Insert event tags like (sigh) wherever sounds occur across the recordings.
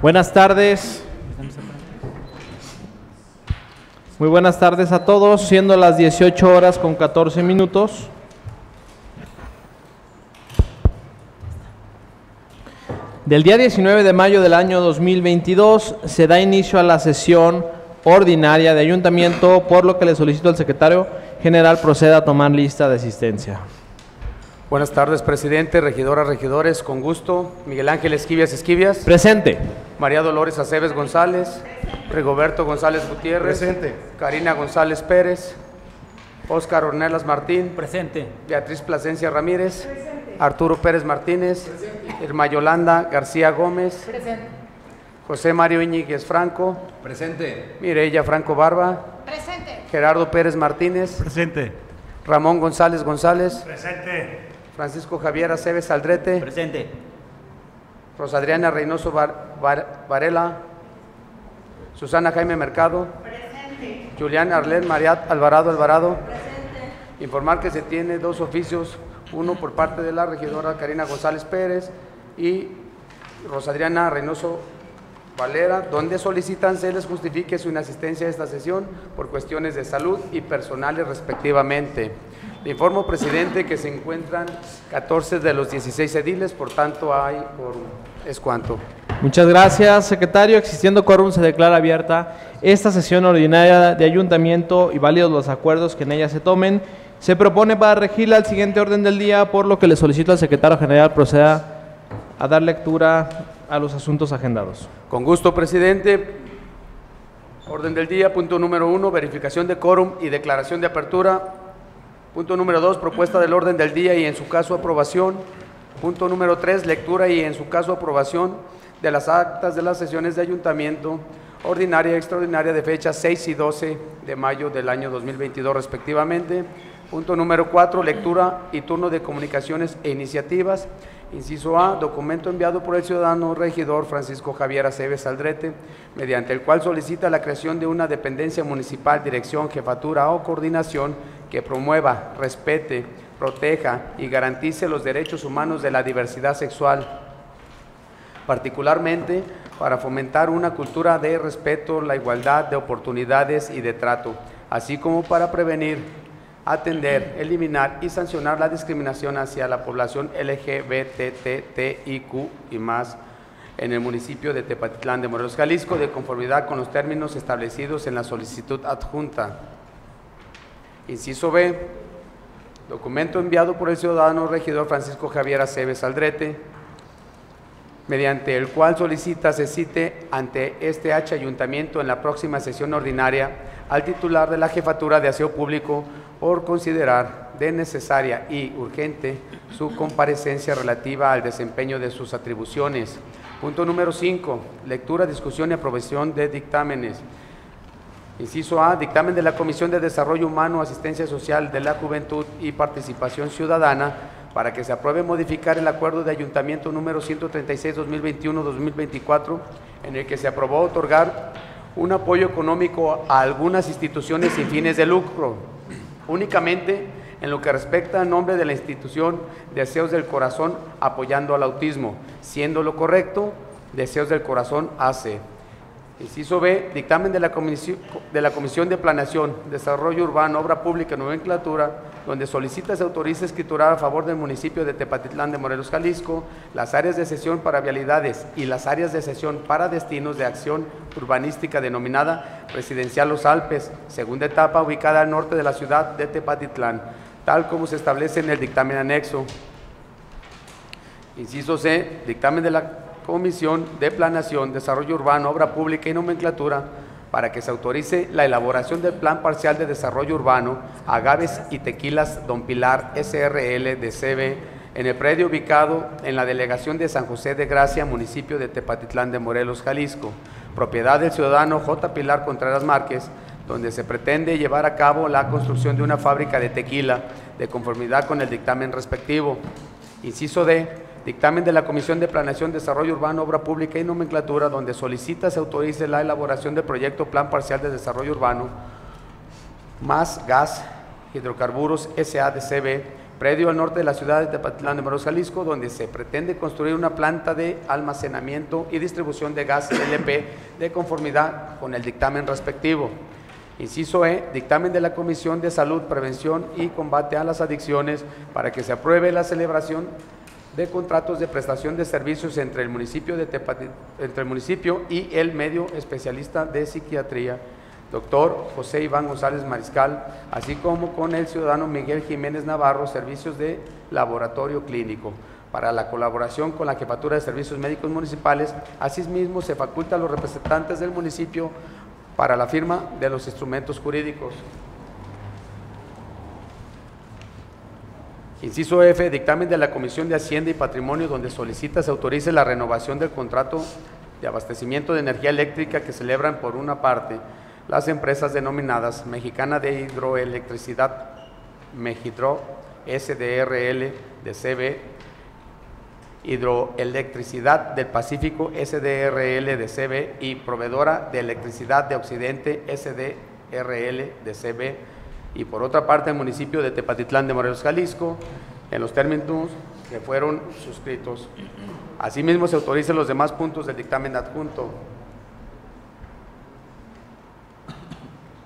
Buenas tardes. Muy buenas tardes a todos, siendo las 18 horas con 14 minutos. Del día 19 de mayo del año 2022 se da inicio a la sesión ordinaria de ayuntamiento, por lo que le solicito al secretario general proceda a tomar lista de asistencia. Buenas tardes, presidente, regidoras, regidores, con gusto. Miguel Ángel Esquivias Esquivias. Presente. María Dolores Aceves González. Rigoberto González Gutiérrez. Presente. Karina González Pérez. Óscar Ornelas Martín. Presente. Beatriz Plasencia Ramírez. Arturo Pérez Martínez. Irma Yolanda García Gómez. José Mario Íñiguez Franco. Presente. Mireya Franco Barba. Presente. Gerardo Pérez Martínez. Presente. Ramón González González. Presente. Francisco Javier Aceves Aldrete. Presente. Rosadriana Reynoso Var- Var- Varela, Susana Jaime Mercado, Julián Arlén Mariat Alvarado Alvarado. Informar que se tiene dos oficios, uno por parte de la regidora Karina González Pérez y Rosadriana Reynoso Valera, donde solicitan se les justifique su inasistencia a esta sesión por cuestiones de salud y personales respectivamente. Le informo, presidente, que se encuentran 14 de los 16 ediles, por tanto hay quórum. Es cuanto. Muchas gracias, secretario. Existiendo quórum, se declara abierta esta sesión ordinaria de ayuntamiento y válidos los acuerdos que en ella se tomen. Se propone para regirla el siguiente orden del día, por lo que le solicito al secretario general proceda a dar lectura a los asuntos agendados. Con gusto, presidente. Orden del día, punto número uno, verificación de quórum y declaración de apertura. Punto número dos, propuesta del orden del día y en su caso aprobación. Punto número tres, lectura y en su caso aprobación de las actas de las sesiones de ayuntamiento ordinaria y extraordinaria de fecha 6 y 12 de mayo del año 2022 respectivamente. Punto número cuatro, lectura y turno de comunicaciones e iniciativas. Inciso A, documento enviado por el ciudadano regidor Francisco Javier Aceves Aldrete, mediante el cual solicita la creación de una dependencia municipal, dirección, jefatura o coordinación que promueva, respete, proteja y garantice los derechos humanos de la diversidad sexual, particularmente para fomentar una cultura de respeto, la igualdad de oportunidades y de trato, así como para prevenir, atender, eliminar y sancionar la discriminación hacia la población LGBTTIQ y más en el municipio de Tepatitlán de Morelos, Jalisco, de conformidad con los términos establecidos en la solicitud adjunta. Inciso B, documento enviado por el ciudadano regidor Francisco Javier Aceves Aldrete, mediante el cual solicita se cite ante este H ayuntamiento en la próxima sesión ordinaria al titular de la jefatura de aseo público por considerar de necesaria y urgente su comparecencia relativa al desempeño de sus atribuciones. Punto número 5. Lectura, discusión y aprobación de dictámenes. Inciso A, dictamen de la Comisión de Desarrollo Humano, Asistencia Social de la Juventud y Participación Ciudadana para que se apruebe modificar el acuerdo de ayuntamiento número 136-2021-2024 en el que se aprobó otorgar un apoyo económico a algunas instituciones sin fines de lucro, únicamente en lo que respecta al nombre de la institución Deseos del Corazón apoyando al autismo, siendo lo correcto Deseos del Corazón AC. Inciso B, dictamen de la, Comisión, de la Comisión de Planeación, Desarrollo Urbano, Obra Pública y Nomenclatura, donde solicita se autorice escriturar a favor del municipio de Tepatitlán de Morelos, Jalisco, las áreas de sesión para vialidades y las áreas de sesión para destinos de acción urbanística denominada Residencial Los Alpes, segunda etapa ubicada al norte de la ciudad de Tepatitlán, tal como se establece en el dictamen anexo. Inciso C, dictamen de la Comisión de Planación, Desarrollo Urbano, Obra Pública y Nomenclatura para que se autorice la elaboración del Plan Parcial de Desarrollo Urbano Agaves y Tequilas Don Pilar SRL de CB en el predio ubicado en la delegación de San José de Gracia, municipio de Tepatitlán de Morelos, Jalisco, propiedad del ciudadano J. Pilar Contreras Márquez, donde se pretende llevar a cabo la construcción de una fábrica de tequila de conformidad con el dictamen respectivo. Inciso D, dictamen de la Comisión de Planeación, Desarrollo Urbano, Obra Pública y Nomenclatura, donde solicita se autorice la elaboración del proyecto Plan Parcial de Desarrollo Urbano, más gas, hidrocarburos SADCB, predio al norte de la ciudad de Tepatitlán de Morelos, Jalisco, donde se pretende construir una planta de almacenamiento y distribución de gas LP de conformidad con el dictamen respectivo. Inciso E, dictamen de la Comisión de Salud, Prevención y Combate a las Adicciones para que se apruebe la celebración de contratos de prestación de servicios entre el municipio, entre el municipio y el medio especialista de psiquiatría, doctor José Iván González Mariscal, así como con el ciudadano Miguel Jiménez Navarro, servicios de laboratorio clínico. Para la colaboración con la Jefatura de Servicios Médicos Municipales, asimismo se faculta a los representantes del municipio para la firma de los instrumentos jurídicos. Inciso F, dictamen de la Comisión de Hacienda y Patrimonio donde solicita se autorice la renovación del contrato de abastecimiento de energía eléctrica que celebran por una parte las empresas denominadas Mexicana de Hidroelectricidad, Mejidro, SDRL de CB Hidroelectricidad del Pacífico SDRL de CB y Proveedora de Electricidad de Occidente SDRL de CB y por otra parte el municipio de Tepatitlán de Morelos, Jalisco, en los términos que fueron suscritos. Asimismo se autorizan los demás puntos del dictamen adjunto.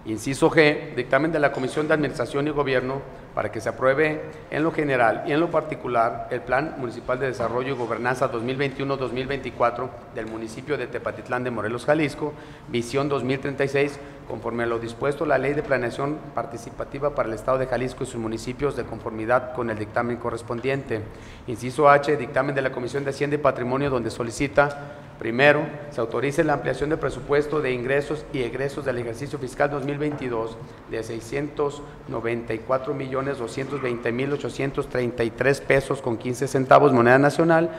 Inciso G, dictamen de la Comisión de Administración y Gobierno para que se apruebe en lo general y en lo particular el Plan Municipal de Desarrollo y Gobernanza 2021-2024 del municipio de Tepatitlán de Morelos, Jalisco, visión 2036, conforme a lo dispuesto la Ley de Planeación Participativa para el Estado de Jalisco y sus municipios de conformidad con el dictamen correspondiente. Inciso H, dictamen de la Comisión de Hacienda y Patrimonio donde solicita Primero, se autorice la ampliación de presupuesto de ingresos y egresos del ejercicio fiscal 2022 de 694 millones 220 mil 833 pesos con 15 centavos moneda nacional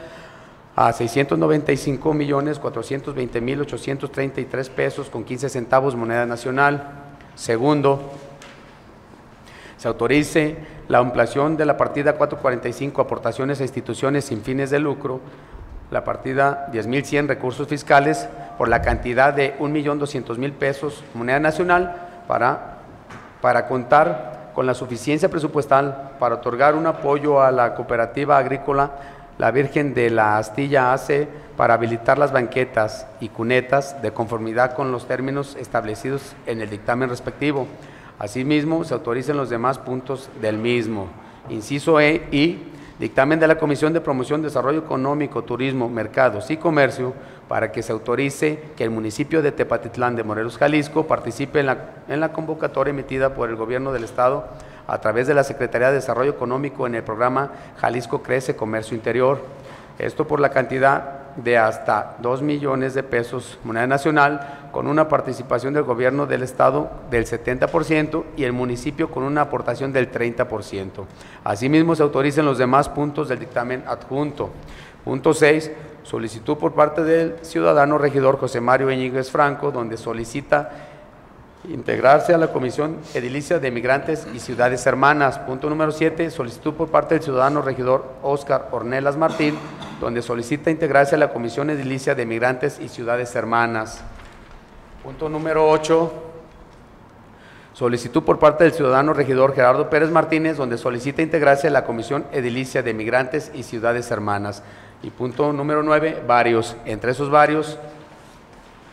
a 695 millones 420 mil 833 pesos con 15 centavos moneda nacional. Segundo, se autorice la ampliación de la partida 445 aportaciones a instituciones sin fines de lucro la partida 10.100 recursos fiscales por la cantidad de 1.200.000 pesos moneda nacional para, para contar con la suficiencia presupuestal para otorgar un apoyo a la cooperativa agrícola La Virgen de la Astilla AC para habilitar las banquetas y cunetas de conformidad con los términos establecidos en el dictamen respectivo. Asimismo, se autoricen los demás puntos del mismo. Inciso E y Dictamen de la Comisión de Promoción, Desarrollo Económico, Turismo, Mercados y Comercio para que se autorice que el municipio de Tepatitlán de Morelos, Jalisco, participe en la convocatoria emitida por el Gobierno del Estado a través de la Secretaría de Desarrollo Económico en el programa Jalisco Crece Comercio Interior. Esto por la cantidad de hasta 2 millones de pesos moneda nacional, con una participación del gobierno del estado del 70% y el municipio con una aportación del 30%. Asimismo, se autorizan los demás puntos del dictamen adjunto. Punto 6. Solicitud por parte del ciudadano regidor José Mario Íñiguez Franco, donde solicita integrarse a la Comisión Edilicia de Migrantes y Ciudades Hermanas. Punto número 7, solicitud por parte del ciudadano regidor Óscar Ornelas Martín, donde solicita integrarse a la Comisión Edilicia de Migrantes y Ciudades Hermanas. Punto número 8, solicitud por parte del ciudadano regidor Gerardo Pérez Martínez, donde solicita integrarse a la Comisión Edilicia de Migrantes y Ciudades Hermanas. Y punto número 9, varios. Entre esos varios,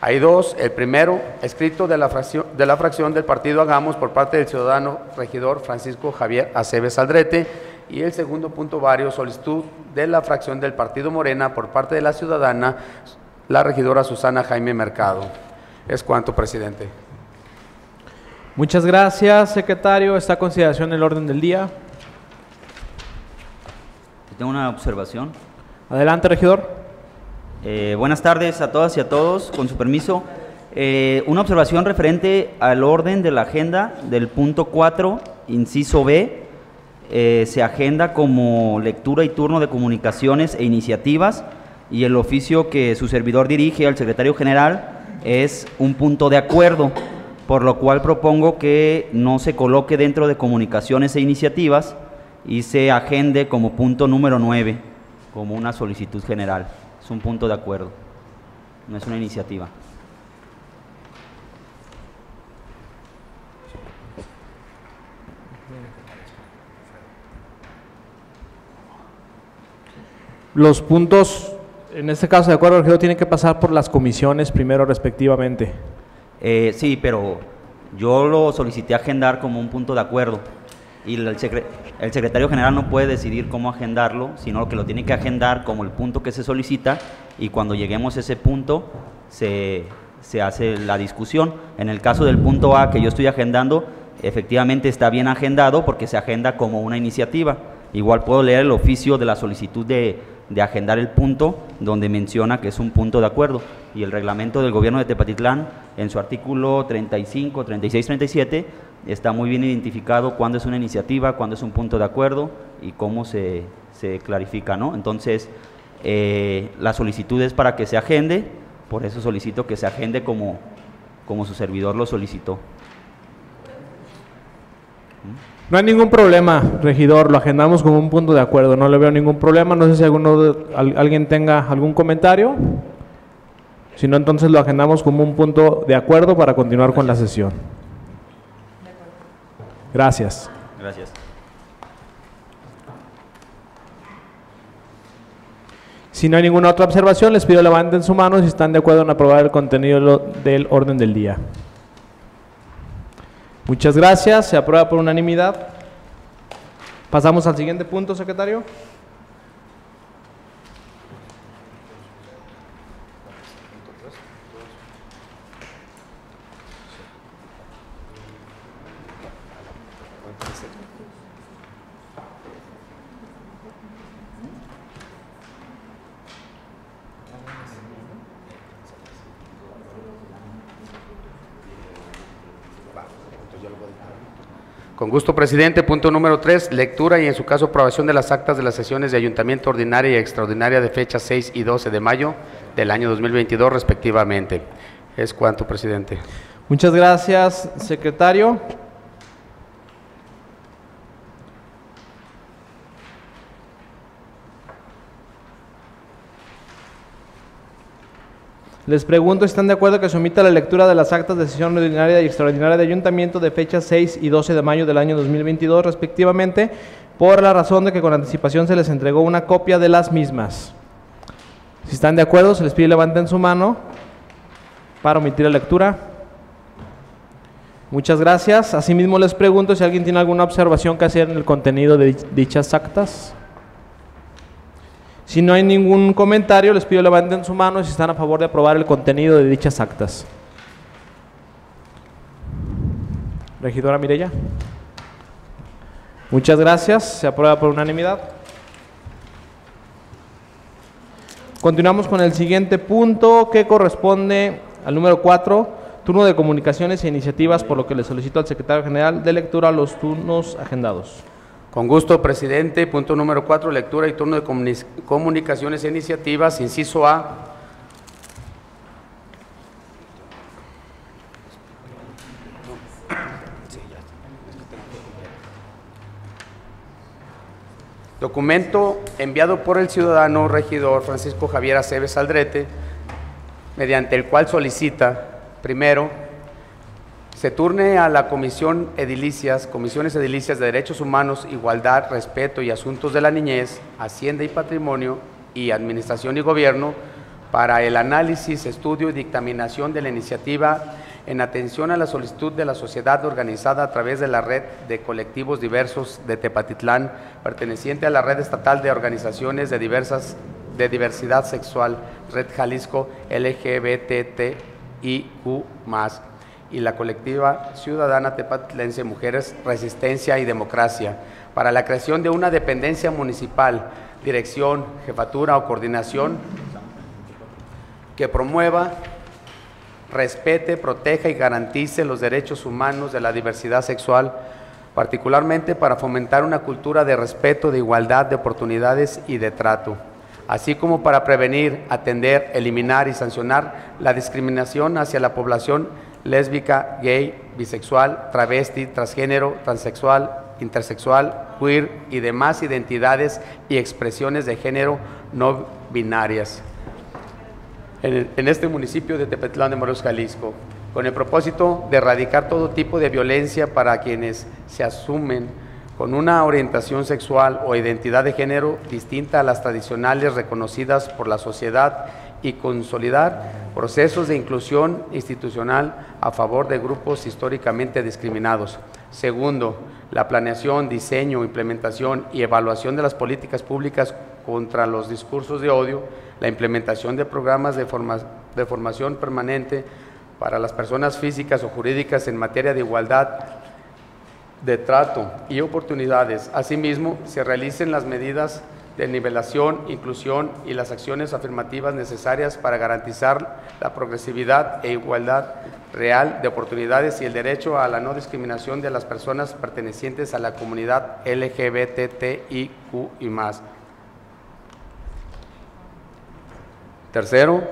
hay dos. El primero, escrito de la, fracción, de la fracción del partido Hagamos por parte del ciudadano regidor Francisco Javier Aceves Aldrete. Y el segundo punto, varios, solicitud de la fracción del partido Morena por parte de la ciudadana, la regidora Susana Jaime Mercado. Es cuanto, presidente. Muchas gracias, secretario. Esta consideración el orden del día. Tengo una observación. Adelante, regidor. Eh, buenas tardes a todas y a todos, con su permiso. Eh, una observación referente al orden de la agenda del punto 4, inciso B. Eh, se agenda como lectura y turno de comunicaciones e iniciativas y el oficio que su servidor dirige al secretario general es un punto de acuerdo, por lo cual propongo que no se coloque dentro de comunicaciones e iniciativas y se agende como punto número 9, como una solicitud general. Es un punto de acuerdo, no es una iniciativa. Los puntos, en este caso de acuerdo, tienen que pasar por las comisiones primero respectivamente. Eh, sí, pero yo lo solicité agendar como un punto de acuerdo y el, secre- el secretario general no puede decidir cómo agendarlo, sino que lo tiene que agendar como el punto que se solicita y cuando lleguemos a ese punto se, se hace la discusión. En el caso del punto A que yo estoy agendando, efectivamente está bien agendado porque se agenda como una iniciativa. Igual puedo leer el oficio de la solicitud de, de agendar el punto donde menciona que es un punto de acuerdo. Y el reglamento del gobierno de Tepatitlán, en su artículo 35, 36, 37, está muy bien identificado cuándo es una iniciativa, cuándo es un punto de acuerdo y cómo se, se clarifica, ¿no? Entonces, eh, la solicitud es para que se agende, por eso solicito que se agende como, como su servidor lo solicitó. No hay ningún problema, regidor, lo agendamos como un punto de acuerdo, no le veo ningún problema, no sé si alguno al- alguien tenga algún comentario. Si no, entonces lo agendamos como un punto de acuerdo para continuar con la sesión. Gracias. Gracias. Si no hay ninguna otra observación, les pido levanten su mano si están de acuerdo en aprobar el contenido del orden del día. Muchas gracias, se aprueba por unanimidad. Pasamos al siguiente punto, secretario. Con gusto, presidente. Punto número 3, lectura y en su caso aprobación de las actas de las sesiones de ayuntamiento ordinaria y extraordinaria de fechas 6 y 12 de mayo del año 2022 respectivamente. Es cuanto, presidente. Muchas gracias, secretario. Les pregunto si están de acuerdo que se omita la lectura de las actas de sesión ordinaria y extraordinaria de ayuntamiento de fechas 6 y 12 de mayo del año 2022 respectivamente, por la razón de que con anticipación se les entregó una copia de las mismas. Si están de acuerdo, se les pide levanten su mano para omitir la lectura. Muchas gracias. Asimismo les pregunto si alguien tiene alguna observación que hacer en el contenido de dich- dichas actas. Si no hay ningún comentario, les pido levanten su mano si están a favor de aprobar el contenido de dichas actas. Regidora Mirella. Muchas gracias. Se aprueba por unanimidad. Continuamos con el siguiente punto que corresponde al número 4, turno de comunicaciones e iniciativas, por lo que le solicito al secretario general de lectura los turnos agendados. Con gusto, presidente. Punto número 4, lectura y turno de comuni- comunicaciones e iniciativas. Inciso A. Documento enviado por el ciudadano regidor Francisco Javier Aceves Aldrete, mediante el cual solicita, primero, se turne a la Comisión Edilicias, Comisiones Edilicias de Derechos Humanos, Igualdad, Respeto y Asuntos de la Niñez, Hacienda y Patrimonio y Administración y Gobierno para el análisis, estudio y dictaminación de la iniciativa en atención a la solicitud de la sociedad organizada a través de la red de colectivos diversos de Tepatitlán, perteneciente a la red estatal de organizaciones de diversas de diversidad sexual, Red Jalisco LGBTIQ+, y la colectiva ciudadana tepatlense Mujeres, Resistencia y Democracia, para la creación de una dependencia municipal, dirección, jefatura o coordinación que promueva, respete, proteja y garantice los derechos humanos de la diversidad sexual, particularmente para fomentar una cultura de respeto, de igualdad de oportunidades y de trato, así como para prevenir, atender, eliminar y sancionar la discriminación hacia la población lésbica, gay, bisexual, travesti, transgénero, transexual, intersexual, queer y demás identidades y expresiones de género no binarias. En, este municipio de Tepetlán de Morelos, Jalisco, con el propósito de erradicar todo tipo de violencia para quienes se asumen con una orientación sexual o identidad de género distinta a las tradicionales reconocidas por la sociedad y consolidar procesos de inclusión institucional a favor de grupos históricamente discriminados. Segundo, la planeación, diseño, implementación y evaluación de las políticas públicas contra los discursos de odio, la implementación de programas de, de formación permanente para las personas físicas o jurídicas en materia de igualdad de trato y oportunidades. Asimismo, se realicen las medidas de nivelación, inclusión y las acciones afirmativas necesarias para garantizar la progresividad e igualdad real de oportunidades y el derecho a la no discriminación de las personas pertenecientes a la comunidad LGBTIQ y más. Tercero,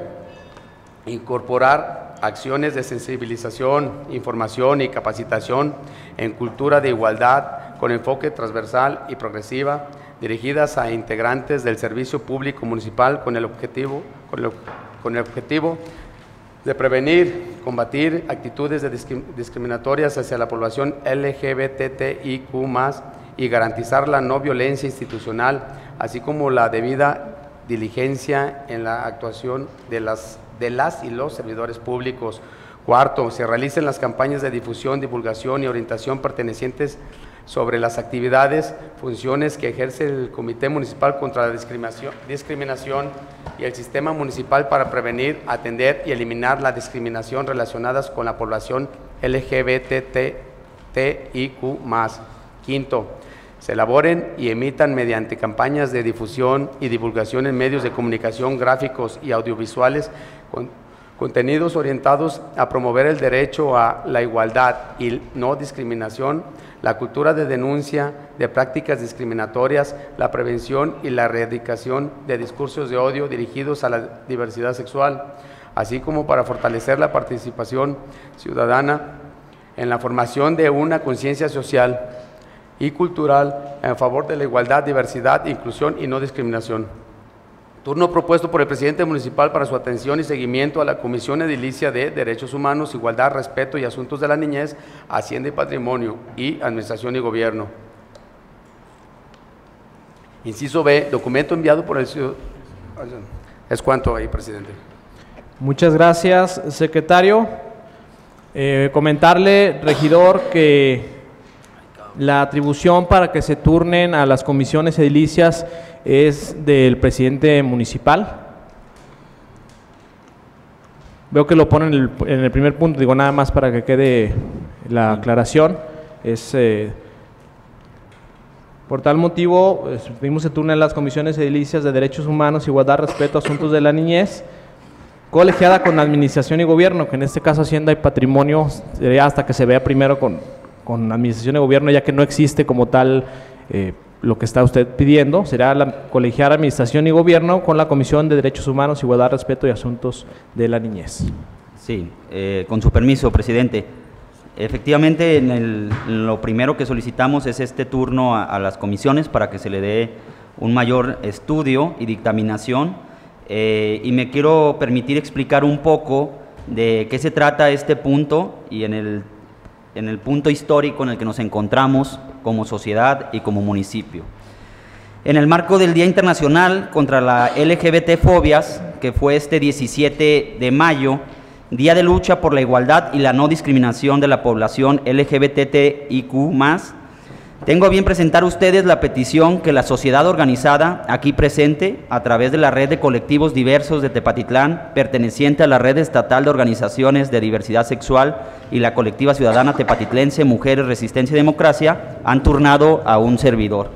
incorporar acciones de sensibilización, información y capacitación en cultura de igualdad con enfoque transversal y progresiva dirigidas a integrantes del servicio público municipal con el objetivo, con el, objetivo de prevenir, combatir actitudes discriminatorias hacia la población LGBTIQ y garantizar la no violencia institucional, así como la debida diligencia en la actuación de las, de las y los servidores públicos. Cuarto, se realicen las campañas de difusión, divulgación y orientación pertenecientes sobre las actividades, funciones que ejerce el Comité Municipal contra la Discriminación, y el Sistema Municipal para prevenir, atender y eliminar la discriminación relacionadas con la población LGBTIQ+. Quinto, se elaboren y emitan mediante campañas de difusión y divulgación en medios de comunicación gráficos y audiovisuales con contenidos orientados a promover el derecho a la igualdad y no discriminación la cultura de denuncia de prácticas discriminatorias, la prevención y la erradicación de discursos de odio dirigidos a la diversidad sexual, así como para fortalecer la participación ciudadana en la formación de una conciencia social y cultural en favor de la igualdad, diversidad, inclusión y no discriminación. Turno propuesto por el presidente municipal para su atención y seguimiento a la Comisión Edilicia de Derechos Humanos, Igualdad, Respeto y Asuntos de la Niñez, Hacienda y Patrimonio y Administración y Gobierno. Inciso B, documento enviado por el. Es cuanto ahí, presidente. Muchas gracias, secretario. Eh, comentarle, regidor, que la atribución para que se turnen a las comisiones edilicias es del presidente municipal. Veo que lo ponen en el, primer punto, digo nada más para que quede la aclaración. Es, eh, por tal motivo, vimos se turnen las comisiones edilicias de Derechos Humanos, Igualdad, Respeto, Asuntos de la Niñez, colegiada con Administración y Gobierno, que en este caso Hacienda y Patrimonio sería hasta que se vea primero con, con Administración y Gobierno, ya que no existe como tal eh, lo que está usted pidiendo. Será la colegiar Administración y Gobierno con la Comisión de Derechos Humanos, Igualdad, Respeto y Asuntos de la Niñez. Sí, eh, con su permiso, presidente. Efectivamente, en, lo primero que solicitamos es este turno a, las comisiones para que se le dé un mayor estudio y dictaminación. Eh, y me quiero permitir explicar un poco de qué se trata este punto y en el en el punto histórico en el que nos encontramos como sociedad y como municipio. En el marco del Día Internacional contra la LGBT fobias, que fue este 17 de mayo, Día de lucha por la igualdad y la no discriminación de la población LGBTIQ+, tengo bien presentar a ustedes la petición que la sociedad organizada aquí presente, a través de la red de colectivos diversos de Tepatitlán, perteneciente a la red estatal de organizaciones de diversidad sexual y la colectiva ciudadana tepatitlense Mujeres, Resistencia y Democracia, han turnado a un servidor.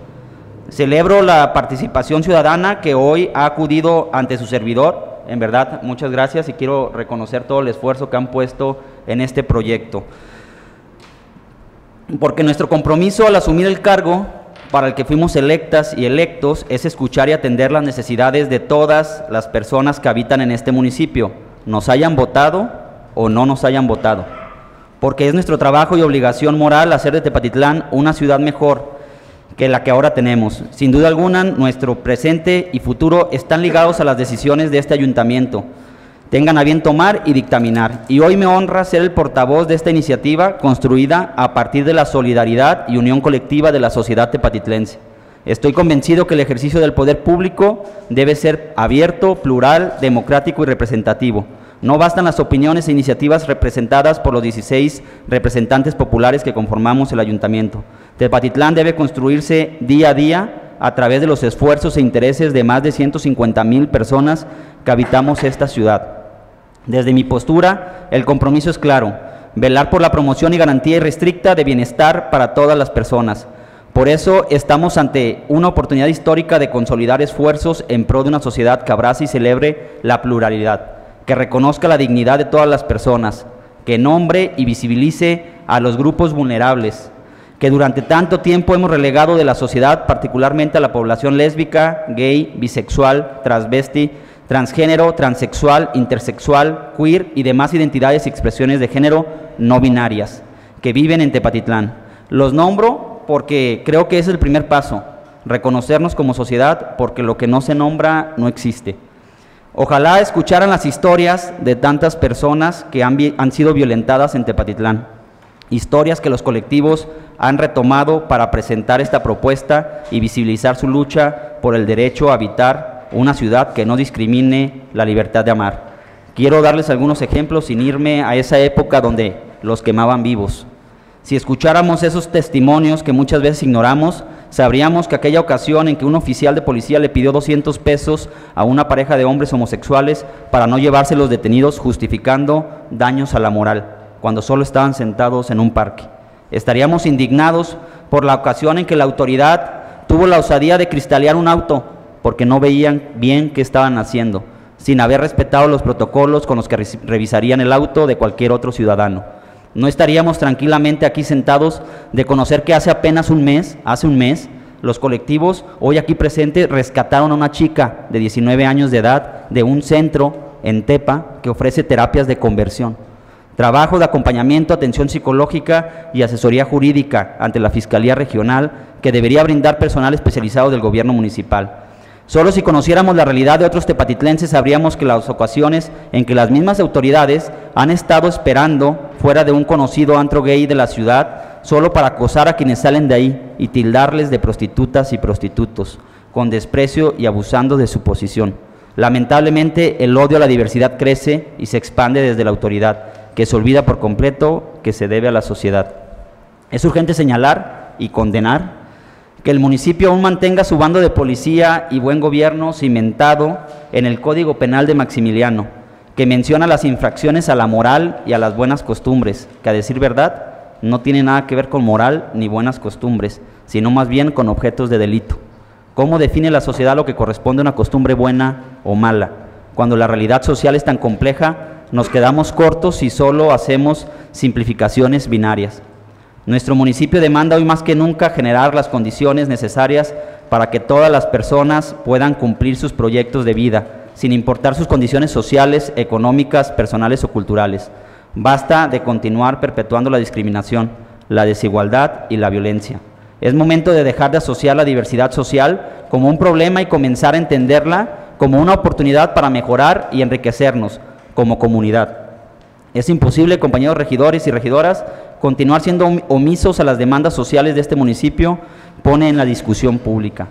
Celebro la participación ciudadana que hoy ha acudido ante su servidor. En verdad, muchas gracias y quiero reconocer todo el esfuerzo que han puesto en este proyecto porque nuestro compromiso al asumir el cargo para el que fuimos electas y electos es escuchar y atender las necesidades de todas las personas que habitan en este municipio, nos hayan votado o no nos hayan votado. Porque es nuestro trabajo y obligación moral hacer de Tepatitlán una ciudad mejor que la que ahora tenemos. Sin duda alguna, nuestro presente y futuro están ligados a las decisiones de este ayuntamiento tengan a bien tomar y dictaminar. Y hoy me honra ser el portavoz de esta iniciativa construida a partir de la solidaridad y unión colectiva de la sociedad tepatitlense. Estoy convencido que el ejercicio del poder público debe ser abierto, plural, democrático y representativo. No bastan las opiniones e iniciativas representadas por los 16 representantes populares que conformamos el ayuntamiento. Tepatitlán debe construirse día a día a través de los esfuerzos e intereses de más de 150 mil personas que habitamos esta ciudad. Desde mi postura, el compromiso es claro, velar por la promoción y garantía irrestricta de bienestar para todas las personas. Por eso estamos ante una oportunidad histórica de consolidar esfuerzos en pro de una sociedad que abrace y celebre la pluralidad, que reconozca la dignidad de todas las personas, que nombre y visibilice a los grupos vulnerables, que durante tanto tiempo hemos relegado de la sociedad, particularmente a la población lésbica, gay, bisexual, transvesti, transgénero, transexual, intersexual, queer y demás identidades y expresiones de género no binarias que viven en Tepatitlán. Los nombro porque creo que es el primer paso, reconocernos como sociedad porque lo que no se nombra no existe. Ojalá escucharan las historias de tantas personas que han, sido violentadas en Tepatitlán, historias que los colectivos han retomado para presentar esta propuesta y visibilizar su lucha por el derecho a habitar una ciudad que no discrimine la libertad de amar. Quiero darles algunos ejemplos sin irme a esa época donde los quemaban vivos. Si escucháramos esos testimonios que muchas veces ignoramos, sabríamos que aquella ocasión en que un oficial de policía le pidió 200 pesos a una pareja de hombres homosexuales para no llevarse los detenidos justificando daños a la moral, cuando solo estaban sentados en un parque. Estaríamos indignados por la ocasión en que la autoridad tuvo la osadía de cristalear un auto porque no veían bien qué estaban haciendo, sin haber respetado los protocolos con los que revisarían el auto de cualquier otro ciudadano. No estaríamos tranquilamente aquí sentados de conocer que hace apenas un mes, hace un mes, los colectivos hoy aquí presentes rescataron a una chica de 19 años de edad de un centro en Tepa que ofrece terapias de conversión. Trabajo de acompañamiento, atención psicológica y asesoría jurídica ante la Fiscalía Regional que debería brindar personal especializado del gobierno municipal. Solo si conociéramos la realidad de otros tepatitlenses sabríamos que las ocasiones en que las mismas autoridades han estado esperando fuera de un conocido antro gay de la ciudad solo para acosar a quienes salen de ahí y tildarles de prostitutas y prostitutos, con desprecio y abusando de su posición. Lamentablemente el odio a la diversidad crece y se expande desde la autoridad que se olvida por completo que se debe a la sociedad. Es urgente señalar y condenar que el municipio aún mantenga su bando de policía y buen gobierno cimentado en el Código Penal de Maximiliano, que menciona las infracciones a la moral y a las buenas costumbres, que a decir verdad no tiene nada que ver con moral ni buenas costumbres, sino más bien con objetos de delito. ¿Cómo define la sociedad lo que corresponde a una costumbre buena o mala? Cuando la realidad social es tan compleja nos quedamos cortos si solo hacemos simplificaciones binarias. Nuestro municipio demanda hoy más que nunca generar las condiciones necesarias para que todas las personas puedan cumplir sus proyectos de vida, sin importar sus condiciones sociales, económicas, personales o culturales. Basta de continuar perpetuando la discriminación, la desigualdad y la violencia. Es momento de dejar de asociar la diversidad social como un problema y comenzar a entenderla como una oportunidad para mejorar y enriquecernos, como comunidad. Es imposible, compañeros regidores y regidoras, continuar siendo omisos a las demandas sociales de este municipio, pone en la discusión pública.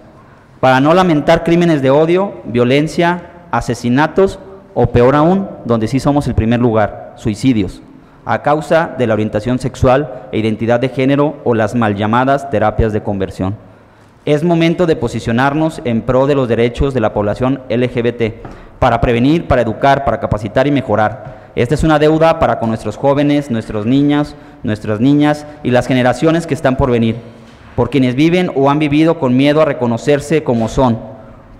Para no lamentar crímenes de odio, violencia, asesinatos o peor aún, donde sí somos el primer lugar, suicidios, a causa de la orientación sexual e identidad de género o las mal llamadas terapias de conversión. Es momento de posicionarnos en pro de los derechos de la población LGBT para prevenir, para educar, para capacitar y mejorar. Esta es una deuda para con nuestros jóvenes, nuestros niños, nuestras niñas y las generaciones que están por venir, por quienes viven o han vivido con miedo a reconocerse como son,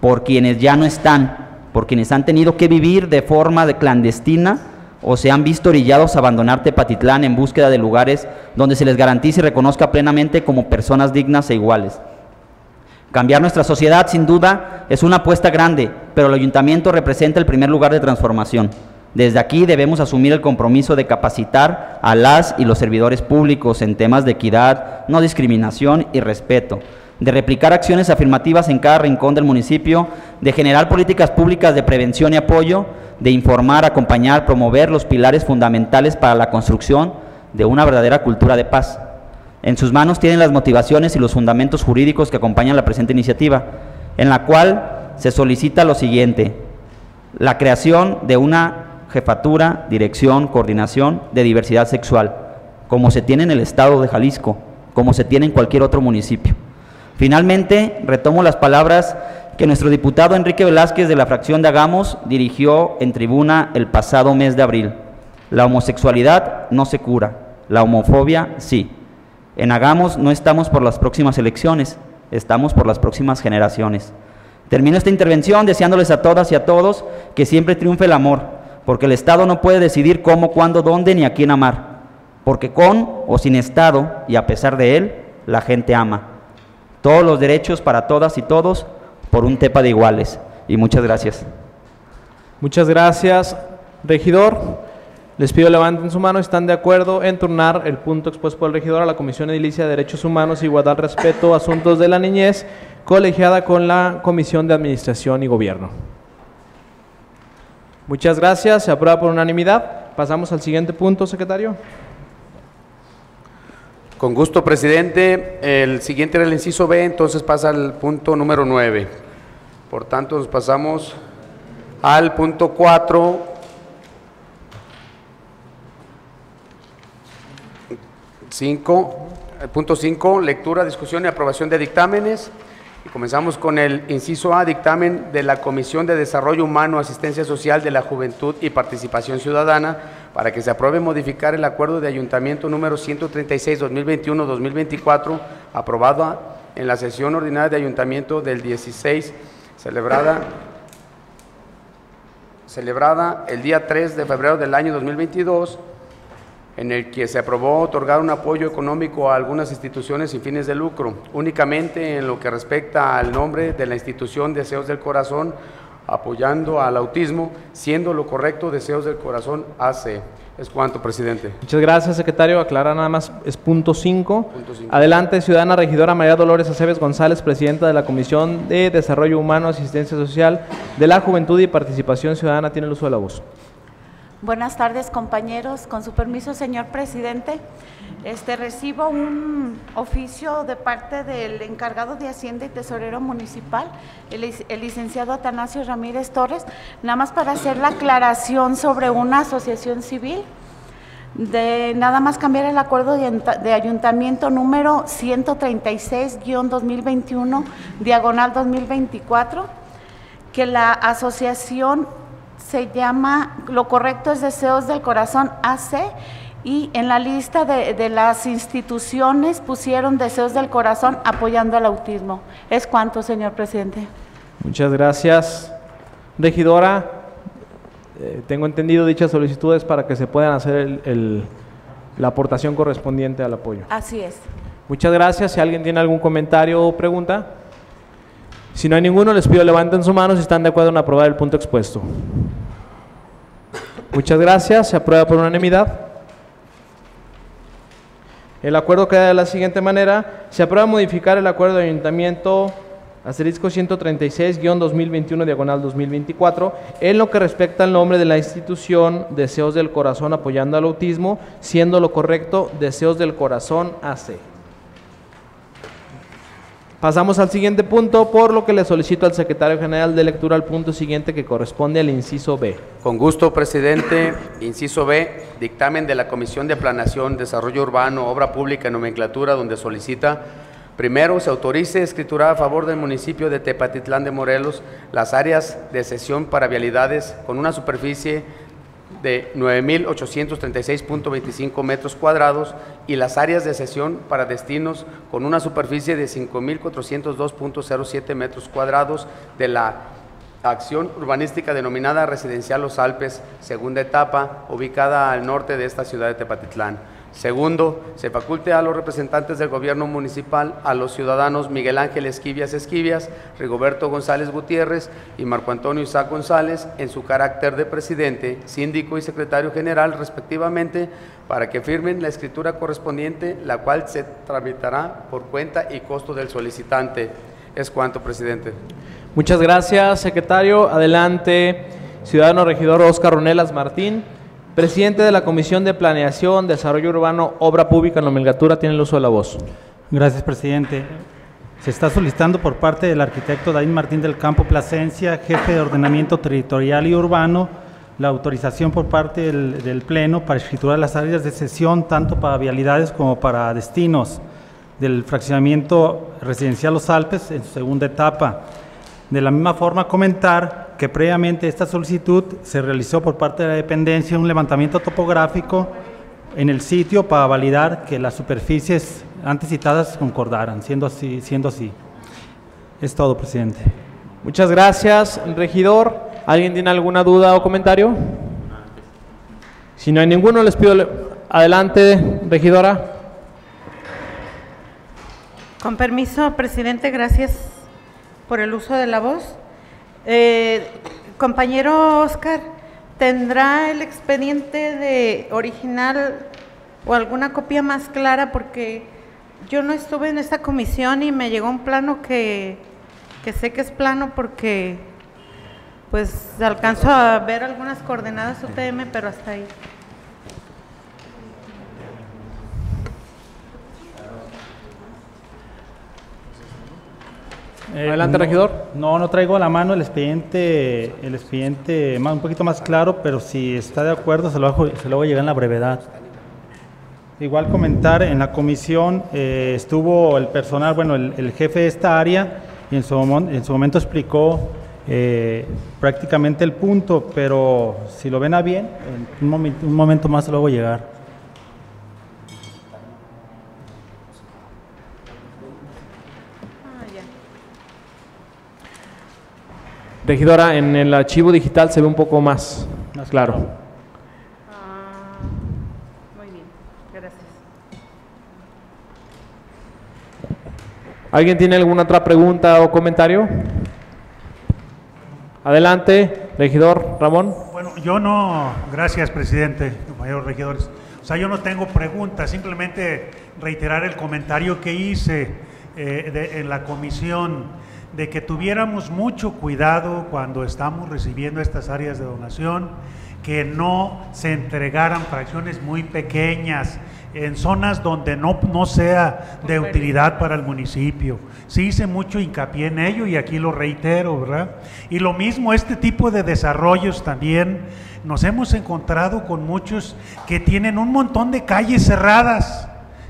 por quienes ya no están, por quienes han tenido que vivir de forma de clandestina o se han visto orillados a abandonar Tepatitlán en búsqueda de lugares donde se les garantice y reconozca plenamente como personas dignas e iguales. Cambiar nuestra sociedad, sin duda, es una apuesta grande, pero el ayuntamiento representa el primer lugar de transformación. Desde aquí debemos asumir el compromiso de capacitar a las y los servidores públicos en temas de equidad, no discriminación y respeto, de replicar acciones afirmativas en cada rincón del municipio, de generar políticas públicas de prevención y apoyo, de informar, acompañar, promover los pilares fundamentales para la construcción de una verdadera cultura de paz. En sus manos tienen las motivaciones y los fundamentos jurídicos que acompañan la presente iniciativa, en la cual se solicita lo siguiente, la creación de una jefatura, dirección, coordinación de diversidad sexual, como se tiene en el estado de Jalisco, como se tiene en cualquier otro municipio. Finalmente, retomo las palabras que nuestro diputado Enrique Velázquez de la fracción de Agamos dirigió en tribuna el pasado mes de abril. La homosexualidad no se cura, la homofobia sí. En Agamos no estamos por las próximas elecciones, estamos por las próximas generaciones. Termino esta intervención deseándoles a todas y a todos que siempre triunfe el amor, porque el Estado no puede decidir cómo, cuándo, dónde ni a quién amar, porque con o sin Estado, y a pesar de él, la gente ama. Todos los derechos para todas y todos por un tepa de iguales. Y muchas gracias. Muchas gracias, regidor. Les pido levanten su mano, están de acuerdo en turnar el punto expuesto por el regidor a la Comisión Edilicia de Derechos Humanos, Igualdad, Respeto, Asuntos de la Niñez, colegiada con la Comisión de Administración y Gobierno. Muchas gracias, se aprueba por unanimidad. Pasamos al siguiente punto, secretario. Con gusto, presidente. El siguiente era el inciso B, entonces pasa al punto número 9. Por tanto, nos pasamos al punto 4. Cinco, el punto 5, lectura, discusión y aprobación de dictámenes. Y comenzamos con el inciso A, dictamen de la Comisión de Desarrollo Humano, Asistencia Social de la Juventud y Participación Ciudadana para que se apruebe modificar el acuerdo de ayuntamiento número 136-2021-2024, aprobado en la sesión ordinaria de ayuntamiento del 16, celebrada, celebrada el día 3 de febrero del año 2022, en el que se aprobó otorgar un apoyo económico a algunas instituciones sin fines de lucro, únicamente en lo que respecta al nombre de la institución Deseos del Corazón, apoyando al autismo, siendo lo correcto Deseos del Corazón AC. Es cuanto, presidente. Muchas gracias, secretario. Aclara nada más, es punto 5. Adelante, ciudadana regidora María Dolores Aceves González, presidenta de la Comisión de Desarrollo Humano, Asistencia Social de la Juventud y Participación Ciudadana. Tiene el uso de la voz. Buenas tardes, compañeros. Con su permiso, señor presidente, este recibo un oficio de parte del encargado de Hacienda y Tesorero Municipal, el, licenciado Atanasio Ramírez Torres, nada más para hacer la aclaración sobre una asociación civil, de nada más cambiar el acuerdo de, de ayuntamiento número 136-2021, diagonal 2024, que la asociación se llama, lo correcto es Deseos del Corazón AC, y en la lista de, de, las instituciones pusieron Deseos del Corazón apoyando al autismo. ¿Es cuánto, señor presidente? Muchas gracias. Regidora, eh, tengo entendido dichas solicitudes para que se puedan hacer el, el, la aportación correspondiente al apoyo. Así es. Muchas gracias. Si alguien tiene algún comentario o pregunta. Si no hay ninguno, les pido levanten su mano si están de acuerdo en aprobar el punto expuesto. Muchas gracias. Se aprueba por unanimidad. El acuerdo queda de la siguiente manera. Se aprueba modificar el acuerdo de ayuntamiento asterisco 136-2021 diagonal 2024 en lo que respecta al nombre de la institución Deseos del Corazón apoyando al autismo, siendo lo correcto Deseos del Corazón AC. Pasamos al siguiente punto, por lo que le solicito al secretario general de lectura al punto siguiente que corresponde al inciso B. Con gusto, presidente. Inciso B, dictamen de la Comisión de Planación, Desarrollo Urbano, Obra Pública y Nomenclatura, donde solicita, primero, se autorice escriturar a favor del municipio de Tepatitlán de Morelos las áreas de sesión para vialidades con una superficie de 9.836.25 metros cuadrados y las áreas de sesión para destinos con una superficie de 5.402.07 metros cuadrados de la acción urbanística denominada Residencial Los Alpes, segunda etapa, ubicada al norte de esta ciudad de Tepatitlán. Segundo, se faculte a los representantes del gobierno municipal, a los ciudadanos Miguel Ángel Esquivias Esquivias, Rigoberto González Gutiérrez y Marco Antonio Isaac González, en su carácter de presidente, síndico y secretario general, respectivamente, para que firmen la escritura correspondiente, la cual se tramitará por cuenta y costo del solicitante. Es cuanto, presidente. Muchas gracias, secretario. Adelante, ciudadano regidor Oscar Ronelas Martín. Presidente de la Comisión de Planeación, Desarrollo Urbano, Obra Pública, Nomenclatura, tiene el uso de la voz. Gracias, presidente. Se está solicitando por parte del arquitecto David Martín del Campo Plasencia, jefe de ordenamiento territorial y urbano, la autorización por parte del, del Pleno para escriturar las áreas de sesión, tanto para vialidades como para destinos del fraccionamiento residencial Los Alpes en su segunda etapa. De la misma forma, comentar que previamente esta solicitud se realizó por parte de la dependencia un levantamiento topográfico en el sitio para validar que las superficies antes citadas concordaran, siendo así. Siendo así. Es todo, presidente. Muchas gracias, regidor. ¿Alguien tiene alguna duda o comentario? Si no hay ninguno, les pido le- adelante, regidora. Con permiso, presidente, gracias por el uso de la voz. Eh, compañero Oscar, ¿tendrá el expediente de original o alguna copia más clara? Porque yo no estuve en esta comisión y me llegó un plano que, que sé que es plano porque pues alcanzo a ver algunas coordenadas UTM, pero hasta ahí. Eh, Adelante, no- regidor. No, no traigo a la mano el expediente, el expediente más, un poquito más claro, pero si está de acuerdo se lo hago, se lo voy a llegar en la brevedad. Igual comentar, en la comisión eh, estuvo el personal, bueno, el, el jefe de esta área y en su, momon- en su momento explicó eh, prácticamente el punto, pero si lo ven a bien, en un, momen- un momento más se lo hago llegar. Ah, ya. Regidora, en el archivo digital se ve un poco más, Más claro. Ah, muy bien, gracias. ¿Alguien tiene alguna otra pregunta o comentario? Adelante, regidor Ramón. Bueno, yo no, gracias presidente, compañeros regidores. O sea, yo no tengo preguntas, simplemente reiterar el comentario que hice eh, de- en la comisión de que tuviéramos mucho cuidado cuando estamos recibiendo estas áreas de donación, que no se entregaran fracciones muy pequeñas en zonas donde no, no sea de utilidad para el municipio. Sí hice mucho hincapié en ello y aquí lo reitero, ¿verdad? Y lo mismo, este tipo de desarrollos también, nos hemos encontrado con muchos que tienen un montón de calles cerradas,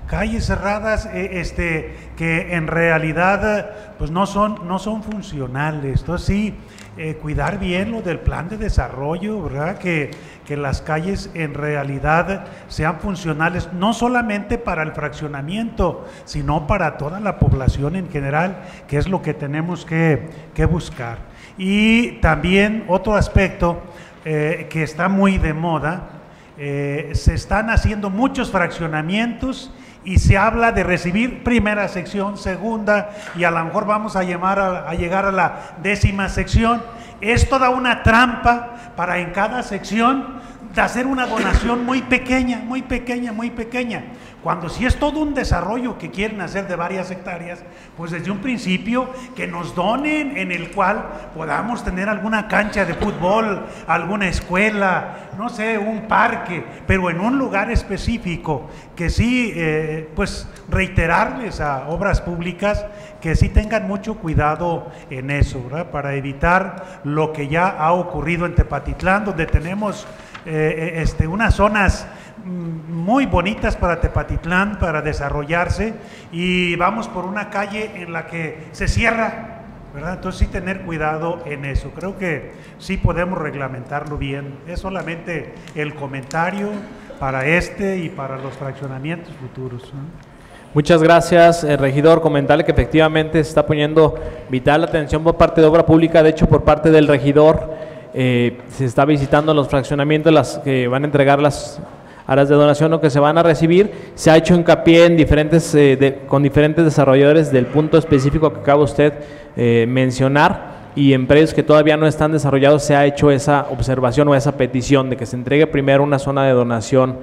calles cerradas eh, este, que en realidad pues no son, no son funcionales. Entonces sí, eh, cuidar bien lo del plan de desarrollo, ¿verdad? Que, que las calles en realidad sean funcionales, no solamente para el fraccionamiento, sino para toda la población en general, que es lo que tenemos que, que buscar. Y también otro aspecto eh, que está muy de moda, se están haciendo muchos fraccionamientos y se habla de recibir primera sección, segunda y a lo mejor vamos a, llamar a, a llegar a la décima sección. Es toda una trampa para en cada sección de hacer una donación muy pequeña, muy pequeña, muy pequeña. Cuando si es todo un desarrollo que quieren hacer de varias hectáreas, pues desde un principio que nos donen en el cual podamos tener alguna cancha de fútbol, alguna escuela, no sé, un parque, pero en un lugar específico, que sí, eh, pues reiterarles a obras públicas que sí tengan mucho cuidado en eso, ¿verdad? Para evitar lo que ya ha ocurrido en Tepatitlán, donde tenemos eh, este, unas zonas mm, muy bonitas para Tepatitlán, para desarrollarse, y vamos por una calle en la que se cierra, ¿verdad? Entonces sí tener cuidado en eso. Creo que sí podemos reglamentarlo bien. Es solamente el comentario para este y para los fraccionamientos futuros. Muchas gracias, eh, regidor. Comentarle que efectivamente se está poniendo vital atención por parte de obra pública, de hecho por parte del regidor eh, se está visitando los fraccionamientos las que van a entregar las, áreas de donación o que se van a recibir. Se ha hecho hincapié en diferentes, eh, de- con diferentes desarrolladores del punto específico que acaba usted eh, mencionar y en predios que todavía no están desarrollados se ha hecho esa observación o esa petición de que se entregue primero una zona de donación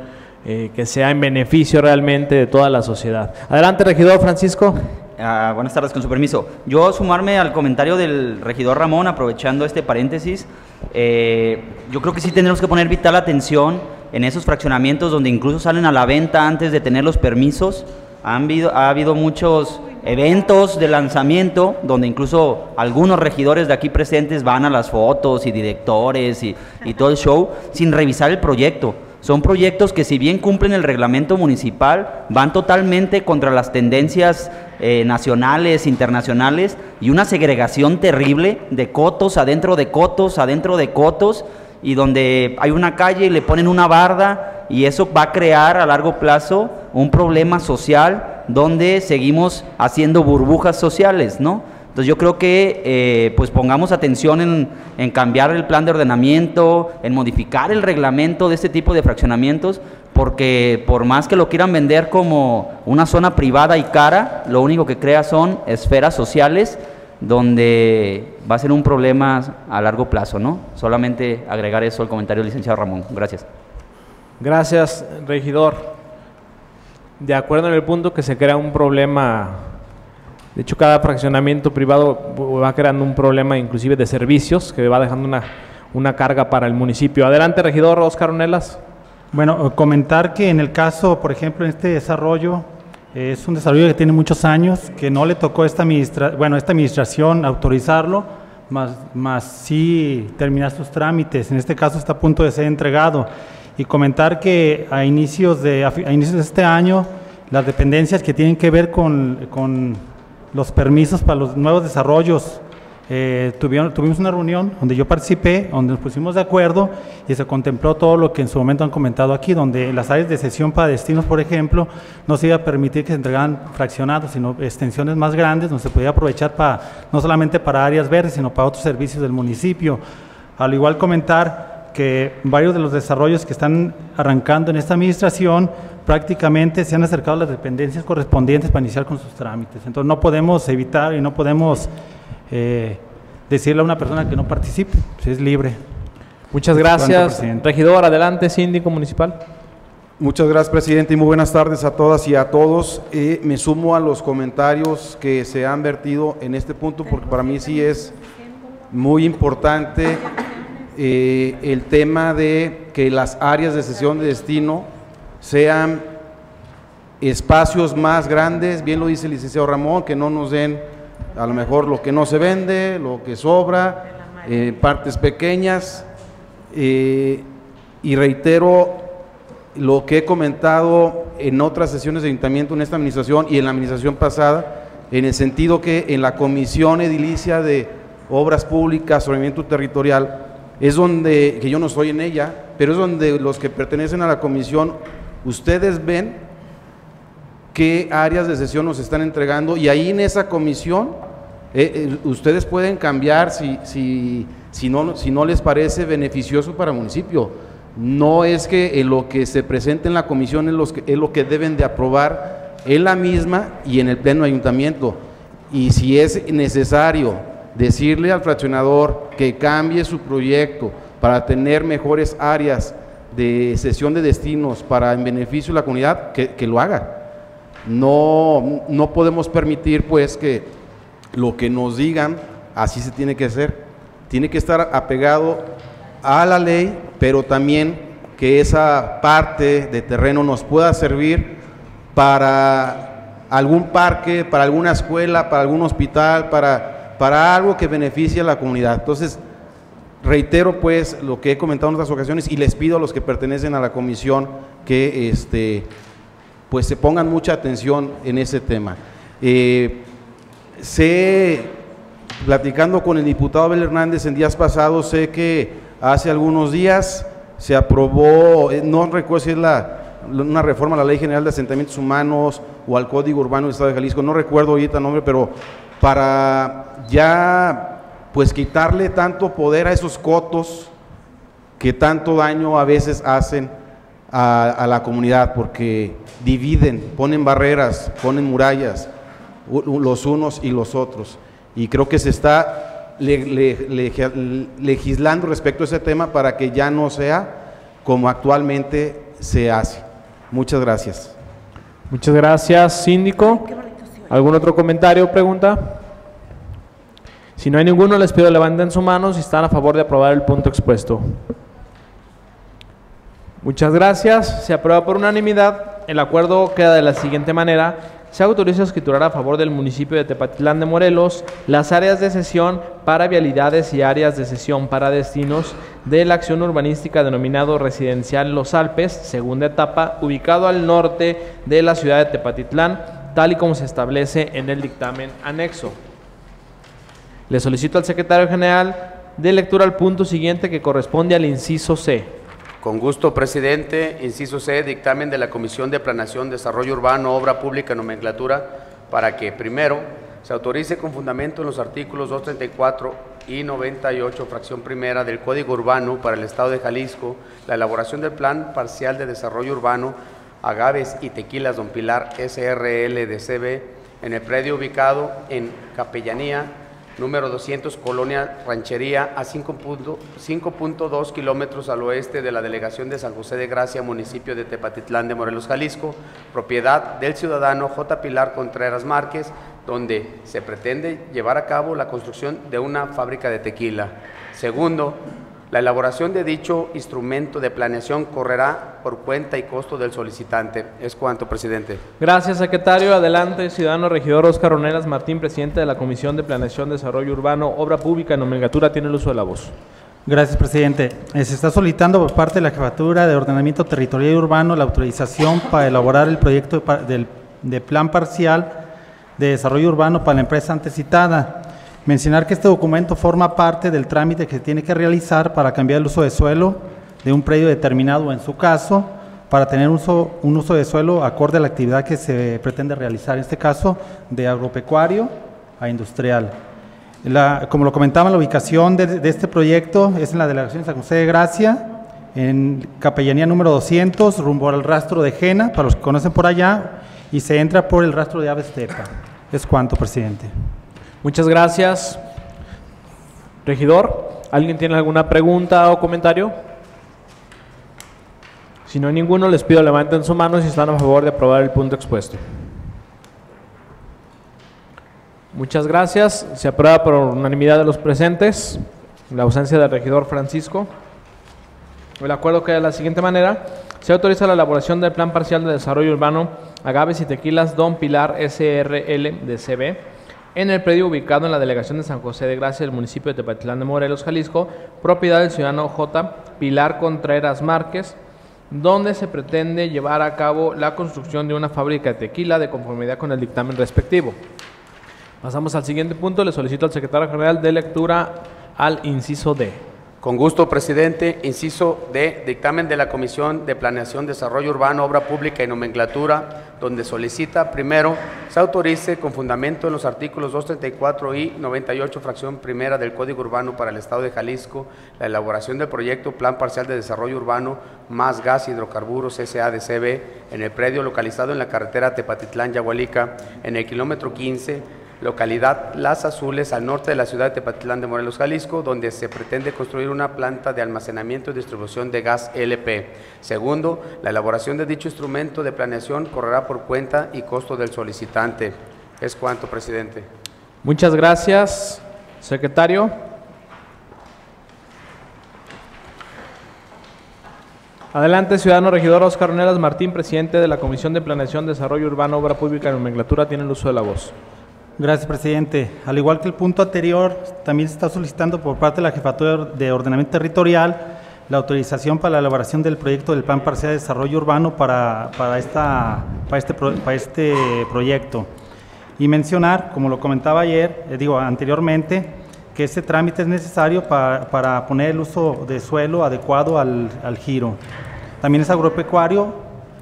eh, que sea en beneficio realmente de toda la sociedad. Adelante, regidor Francisco. Ah, buenas tardes, con su permiso. Yo sumarme al comentario del regidor Ramón, aprovechando este paréntesis, eh, yo creo que sí tendremos que poner vital atención en esos fraccionamientos donde incluso salen a la venta antes de tener los permisos. Han habido, ha habido muchos eventos de lanzamiento donde incluso algunos regidores de aquí presentes van a las fotos y directores y, y todo el show sin revisar el proyecto. Son proyectos que si bien cumplen el reglamento municipal, van totalmente contra las tendencias eh, nacionales, internacionales y una segregación terrible de cotos adentro de cotos, adentro de cotos, y donde hay una calle y le ponen una barda y eso va a crear a largo plazo un problema social donde seguimos haciendo burbujas sociales, ¿no? Entonces yo creo que eh, pues pongamos atención en, en cambiar el plan de ordenamiento, en modificar el reglamento de este tipo de fraccionamientos, porque por más que lo quieran vender como una zona privada y cara, lo único que crea son esferas sociales donde va a ser un problema a largo plazo, ¿no? Solamente agregar eso al comentario del licenciado Ramón. Gracias. Gracias, regidor. De acuerdo en el punto que se crea un problema, de hecho cada fraccionamiento privado va creando un problema inclusive de servicios que va dejando una, una carga para el municipio. Adelante, regidor Oscar Onelas. Bueno, eh, comentar que en el caso, por ejemplo, en este desarrollo, eh, es un desarrollo que tiene muchos años, que no le tocó esta, administra bueno, esta administración autorizarlo, más, más sí terminar sus trámites. En este caso está a punto de ser entregado. Y comentar que a inicios de, a inicios de este año, las dependencias que tienen que ver con, con los permisos para los nuevos desarrollos, eh, tuvieron, tuvimos una reunión donde yo participé, donde nos pusimos de acuerdo y se contempló todo lo que en su momento han comentado aquí, donde las áreas de sesión para destinos, por ejemplo, no se iba a permitir que se entregaran fraccionados, sino extensiones más grandes, donde se podía aprovechar para, no solamente para áreas verdes, sino para otros servicios del municipio. Al igual comentar que varios de los desarrollos que están arrancando en esta administración prácticamente se han acercado las dependencias correspondientes para iniciar con sus trámites. Entonces no podemos evitar y no podemos eh, decirle a una persona que no participe, si es libre. Muchas gracias. presidente. Regidor, adelante, síndico municipal. Muchas gracias, presidente, y muy buenas tardes a todas y a todos. Eh, me sumo a los comentarios que se han vertido en este punto, porque para mí sí es muy importante eh, el tema de que las áreas de sesión de destino sean espacios más grandes, bien lo dice el licenciado Ramón, que no nos den a lo mejor lo que no se vende, lo que sobra, eh, partes pequeñas. eh, y reitero lo que he comentado en otras sesiones de ayuntamiento en esta administración y en la administración pasada, en el sentido que en la comisión edilicia de obras públicas, ordenamiento territorial, es donde, que yo no estoy en ella, pero es donde los que pertenecen a la comisión, ustedes ven qué áreas de sesión nos están entregando y ahí en esa comisión eh, eh, ustedes pueden cambiar si, si, si, no, si no les parece beneficioso para el municipio. No es que eh, lo que se presente en la comisión es, que- es lo que deben de aprobar en la misma y en el pleno ayuntamiento. Y si es necesario decirle al fraccionador que cambie su proyecto para tener mejores áreas de sesión de destinos para en beneficio de la comunidad, que, que lo haga. No, no podemos permitir pues que lo que nos digan así se tiene que hacer. Tiene que estar apegado a la ley, pero también que esa parte de terreno nos pueda servir para algún parque, para alguna escuela, para algún hospital, para, para algo que beneficie a la comunidad. Entonces, reitero pues lo que he comentado en otras ocasiones y les pido a los que pertenecen a la comisión que este, pues se pongan mucha atención en ese tema. Eh, sé, platicando con el diputado Abel Hernández en días pasados, sé que hace algunos días se aprobó, eh, no recuerdo si es la, una reforma a la Ley General de Asentamientos Humanos o al Código Urbano del Estado de Jalisco, no recuerdo ahorita el nombre, pero para ya pues quitarle tanto poder a esos cotos que tanto daño a veces hacen a, a la comunidad porque dividen, ponen barreras, ponen murallas, los unos y los otros. Y creo que se está le- le- le- legislando respecto a ese tema para que ya no sea como actualmente se hace. Muchas gracias. Muchas gracias, síndico. ¿Algún otro comentario o pregunta? Si no hay ninguno, les pido levanten su mano si están a favor de aprobar el punto expuesto. Muchas gracias. Se aprueba por unanimidad. El acuerdo queda de la siguiente manera. Se autoriza a escriturar a favor del municipio de Tepatitlán de Morelos las áreas de sesión para vialidades y áreas de sesión para destinos de la acción urbanística denominado Residencial Los Alpes, segunda etapa, ubicado al norte de la ciudad de Tepatitlán, tal y como se establece en el dictamen anexo. Le solicito al secretario general de lectura al punto siguiente que corresponde al inciso C. Con gusto, presidente. Inciso C, dictamen de la Comisión de Planación, Desarrollo Urbano, Obra Pública Nomenclatura, para que, primero, se autorice con fundamento en los artículos 234 y 98, fracción primera del Código Urbano para el Estado de Jalisco, la elaboración del Plan Parcial de Desarrollo Urbano, Agaves y Tequilas Don Pilar SRL de CB, en el predio ubicado en Capellanía, número 200, Colonia Ranchería, a 5.2 5.2 kilómetros al oeste de la delegación de San José de Gracia, municipio de Tepatitlán de Morelos, Jalisco, propiedad del ciudadano J. Pilar Contreras Márquez, donde se pretende llevar a cabo la construcción de una fábrica de tequila. Segundo, la elaboración de dicho instrumento de planeación correrá por cuenta y costo del solicitante. Es cuanto, presidente. Gracias, secretario. Adelante, ciudadano regidor Oscar Ronelas Martín, presidente de la Comisión de Planeación, Desarrollo Urbano, Obra Pública y Nomenclatura, tiene el uso de la voz. Gracias, presidente. Eh, Se está solicitando por parte de la Jefatura de Ordenamiento Territorial y Urbano la autorización para elaborar el proyecto de, pa- del- de plan parcial de desarrollo urbano para la empresa antes citada. Mencionar que este documento forma parte del trámite que se tiene que realizar para cambiar el uso de suelo de un predio determinado, en su caso, para tener uso- un uso de suelo acorde a la actividad que se pretende realizar, en este caso, de agropecuario a industrial. La- como lo comentaba, la ubicación de, este proyecto es en la delegación de San José de Gracia, en Capellanía número 200, rumbo al rastro de Jena, para los que conocen por allá, y se entra por el rastro de Aves Tepa. Es cuanto, presidente. Muchas gracias. Regidor, ¿alguien tiene alguna pregunta o comentario? Si no hay ninguno, les pido levanten su mano si están a favor de aprobar el punto expuesto. Muchas gracias. Se aprueba por unanimidad de los presentes. La ausencia del regidor Francisco. El acuerdo queda de la siguiente manera. Se autoriza la elaboración del Plan Parcial de Desarrollo Urbano Agaves y Tequilas Don Pilar SRL de CB en el predio ubicado en la delegación de San José de Gracia del municipio de Tepatitlán de Morelos, Jalisco, propiedad del ciudadano J. Pilar Contreras Márquez, donde se pretende llevar a cabo la construcción de una fábrica de tequila de conformidad con el dictamen respectivo. Pasamos al siguiente punto. Le solicito al secretario general de lectura al inciso D. Con gusto, presidente. Inciso D, dictamen de la Comisión de Planeación, Desarrollo Urbano, Obra Pública y Nomenclatura, donde solicita, primero, se autorice con fundamento en los artículos 234 y 98, fracción primera del Código Urbano para el Estado de Jalisco, la elaboración del proyecto Plan Parcial de Desarrollo Urbano más Gas Hidrocarburos SADCB en el predio localizado en la carretera Tepatitlán-Yahualica, en el kilómetro 15, localidad Las Azules, al norte de la ciudad de Tepatitlán de Morelos, Jalisco, donde se pretende construir una planta de almacenamiento y distribución de gas LP. Segundo, la elaboración de dicho instrumento de planeación correrá por cuenta y costo del solicitante. Es cuanto, presidente. Muchas gracias, secretario. Adelante, ciudadano regidor Oscar Nelas Martín, presidente de la Comisión de Planeación, Desarrollo Urbano, Obra Pública y Nomenclatura, tiene el uso de la voz. Gracias, presidente. Al igual que el punto anterior, también se está solicitando por parte de la Jefatura de Ordenamiento Territorial la autorización para la elaboración del proyecto del Plan Parcial de Desarrollo Urbano para, para, esta, para, este, para este proyecto. Y mencionar, como lo comentaba ayer, eh, digo anteriormente, que este trámite es necesario para, para poner el uso de suelo adecuado al, al giro. También es agropecuario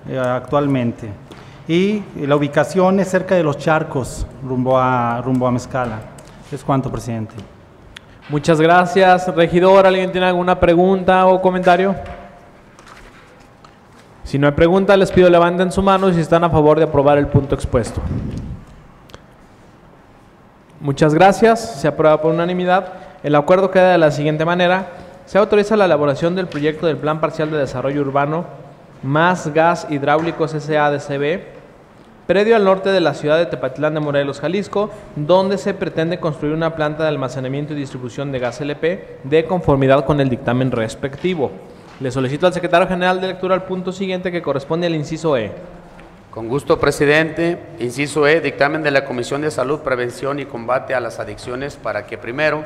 eh, actualmente. Y la ubicación es cerca de los charcos, rumbo a, rumbo a Mezcala. Es cuanto, presidente. Muchas gracias, regidor. ¿Alguien tiene alguna pregunta o comentario? Si no hay pregunta, les pido levanten su mano si están a favor de aprobar el punto expuesto. Muchas gracias. Se aprueba por unanimidad. El acuerdo queda de la siguiente manera. Se autoriza la elaboración del proyecto del Plan Parcial de Desarrollo Urbano más Gas Hidráulicos SADCB, predio al norte de la ciudad de Tepatitlán de Morelos, Jalisco, donde se pretende construir una planta de almacenamiento y distribución de gas LP de conformidad con el dictamen respectivo. Le solicito al secretario general de lectura al punto siguiente que corresponde al inciso E. Con gusto, presidente. Inciso E, dictamen de la Comisión de Salud, Prevención y Combate a las Adicciones para que primero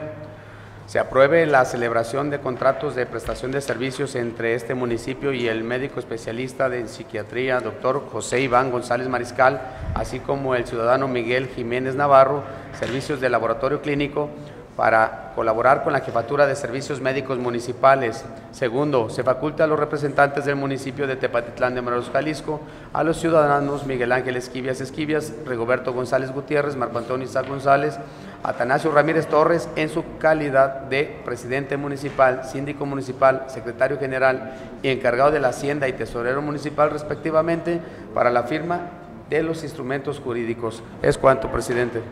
se apruebe la celebración de contratos de prestación de servicios entre este municipio y el médico especialista de psiquiatría, doctor José Iván González Mariscal, así como el ciudadano Miguel Jiménez Navarro, servicios de laboratorio clínico, para colaborar con la Jefatura de Servicios Médicos Municipales. Segundo, se faculta a los representantes del municipio de Tepatitlán de Morelos, Jalisco, a los ciudadanos Miguel Ángel Esquivias Esquivias, Rigoberto González Gutiérrez, Marco Antonio Isaac González, Atanasio Ramírez Torres, en su calidad de presidente municipal, síndico municipal, secretario general y encargado de la Hacienda y tesorero municipal respectivamente, para la firma de los instrumentos jurídicos. Es cuanto, presidente.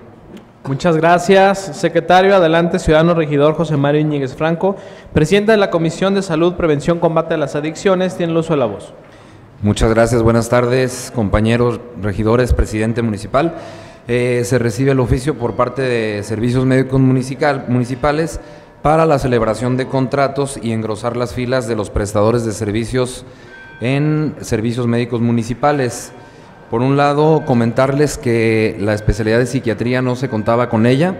Muchas gracias, secretario. Adelante, ciudadano regidor José Mario Íñiguez Franco, presidente de la Comisión de Salud, Prevención, Combate a las Adicciones. Tiene el uso de la voz. Muchas gracias, buenas tardes, compañeros regidores, presidente municipal. Eh, se recibe el oficio por parte de Servicios Médicos municipal, Municipales para la celebración de contratos y engrosar las filas de los prestadores de servicios en servicios médicos municipales. Por un lado, comentarles que la especialidad de psiquiatría no se contaba con ella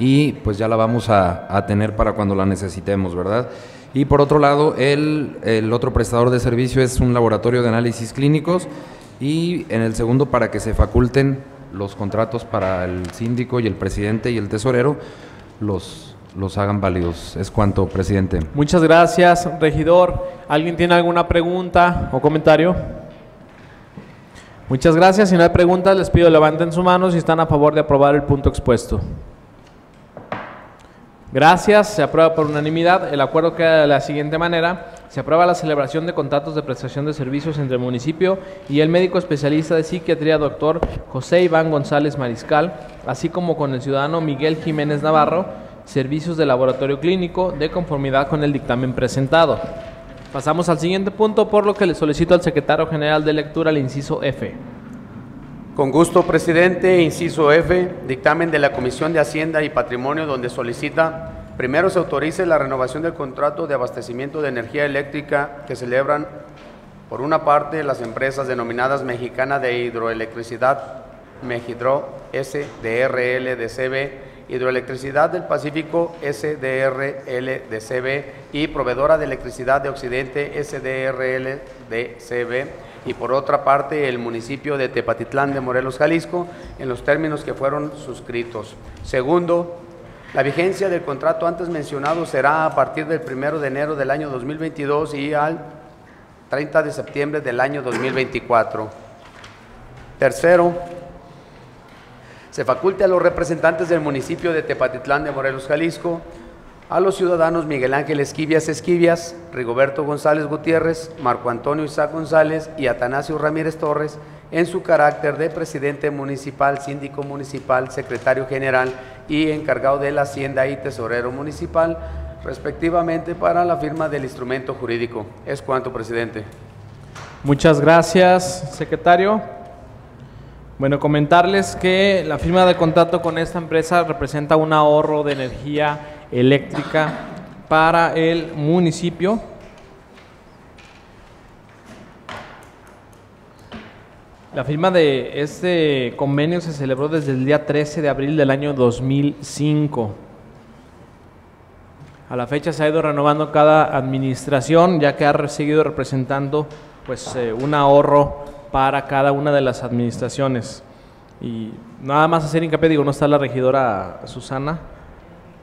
y pues ya la vamos a, tener para cuando la necesitemos, ¿verdad? Y por otro lado, el, otro prestador de servicio es un laboratorio de análisis clínicos y en el segundo para que se faculten los contratos para el síndico y el presidente y el tesorero los, los hagan válidos. Es cuanto, presidente. Muchas gracias, regidor. ¿Alguien tiene alguna pregunta o comentario? Muchas gracias. Si no hay preguntas, les pido levanten su mano si están a favor de aprobar el punto expuesto. Gracias. Se aprueba por unanimidad. El acuerdo queda de la siguiente manera. Se aprueba la celebración de contratos de prestación de servicios entre el municipio y el médico especialista de psiquiatría, doctor José Iván González Mariscal, así como con el ciudadano Miguel Jiménez Navarro, servicios de laboratorio clínico de conformidad con el dictamen presentado. Pasamos al siguiente punto, por lo que le solicito al secretario general de lectura el inciso F. Con gusto, presidente. Inciso F, dictamen de la Comisión de Hacienda y Patrimonio, donde solicita primero se autorice la renovación del contrato de abastecimiento de energía eléctrica que celebran, por una parte, las empresas denominadas Mexicana de Hidroelectricidad, Mejidro SDRL de CB Hidroelectricidad del Pacífico SDRL-DCB y Proveedora de Electricidad de Occidente SDRL-DCB y por otra parte el municipio de Tepatitlán de Morelos, Jalisco, en los términos que fueron suscritos. Segundo, la vigencia del contrato antes mencionado será a partir del 1 de enero del año 2022 y al 30 de septiembre del año 2024. Tercero, se faculte a los representantes del municipio de Tepatitlán de Morelos, Jalisco, a los ciudadanos Miguel Ángel Esquivias Esquivias, Rigoberto González Gutiérrez, Marco Antonio Isaac González y Atanasio Ramírez Torres en su carácter de presidente municipal, síndico municipal, secretario general y encargado de la Hacienda y tesorero municipal, respectivamente para la firma del instrumento jurídico. Es cuanto, presidente. Muchas gracias, secretario. Bueno, comentarles que la firma de contrato con esta empresa representa un ahorro de energía eléctrica para el municipio. La firma de este convenio se celebró desde el día 13 de abril del año 2005. A la fecha se ha ido renovando cada administración, ya que ha seguido representando pues, eh, un ahorro para cada una de las administraciones. Y nada más hacer hincapié, digo, no está la regidora Susana,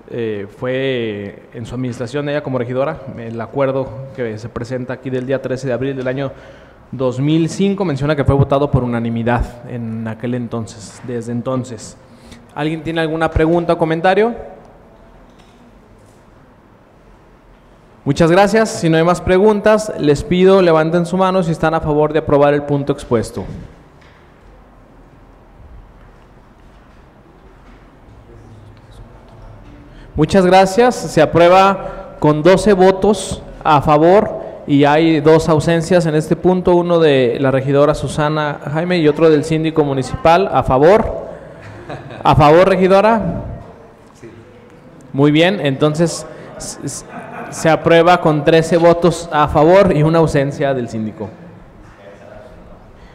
eh, fue en su administración ella como regidora, el acuerdo que se presenta aquí del día 13 de abril del año 2005 menciona que fue votado por unanimidad en aquel entonces, desde entonces. ¿Alguien tiene alguna pregunta o comentario? Muchas gracias. Si no hay más preguntas, les pido levanten su mano si están a favor de aprobar el punto expuesto. Muchas gracias. Se aprueba con 12 votos a favor y hay dos ausencias en este punto, uno de la regidora Susana Jaime y otro del síndico municipal. A favor. A favor, regidora. Muy bien, entonces se aprueba con 13 votos a favor y una ausencia del síndico.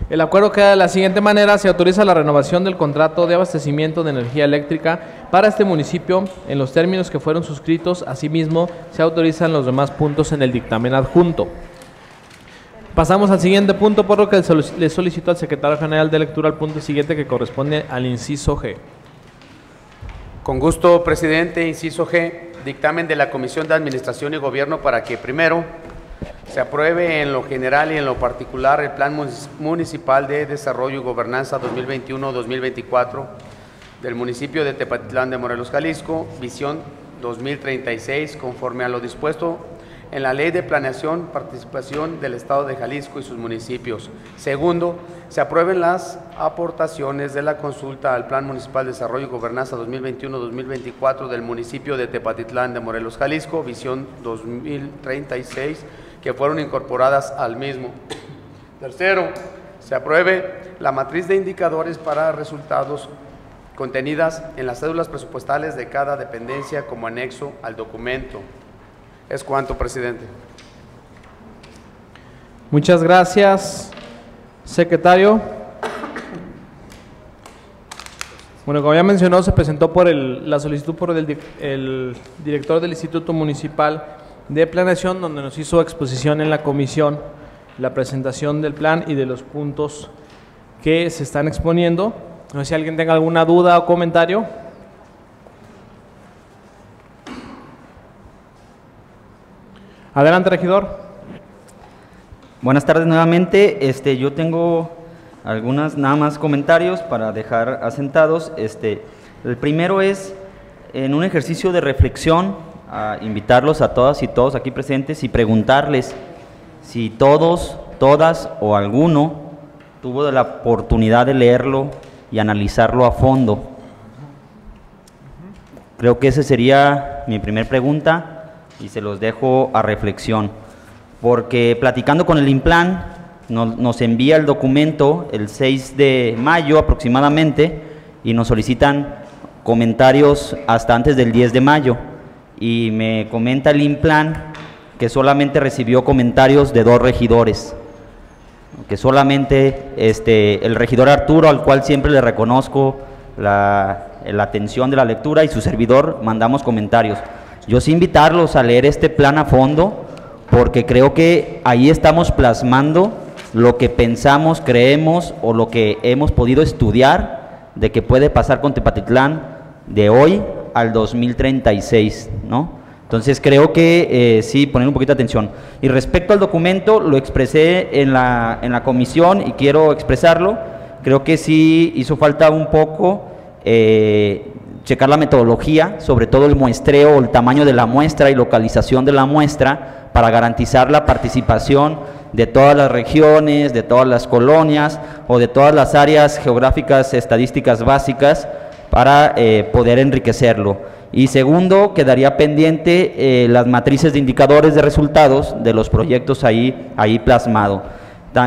El acuerdo queda de la siguiente manera, se autoriza la renovación del contrato de abastecimiento de energía eléctrica para este municipio en los términos que fueron suscritos, asimismo se autorizan los demás puntos en el dictamen adjunto. Pasamos al siguiente punto, por lo que le solicito al secretario general de lectura al punto siguiente que corresponde al inciso G. Con gusto, presidente, inciso G, dictamen de la Comisión de Administración y Gobierno para que primero se apruebe en lo general y en lo particular el Plan Municipal de Desarrollo y Gobernanza 2021-2024 del municipio de Tepatitlán de Morelos, Jalisco, visión 2036, conforme a lo dispuesto en la Ley de Planeación, Participación del Estado de Jalisco y sus municipios. Segundo, se aprueben las aportaciones de la consulta al Plan Municipal de Desarrollo y Gobernanza 2021-2024 del municipio de Tepatitlán de Morelos, Jalisco, visión 2036, que fueron incorporadas al mismo. Tercero, se apruebe la matriz de indicadores para resultados contenidas en las cédulas presupuestales de cada dependencia como anexo al documento. Es cuanto, presidente. Muchas gracias, secretario. Bueno, como ya mencionó, se presentó por el- la solicitud por el, el director del Instituto Municipal de Planeación, donde nos hizo exposición en la comisión la presentación del plan y de los puntos que se están exponiendo. No sé si alguien tenga alguna duda o comentario. Adelante, regidor. Buenas tardes nuevamente. Este, yo tengo algunas nada más comentarios para dejar asentados. Este, el primero es en un ejercicio de reflexión a invitarlos a todas y todos aquí presentes y preguntarles si todos, todas o alguno tuvo la oportunidad de leerlo y analizarlo a fondo. Creo que esa sería mi primera pregunta y se los dejo a reflexión. Porque platicando con el Implan, nos, nos envía el documento el 6 de mayo aproximadamente y nos solicitan comentarios hasta antes del 10 de mayo. Y me comenta el Implan que solamente recibió comentarios de dos regidores que solamente este, el regidor Arturo, al cual siempre le reconozco la, la atención de la lectura, y su servidor mandamos comentarios. Yo sí invitarlos a leer este plan a fondo, porque creo que ahí estamos plasmando lo que pensamos, creemos o lo que hemos podido estudiar de que puede pasar con Tepatitlán de hoy al 2036, ¿no? Entonces creo que eh, sí, poner un poquito de atención. Y respecto al documento, lo expresé en la, en la comisión y quiero expresarlo. Creo que sí hizo falta un poco eh, checar la metodología, sobre todo el muestreo, el tamaño de la muestra y localización de la muestra para garantizar la participación de todas las regiones, de todas las colonias o de todas las áreas geográficas estadísticas básicas para eh, poder enriquecerlo. Y segundo, quedaría pendiente eh, las matrices de indicadores de resultados de los proyectos ahí, ahí plasmado.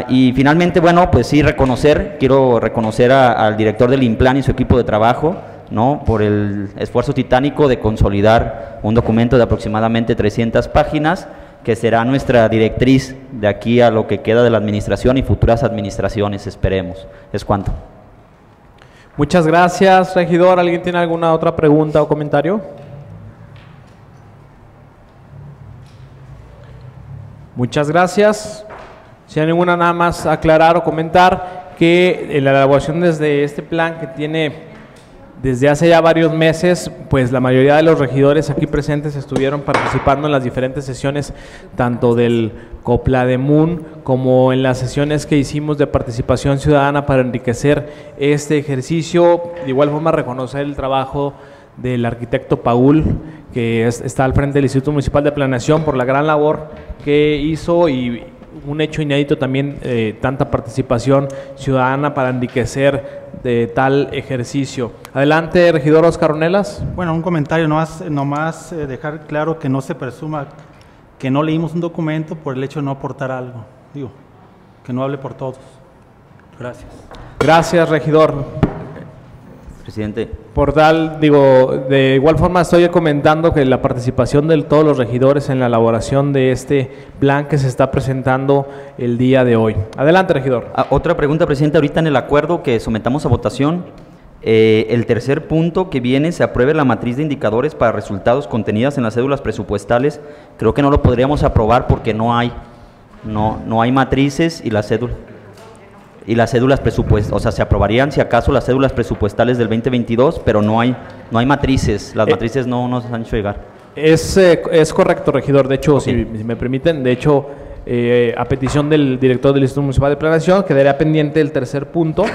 Y finalmente, bueno, pues sí, reconocer, quiero reconocer al director del Implan y su equipo de trabajo, ¿no? Por el esfuerzo titánico de consolidar un documento de aproximadamente 300 páginas, que será nuestra directriz de aquí a lo que queda de la administración y futuras administraciones, esperemos. Es cuanto. Muchas gracias, regidor. ¿Alguien tiene alguna otra pregunta o comentario? Muchas gracias. Si hay ninguna nada más aclarar o comentar que la elaboración desde este plan que tiene desde hace ya varios meses, pues la mayoría de los regidores aquí presentes estuvieron participando en las diferentes sesiones, tanto del COPLADEMUN como en las sesiones que hicimos de participación ciudadana para enriquecer este ejercicio. De igual forma, reconocer el trabajo del arquitecto Paul, que es- está al frente del Instituto Municipal de Planeación, por la gran labor que hizo y un hecho inédito también, eh, tanta participación ciudadana para enriquecer de tal ejercicio. Adelante, regidor Oscar Ornelas. Bueno, un comentario, nomás, nomás eh, dejar claro que no se presuma que no leímos un documento por el hecho de no aportar algo. Digo, que no hable por todos. Gracias. Gracias, regidor. Presidente, Por tal, digo, de igual forma estoy comentando que la participación de todos los regidores en la elaboración de este plan que se está presentando el día de hoy. Adelante, regidor. Ah, otra pregunta, presidente. Ahorita en el acuerdo que sometamos a votación, eh, el tercer punto que viene, se apruebe la matriz de indicadores para resultados contenidas en las cédulas presupuestales. Creo que no lo podríamos aprobar porque no hay, no, no hay matrices y las cédulas. Y las cédulas presupuestales, o sea, se aprobarían si acaso las cédulas presupuestales del 2022, pero no hay, no hay matrices. Las Eh, matrices no nos han hecho llegar. Es, eh, es correcto, regidor. De hecho, si, si me permiten, de hecho, eh, a petición del director del Instituto Municipal de Planeación, quedaría pendiente el tercer punto,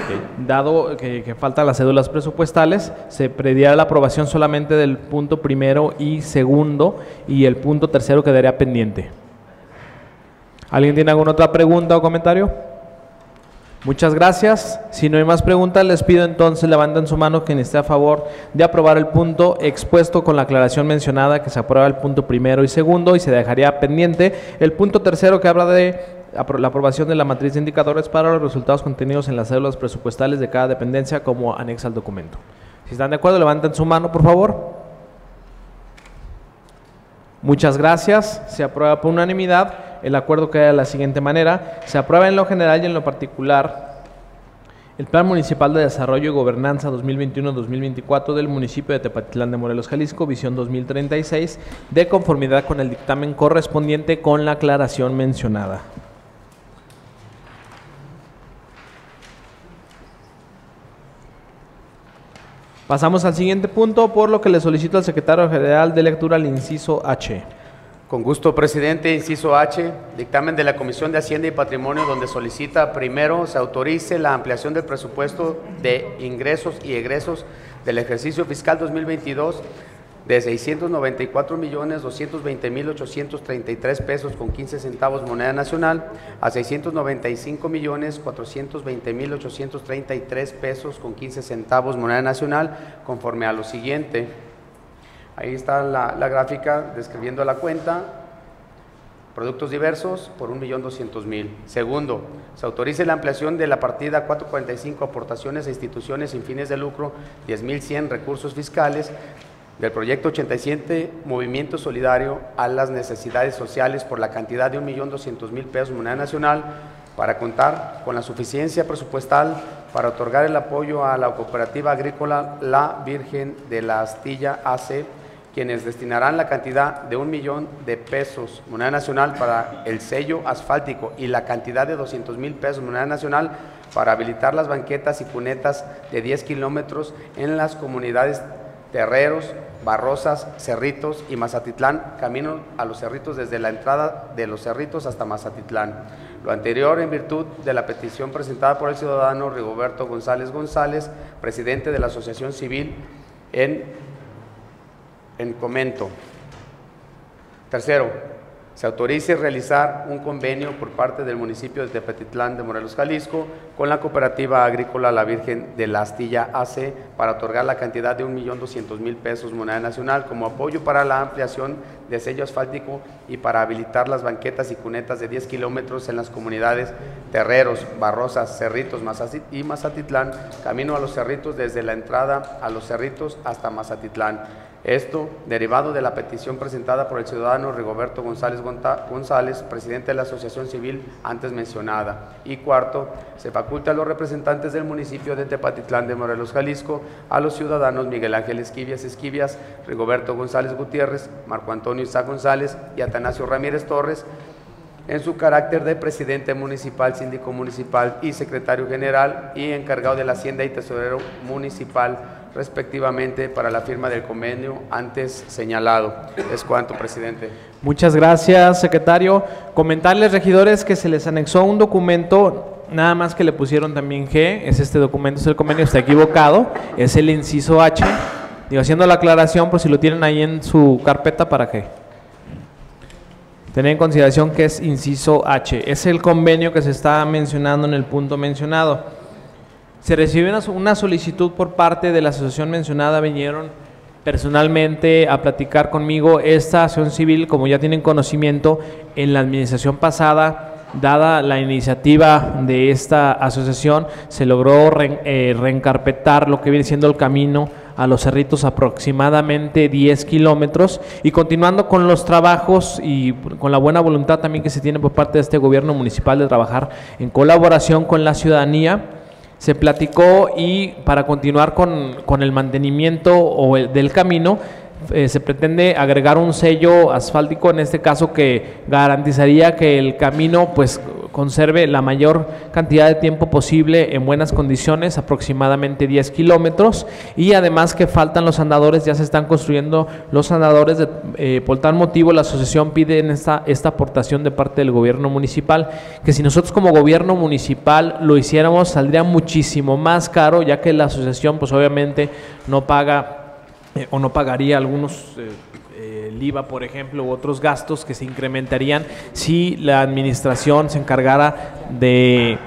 dado que, que faltan las cédulas presupuestales, se prediera la aprobación solamente del punto primero y segundo, y el punto tercero quedaría pendiente. ¿Alguien tiene alguna otra pregunta o comentario? Muchas gracias. Si no hay más preguntas, les pido entonces levanten su mano quien esté a favor de aprobar el punto expuesto con la aclaración mencionada que se aprueba el punto primero y segundo y se dejaría pendiente el punto tercero que habla de la aprobación de la matriz de indicadores para los resultados contenidos en las células presupuestales de cada dependencia como anexa al documento. Si están de acuerdo, levanten su mano, por favor. Muchas gracias. Se aprueba por unanimidad. El acuerdo queda de la siguiente manera. Se aprueba en lo general y en lo particular el Plan Municipal de Desarrollo y Gobernanza 2021-2024 del municipio de Tepatitlán de Morelos, Jalisco, visión 2036, de conformidad con el dictamen correspondiente con la aclaración mencionada. Pasamos al siguiente punto, por lo que le solicito al secretario general de lectura el inciso H. Con gusto, presidente. Inciso H, dictamen de la Comisión de Hacienda y Patrimonio, donde solicita primero se autorice la ampliación del presupuesto de ingresos y egresos del ejercicio fiscal 2022 de 694 millones 220 mil 833 pesos con 15 centavos moneda nacional a 695 millones 420 mil 833 pesos con 15 centavos moneda nacional, conforme a lo siguiente. Ahí está la, gráfica describiendo la cuenta. Productos diversos por 1.200.000. Segundo, se autorice la ampliación de la partida 445 aportaciones a instituciones sin fines de lucro, 10.100 recursos fiscales del proyecto 87 Movimiento Solidario a las necesidades sociales por la cantidad de 1.200.000 pesos moneda nacional para contar con la suficiencia presupuestal para otorgar el apoyo a la cooperativa agrícola La Virgen de la Astilla AC quienes destinarán la cantidad de un millón de pesos moneda nacional para el sello asfáltico y la cantidad de 200 mil pesos moneda nacional para habilitar las banquetas y cunetas de 10 kilómetros en las comunidades Terreros, Barrosas, Cerritos y Mazatitlán, camino a los Cerritos desde la entrada de los Cerritos hasta Mazatitlán. Lo anterior en virtud de la petición presentada por el ciudadano Rigoberto González González, presidente de la Asociación Civil en en comento. Tercero, se autorice realizar un convenio por parte del municipio de Tepetitlán de Morelos, Jalisco, con la cooperativa agrícola La Virgen de la Astilla AC para otorgar la cantidad de 1.200.000 pesos moneda nacional como apoyo para la ampliación de sello asfáltico y para habilitar las banquetas y cunetas de 10 kilómetros en las comunidades Terreros, Barrosas, Cerritos y Mazatitlán, camino a los Cerritos desde la entrada a los Cerritos hasta Mazatitlán. Esto derivado de la petición presentada por el ciudadano Rigoberto González González, presidente de la Asociación Civil antes mencionada. Y cuarto, se faculta a los representantes del municipio de Tepatitlán de Morelos, Jalisco, a los ciudadanos Miguel Ángel Esquivias Esquivias, Rigoberto González Gutiérrez, Marco Antonio Isaac González y Atanasio Ramírez Torres, en su carácter de presidente municipal, síndico municipal y secretario general y encargado de la Hacienda y tesorero municipal respectivamente para la firma del convenio antes señalado. Es cuanto, presidente. Muchas gracias, secretario. Comentarles, regidores, que se les anexó un documento, nada más que le pusieron también G, es este documento, es el convenio, está equivocado, es el inciso H. Digo, haciendo la aclaración, pues si lo tienen ahí en su carpeta, ¿para qué? Tener en consideración que es inciso H. Es el convenio que se está mencionando en el punto mencionado. Se recibe una, solicitud por parte de la asociación mencionada, vinieron personalmente a platicar conmigo. Esta acción civil, como ya tienen conocimiento, en la administración pasada dada la iniciativa de esta asociación, se logró eh, reencarpetar lo que viene siendo el camino a los cerritos aproximadamente 10 kilómetros y continuando con los trabajos y con la buena voluntad también que se tiene por parte de este gobierno municipal de trabajar en colaboración con la ciudadanía, se platicó y para continuar con, con el mantenimiento o el- del camino, eh, se pretende agregar un sello asfáltico, en este caso que garantizaría que el camino pues conserve la mayor cantidad de tiempo posible en buenas condiciones, aproximadamente 10 kilómetros, y además que faltan los andadores, ya se están construyendo los andadores, de- eh, por tal motivo la asociación pide en esta, esta aportación de parte del gobierno municipal, que si nosotros como gobierno municipal lo hiciéramos saldría muchísimo más caro, ya que la asociación pues obviamente no paga eh, o no pagaría algunos eh, eh, IVA, por ejemplo, u otros gastos que se incrementarían si la administración se encargara de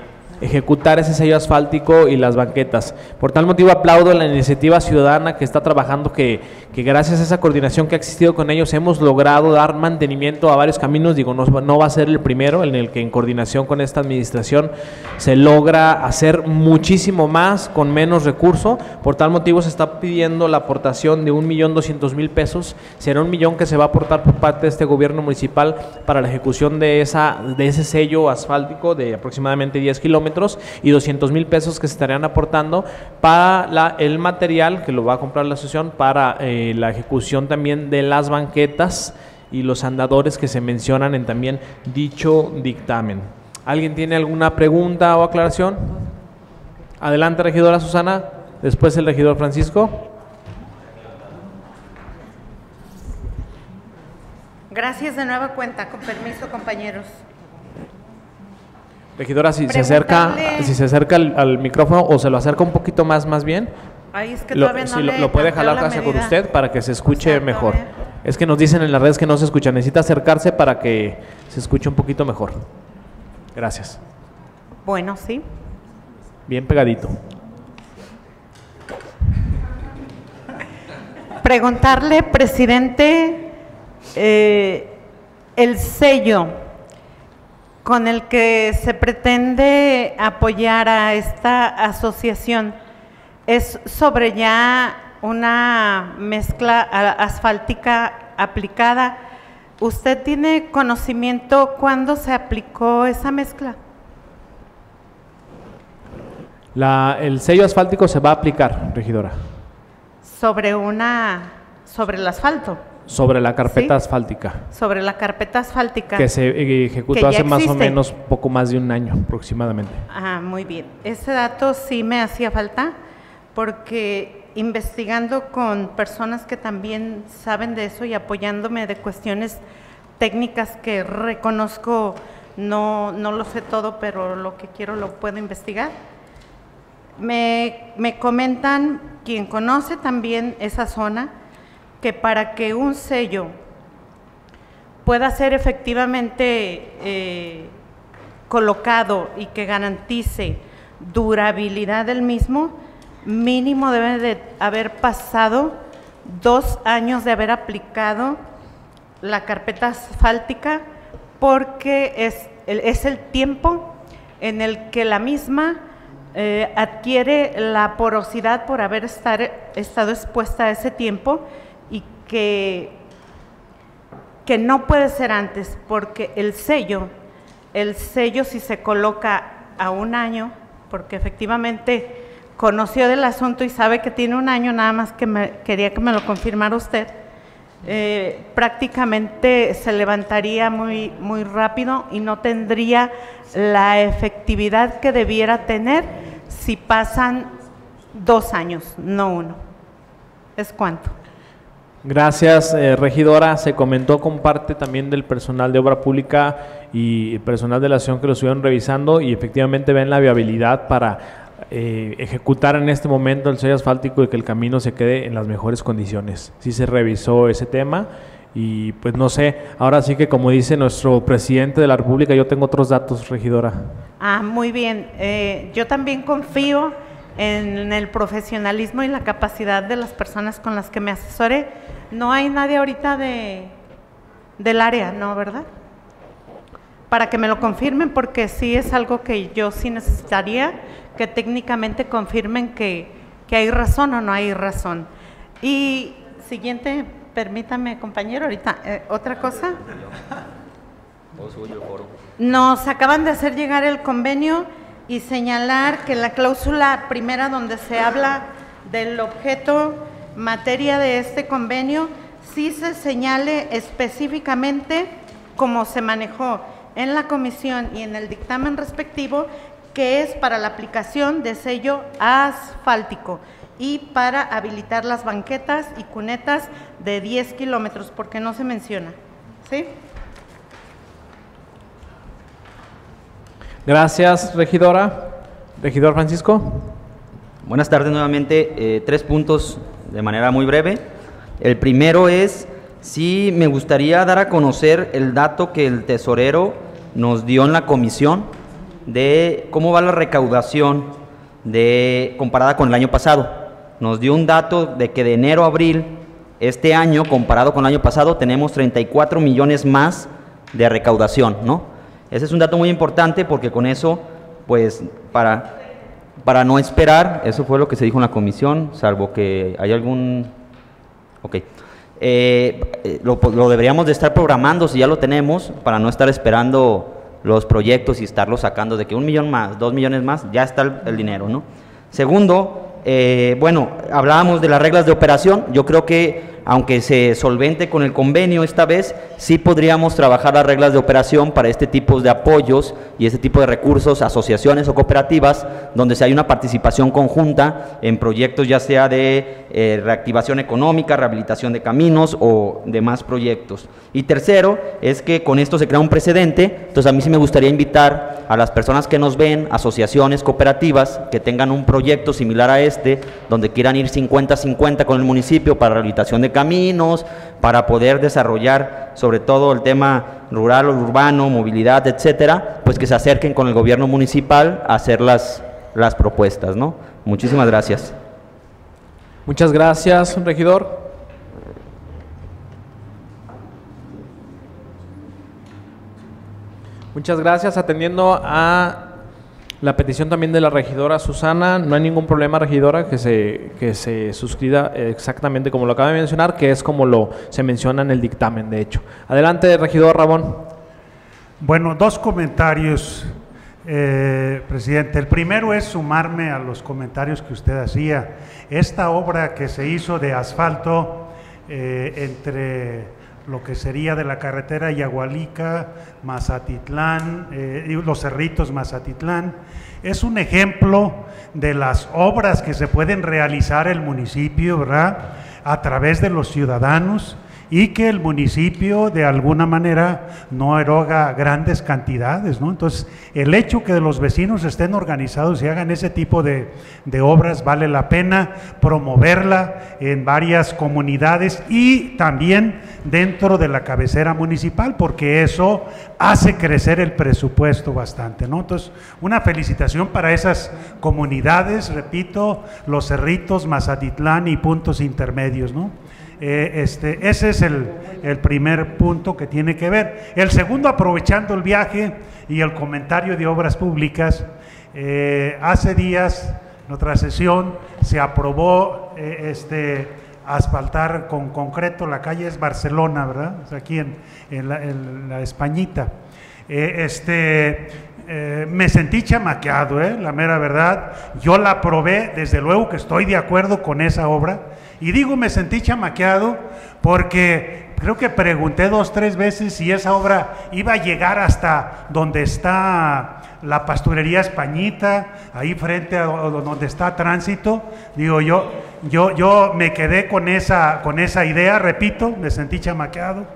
ejecutar ese sello asfáltico y las banquetas. Por tal motivo aplaudo la iniciativa ciudadana que está trabajando, que, que gracias a esa coordinación que ha existido con ellos hemos logrado dar mantenimiento a varios caminos. Digo, no, no va a ser el primero en el que en coordinación con esta administración se logra hacer muchísimo más con menos recurso. Por tal motivo se está pidiendo la aportación de 1.200.000 pesos. Será un millón que se va a aportar por parte de este gobierno municipal para la ejecución de, esa, de ese sello asfáltico de aproximadamente 10 kilómetros y 200 mil pesos que se estarían aportando para la- el material que lo va a comprar la asociación para eh, la ejecución también de las banquetas y los andadores que se mencionan en también dicho dictamen. ¿Alguien tiene alguna pregunta o aclaración? Adelante, regidora Susana. Después el regidor Francisco. Gracias de nueva cuenta, con permiso, compañeros. Regidora, si se acerca, si se acerca al, al micrófono o se lo acerca un poquito más, más bien, Ahí es que lo, no si lo, lo puede jalar la hacia con usted para que se escuche mejor. Es que nos dicen en las redes que no se escucha, necesita acercarse para que se escuche un poquito mejor. Gracias. Bueno, sí. Bien pegadito. Preguntarle, presidente, eh, el sello con el que se pretende apoyar a esta asociación es sobre ya una mezcla asfáltica aplicada. ¿Usted tiene conocimiento cuándo se aplicó esa mezcla? La- el sello asfáltico se va a aplicar, regidora, Sobre una, sobre el asfalto, sobre la carpeta Sí. asfáltica, sobre la carpeta asfáltica. que se eh, ejecutó Que hace más o menos poco más de un año aproximadamente. Ah, muy bien. Ese dato sí me hacía falta porque investigando con personas que también saben de eso y apoyándome de cuestiones técnicas que reconozco, no, no lo sé todo, pero lo que quiero lo puedo investigar. Me, me comentan, quien conoce también esa zona, que para que un sello pueda ser efectivamente eh, colocado y que garantice durabilidad del mismo, mínimo debe de haber pasado dos años de haber aplicado la carpeta asfáltica porque es el, es el tiempo en el que la misma eh, adquiere la porosidad por haber estar- estado expuesta a ese tiempo que que no puede ser antes, porque el sello, el sello si se coloca a un año, porque efectivamente conoció del asunto y sabe que tiene un año, nada más que me, quería que me lo confirmara usted, eh, prácticamente se levantaría muy, muy rápido y no tendría la efectividad que debiera tener si pasan dos años, no uno. ¿Es cuánto? Gracias, eh, regidora. Se comentó con parte también del personal de obra pública y personal de la acción que lo estuvieron revisando y efectivamente ven la viabilidad para eh, ejecutar en este momento el sello asfáltico y que el camino se quede en las mejores condiciones. Sí se revisó ese tema y pues no sé, ahora sí que como dice nuestro presidente de la República, yo tengo otros datos, regidora. Ah, muy bien. Eh, yo también confío en el profesionalismo y la capacidad de las personas con las que me asesoré. No hay nadie ahorita de, del área, ¿no? ¿Verdad? Para que me lo confirmen, porque sí es algo que yo sí necesitaría, que técnicamente confirmen que, que hay razón o no hay razón. Y siguiente, permítame compañero, ahorita, eh, otra cosa. Nos acaban de hacer llegar el convenio y señalar que la cláusula primera donde se habla del objeto materia de este convenio sí se señale específicamente cómo se manejó en la comisión y en el dictamen respectivo que es para la aplicación de sello asfáltico y para habilitar las banquetas y cunetas de 10 kilómetros, porque no se menciona. ¿Sí? Gracias, regidora. Regidor Francisco. Buenas tardes nuevamente. Eh, tres puntos de manera muy breve. El primero es, sí me gustaría dar a conocer el dato que el tesorero nos dio en la comisión de cómo va la recaudación de, comparada con el año pasado. Nos dio un dato de que de enero a abril, este año, comparado con el año pasado, tenemos 34 millones más de recaudación, ¿no? Ese es un dato muy importante porque con eso, pues, para, para no esperar, eso fue lo que se dijo en la comisión, salvo que hay algún... Ok. Eh, lo, lo, deberíamos de estar programando si ya lo tenemos, para no estar esperando los proyectos y estarlos sacando de que un millón más, dos millones más, ya está el, el dinero, ¿no? Segundo, eh, bueno, hablábamos de las reglas de operación, yo creo que aunque se solvente con el convenio esta vez, sí podríamos trabajar las reglas de operación para este tipo de apoyos y este tipo de recursos, asociaciones o cooperativas, donde se hay una participación conjunta en proyectos ya sea de eh, reactivación económica, rehabilitación de caminos o demás proyectos. Y tercero, es que con esto se crea un precedente, entonces a mí sí me gustaría invitar a las personas que nos ven, asociaciones, cooperativas, que tengan un proyecto similar a este, donde quieran ir 50-50 con el municipio para rehabilitación de caminos, para poder desarrollar sobre todo el tema rural urbano, movilidad, etcétera, pues que se acerquen con el gobierno municipal a hacer las, las propuestas, ¿no? Muchísimas gracias. Muchas gracias, regidor. Muchas gracias. Atendiendo a la petición también de la regidora Susana, no hay ningún problema, regidora, que se, que se suscriba exactamente como lo acaba de mencionar, que es como lo se menciona en el dictamen, de hecho. Adelante, regidor Ramón. Bueno, dos comentarios, eh, presidente. El primero es sumarme a los comentarios que usted hacía. Esta obra que se hizo de asfalto eh, entre lo que sería de la carretera Yagualica, Mazatitlán, eh, los Cerritos, Mazatitlán. Es un ejemplo de las obras que se pueden realizar el municipio, ¿verdad? A través de los ciudadanos y que el municipio de alguna manera no eroga grandes cantidades, ¿no? Entonces, el hecho que los vecinos estén organizados y hagan ese tipo de, de obras vale la pena promoverla en varias comunidades y también dentro de la cabecera municipal, porque eso hace crecer el presupuesto bastante, ¿no? Entonces, una felicitación para esas comunidades, repito, Los Cerritos, Mazatitlán y puntos intermedios, ¿no? Eh, este, ese es el, el, primer punto que tiene que ver. El segundo, aprovechando el viaje y el comentario de obras públicas, eh, hace días, en otra sesión, se aprobó eh, este, asfaltar con concreto la calle es Barcelona, ¿verdad? aquí en, en, la, en, la, Españita. este, me sentí chamaqueado, la mera verdad. Yo la aprobé, desde luego que estoy de acuerdo con esa obra y digo, me sentí chamaqueado porque creo que pregunté dos, tres veces si esa obra iba a llegar hasta donde está la pasturería Españita, ahí frente a donde está tránsito. Digo, yo, yo, yo me quedé con esa, con esa idea, repito, me sentí chamaqueado.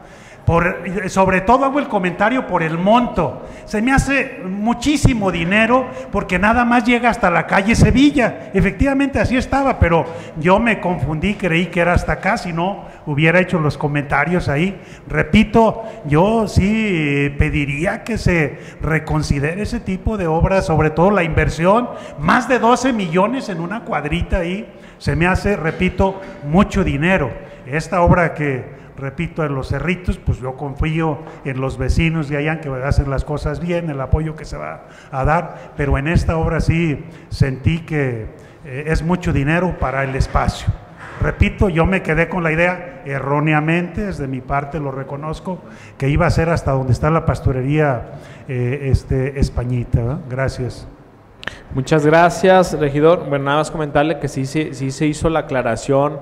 Por, sobre todo hago el comentario por el monto. Se me hace muchísimo dinero porque nada más llega hasta la calle Sevilla. Efectivamente así estaba, pero yo me confundí, creí que era hasta acá, si no hubiera hecho los comentarios ahí. Repito, yo sí pediría que se reconsidere ese tipo de obras, sobre todo la inversión, más de 12 millones en una cuadrita ahí, se me hace, repito, mucho dinero. Esta obra que repito, en los cerritos, pues yo confío en los vecinos de allá que hacen las cosas bien, el apoyo que se va a dar, pero en esta obra sí sentí que eh, es mucho dinero para el espacio. Repito, yo me quedé con la idea erróneamente, desde mi parte lo reconozco, que iba a ser hasta donde está la pasturería eh, este, Españita. Gracias. Muchas gracias, regidor. Bueno, nada más comentarle que sí, sí, sí se hizo la aclaración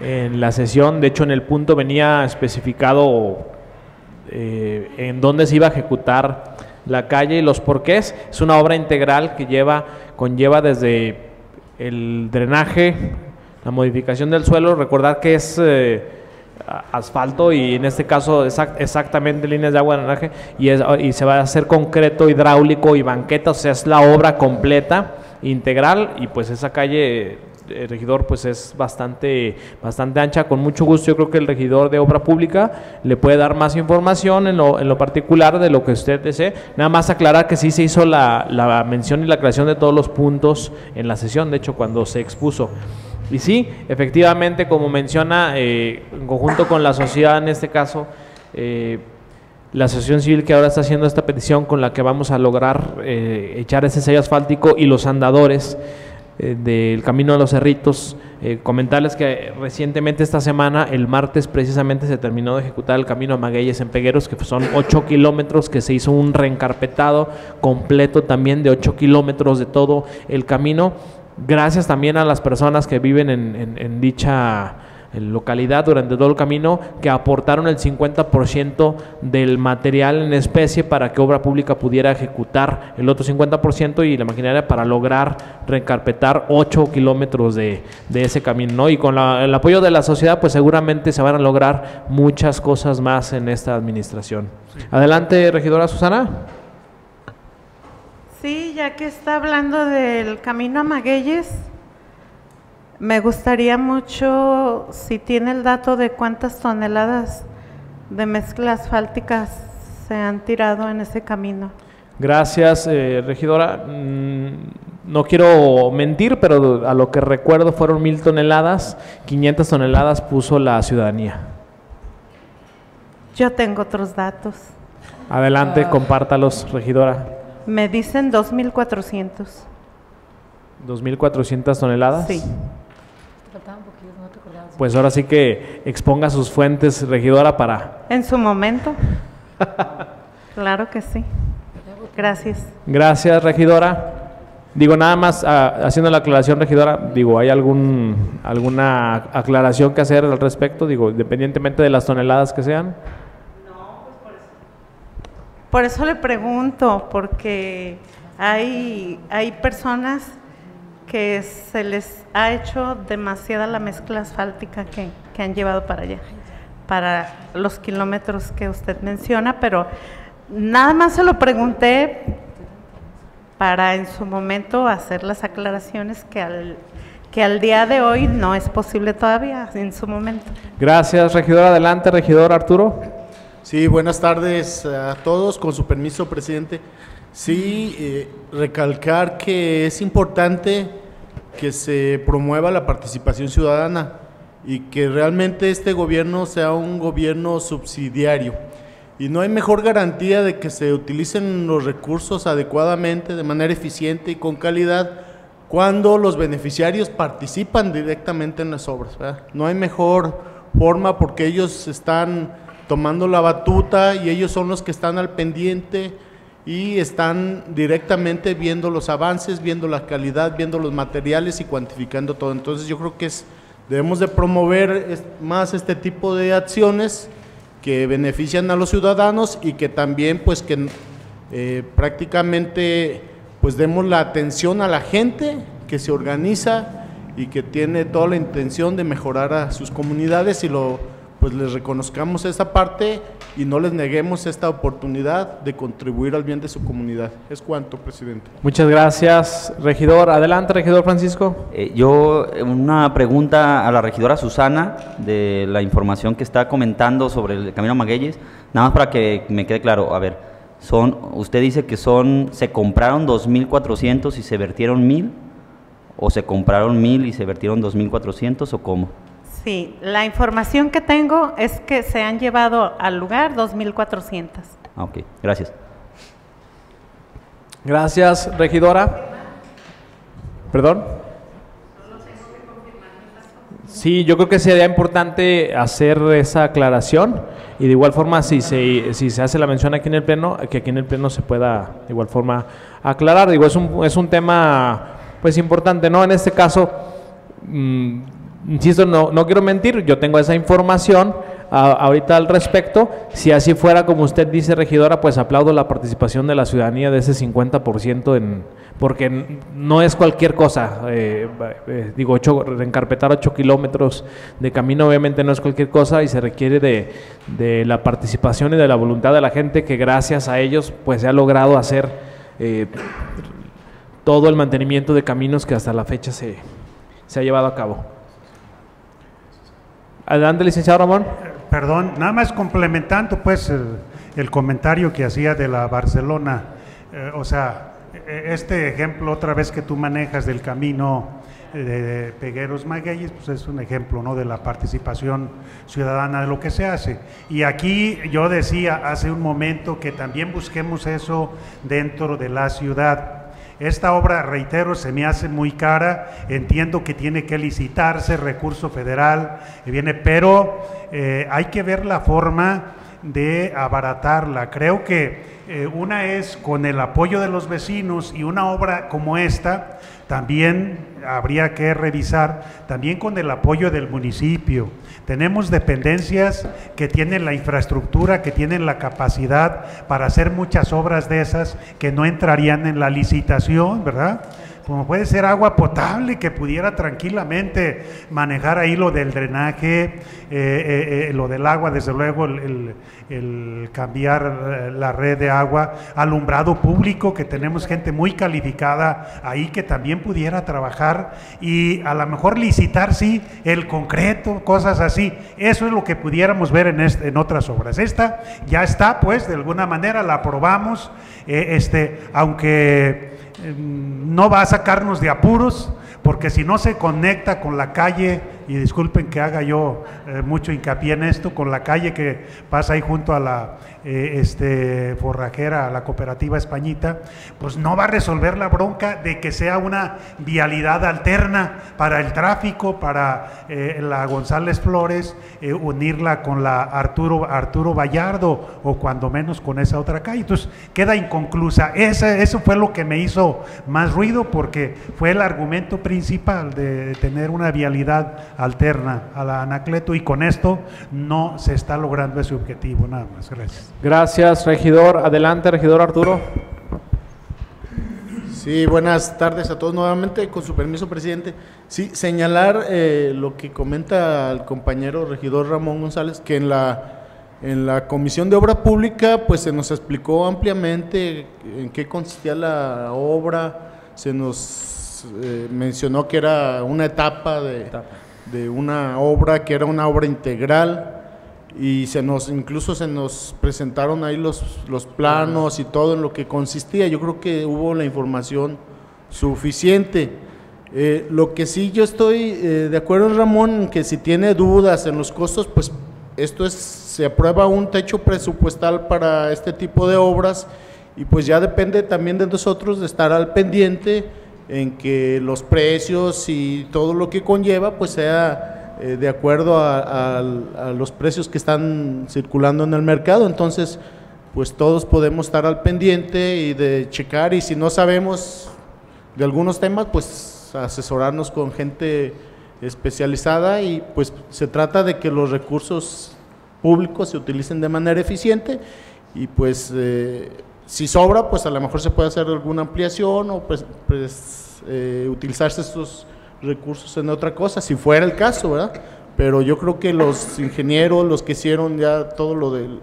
en la sesión. De hecho, en el punto venía especificado eh, en dónde se iba a ejecutar la calle y los porqués. Es una obra integral que lleva, conlleva desde el drenaje, la modificación del suelo, recordar que es eh, asfalto y en este caso exactamente líneas de agua de drenaje y, y se va a hacer concreto hidráulico y banqueta, o sea, es la obra completa integral y pues esa calle el regidor pues es bastante, bastante ancha. Con mucho gusto yo creo que el regidor de obra pública le puede dar más información en lo, en lo particular de lo que usted desee. Nada más aclarar que sí se hizo la, la mención y la creación de todos los puntos en la sesión, de hecho cuando se expuso. Y sí, efectivamente, como menciona, eh, en conjunto con la sociedad en este caso, eh, la asociación civil que ahora está haciendo esta petición con la que vamos a lograr eh, echar ese sello asfáltico y los andadores eh, del Camino a los Cerritos. Eh, comentarles que recientemente esta semana, el martes precisamente, se terminó de ejecutar el Camino a Magueyes en Pegueros, que son 8 kilómetros, que se hizo un reencarpetado completo también de 8 kilómetros de todo el camino. Gracias también a las personas que viven en dicha localidad durante todo el camino que aportaron el 50% del material en especie para que obra pública pudiera ejecutar el otro 50% y la maquinaria para lograr recarpetar 8 kilómetros de, ese camino. Y con el apoyo de la sociedad pues seguramente se van a lograr muchas cosas más en esta administración. Adelante, regidora Susana. Sí, ya que está hablando del camino a Magueyes, me gustaría mucho, si tiene el dato de cuántas toneladas de mezcla asfáltica se han tirado en ese camino. Gracias, eh, regidora. Mm, no quiero mentir, pero a lo que recuerdo fueron mil toneladas, 500 toneladas puso la ciudadanía. Yo tengo otros datos. Adelante, ah. compártalos, regidora. Me dicen 2.400. ¿2.400 toneladas? Sí. Pues ahora sí que exponga sus fuentes, regidora, para... En su momento. (laughs) claro que sí. Gracias. Gracias, regidora. Digo, nada más ah, haciendo la aclaración, regidora, digo, ¿hay algún, alguna aclaración que hacer al respecto? Digo, independientemente de las toneladas que sean. No, pues por eso. Por eso le pregunto, porque hay, hay personas que se les ha hecho demasiada la mezcla asfáltica que, han llevado para allá, para los kilómetros que usted menciona, pero nada más se lo pregunté para en su momento hacer las aclaraciones que al, que al día de hoy no es posible todavía en su momento. Gracias, regidor. Adelante, regidor Arturo. Sí, buenas tardes a todos. Con su permiso, presidente. Sí, eh, recalcar que es importante que se promueva la participación ciudadana y que realmente este gobierno sea un gobierno subsidiario. Y no hay mejor garantía de que se utilicen los recursos adecuadamente, de manera eficiente y con calidad, cuando los beneficiarios participan directamente en las obras. No hay mejor forma porque ellos están tomando la batuta y ellos son los que están al pendiente y están directamente viendo los avances, viendo la calidad, viendo los materiales y cuantificando todo. Entonces yo creo que es, debemos de promover más este tipo de acciones que benefician a los ciudadanos y que también pues que eh, prácticamente pues demos la atención a la gente que se organiza y que tiene toda la intención de mejorar a sus comunidades y lo pues les reconozcamos esa parte y no les neguemos esta oportunidad de contribuir al bien de su comunidad. Es cuanto, presidente. Muchas gracias, regidor. Adelante, regidor Francisco. Eh, yo, una pregunta a la regidora Susana de la información que está comentando sobre el Camino a Magueyes, nada más para que me quede claro, a ver, son, usted dice que son, se compraron 2.400 y se vertieron 1.000, o se compraron 1.000 y se vertieron 2.400, o cómo? Sí, la información que tengo es que se han llevado al lugar 2.400. Ah, ok, gracias. Gracias, regidora. ¿Perdón? Sí, yo creo que sería importante hacer esa aclaración y de igual forma si se, si se hace la mención aquí en el pleno, que aquí en el pleno se pueda de igual forma aclarar. Digo, es un, es un tema pues importante, ¿no? En este caso, mm, insisto, no, no quiero mentir, yo tengo esa información ahorita al respecto. Si así fuera, como usted dice, regidora, pues aplaudo la participación de la ciudadanía de ese 50% en, porque no es cualquier cosa. eh, eh, digo, ocho, reencarpetar 8 kilómetros de camino obviamente no es cualquier cosa y se requiere de, de la participación y de la voluntad de la gente que gracias a ellos pues se ha logrado hacer eh, todo el mantenimiento de caminos que hasta la fecha se, se ha llevado a cabo. Adelante, licenciado Ramón. Perdón, nada más complementando pues el, comentario que hacía de la Barcelona, Eh, o sea, e- este ejemplo otra vez que tú manejas del camino de Pegueros Magueyes, pues es un ejemplo ¿no? de la participación ciudadana de lo que se hace. Y aquí yo decía hace un momento que también busquemos eso dentro de la ciudad. Esta obra, reitero, se me hace muy cara, entiendo que tiene que licitarse, recurso federal, viene, pero eh, hay que ver la forma de abaratarla. Creo que eh, una es con el apoyo de los vecinos y una obra como esta también habría que revisar, también con el apoyo del municipio. Tenemos dependencias que tienen la infraestructura, que tienen la capacidad para hacer muchas obras de esas que no entrarían en la licitación, ¿verdad? Como puede ser agua potable, que pudiera tranquilamente manejar ahí lo del drenaje, eh, eh, eh, lo del agua, desde luego el, el- cambiar la red de agua, alumbrado público, que tenemos gente muy calificada ahí que también pudiera trabajar y a lo mejor licitar, sí, el concreto, cosas así. Eso es lo que pudiéramos ver en, este- en otras obras. Esta ya está, pues, de alguna manera la aprobamos, este, aunque no va a sacarnos de apuros, porque si no se conecta con la calle, y disculpen que haga yo eh, mucho hincapié en esto, con la calle que pasa ahí junto a la eh, este, forrajera, a la cooperativa Españita, pues no va a resolver la bronca de que sea una vialidad alterna para el tráfico, para eh, la González Flores, unirla con la Arturo, Arturo Vallardo o cuando menos con esa otra calle. Entonces queda inconclusa. Eso fue lo que me hizo más ruido porque fue el argumento principal de tener una vialidad alterna a la Anacleto y con esto no se está logrando ese objetivo. Nada más. Gracias. Gracias, regidor. Adelante, regidor Arturo. Sí, buenas tardes a todos nuevamente, con su permiso, presidente. Sí, señalar eh, lo que comenta el compañero regidor Ramón González, que en la, en la Comisión de Obra Pública pues se nos explicó ampliamente en qué consistía la obra, se nos eh, mencionó que era una etapa de, de una obra, que era una obra integral y se nos incluso se nos presentaron ahí los, los planos y todo en lo que consistía. Yo creo que hubo la información suficiente. Eh, lo que sí yo estoy eh, de acuerdo Ramón en que si tiene dudas en los costos, pues esto es se aprueba un techo presupuestal para este tipo de obras y pues ya depende también de nosotros de estar al pendiente en que los precios y todo lo que conlleva pues sea eh, de acuerdo a, los precios que están circulando en el mercado. Entonces, pues todos podemos estar al pendiente y de checar y si no sabemos de algunos temas, pues asesorarnos con gente especializada y pues se trata de que los recursos públicos se utilicen de manera eficiente y pues eh, si sobra, pues a lo mejor se puede hacer alguna ampliación o pues, pues, eh, utilizarse estos recursos en otra cosa, si fuera el caso, ¿verdad? pero yo creo que los ingenieros, los que hicieron ya todo lo del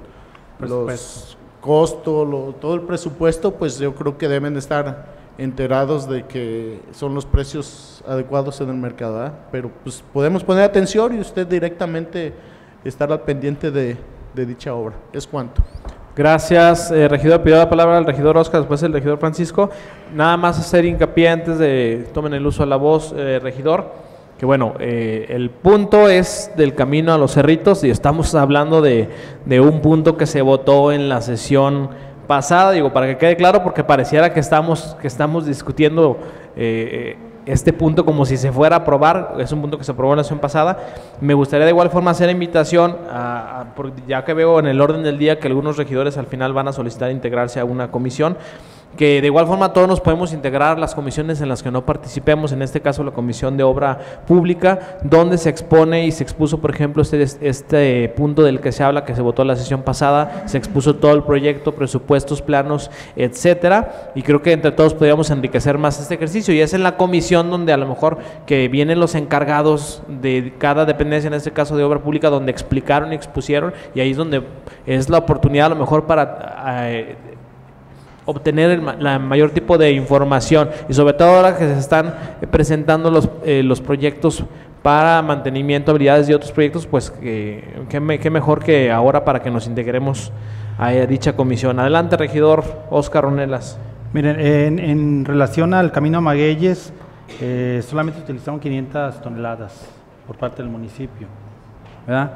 los costos, lo- todo el presupuesto, pues yo creo que deben de estar enterados de que son los precios adecuados en el mercado, ¿verdad? pero pues podemos poner atención y usted directamente estar al pendiente de, de dicha obra. Es cuanto. Gracias, eh, regidor. Pido la palabra al regidor Oscar, después el regidor Francisco. Nada más hacer hincapié antes de tomen el uso de la voz, eh, regidor, que bueno, eh, el punto es del camino a los cerritos y estamos hablando de, de un punto que se votó en la sesión pasada, digo, para que quede claro, porque pareciera que estamos, que estamos discutiendo eh, este punto como si se fuera a aprobar, es un punto que se aprobó en la sesión pasada. Me gustaría de igual forma hacer invitación, a, a- ya que veo en el orden del día que algunos regidores al final van a solicitar integrarse a una comisión, que de igual forma todos nos podemos integrar las comisiones en las que no participemos, en este caso la Comisión de Obra Pública, donde se expone y se expuso, por ejemplo, este, este punto del que se habla, que se votó la sesión pasada, se expuso todo el proyecto, presupuestos, planos, etcétera, y creo que entre todos podríamos enriquecer más este ejercicio, y es en la comisión donde a lo mejor que vienen los encargados de cada dependencia, en este caso de Obra Pública, donde explicaron y expusieron, y ahí es donde es la oportunidad a lo mejor para... eh, obtener el la mayor tipo de información y sobre todo ahora que se están eh, presentando los, eh, los proyectos para mantenimiento, habilidades y otros proyectos, pues que, qué me- qué mejor que ahora para que nos integremos a eh, dicha comisión. Adelante, regidor Oscar Ronelas. Miren, en, en relación al camino a Magueyes, eh, solamente utilizaron 500 toneladas por parte del municipio, ¿verdad?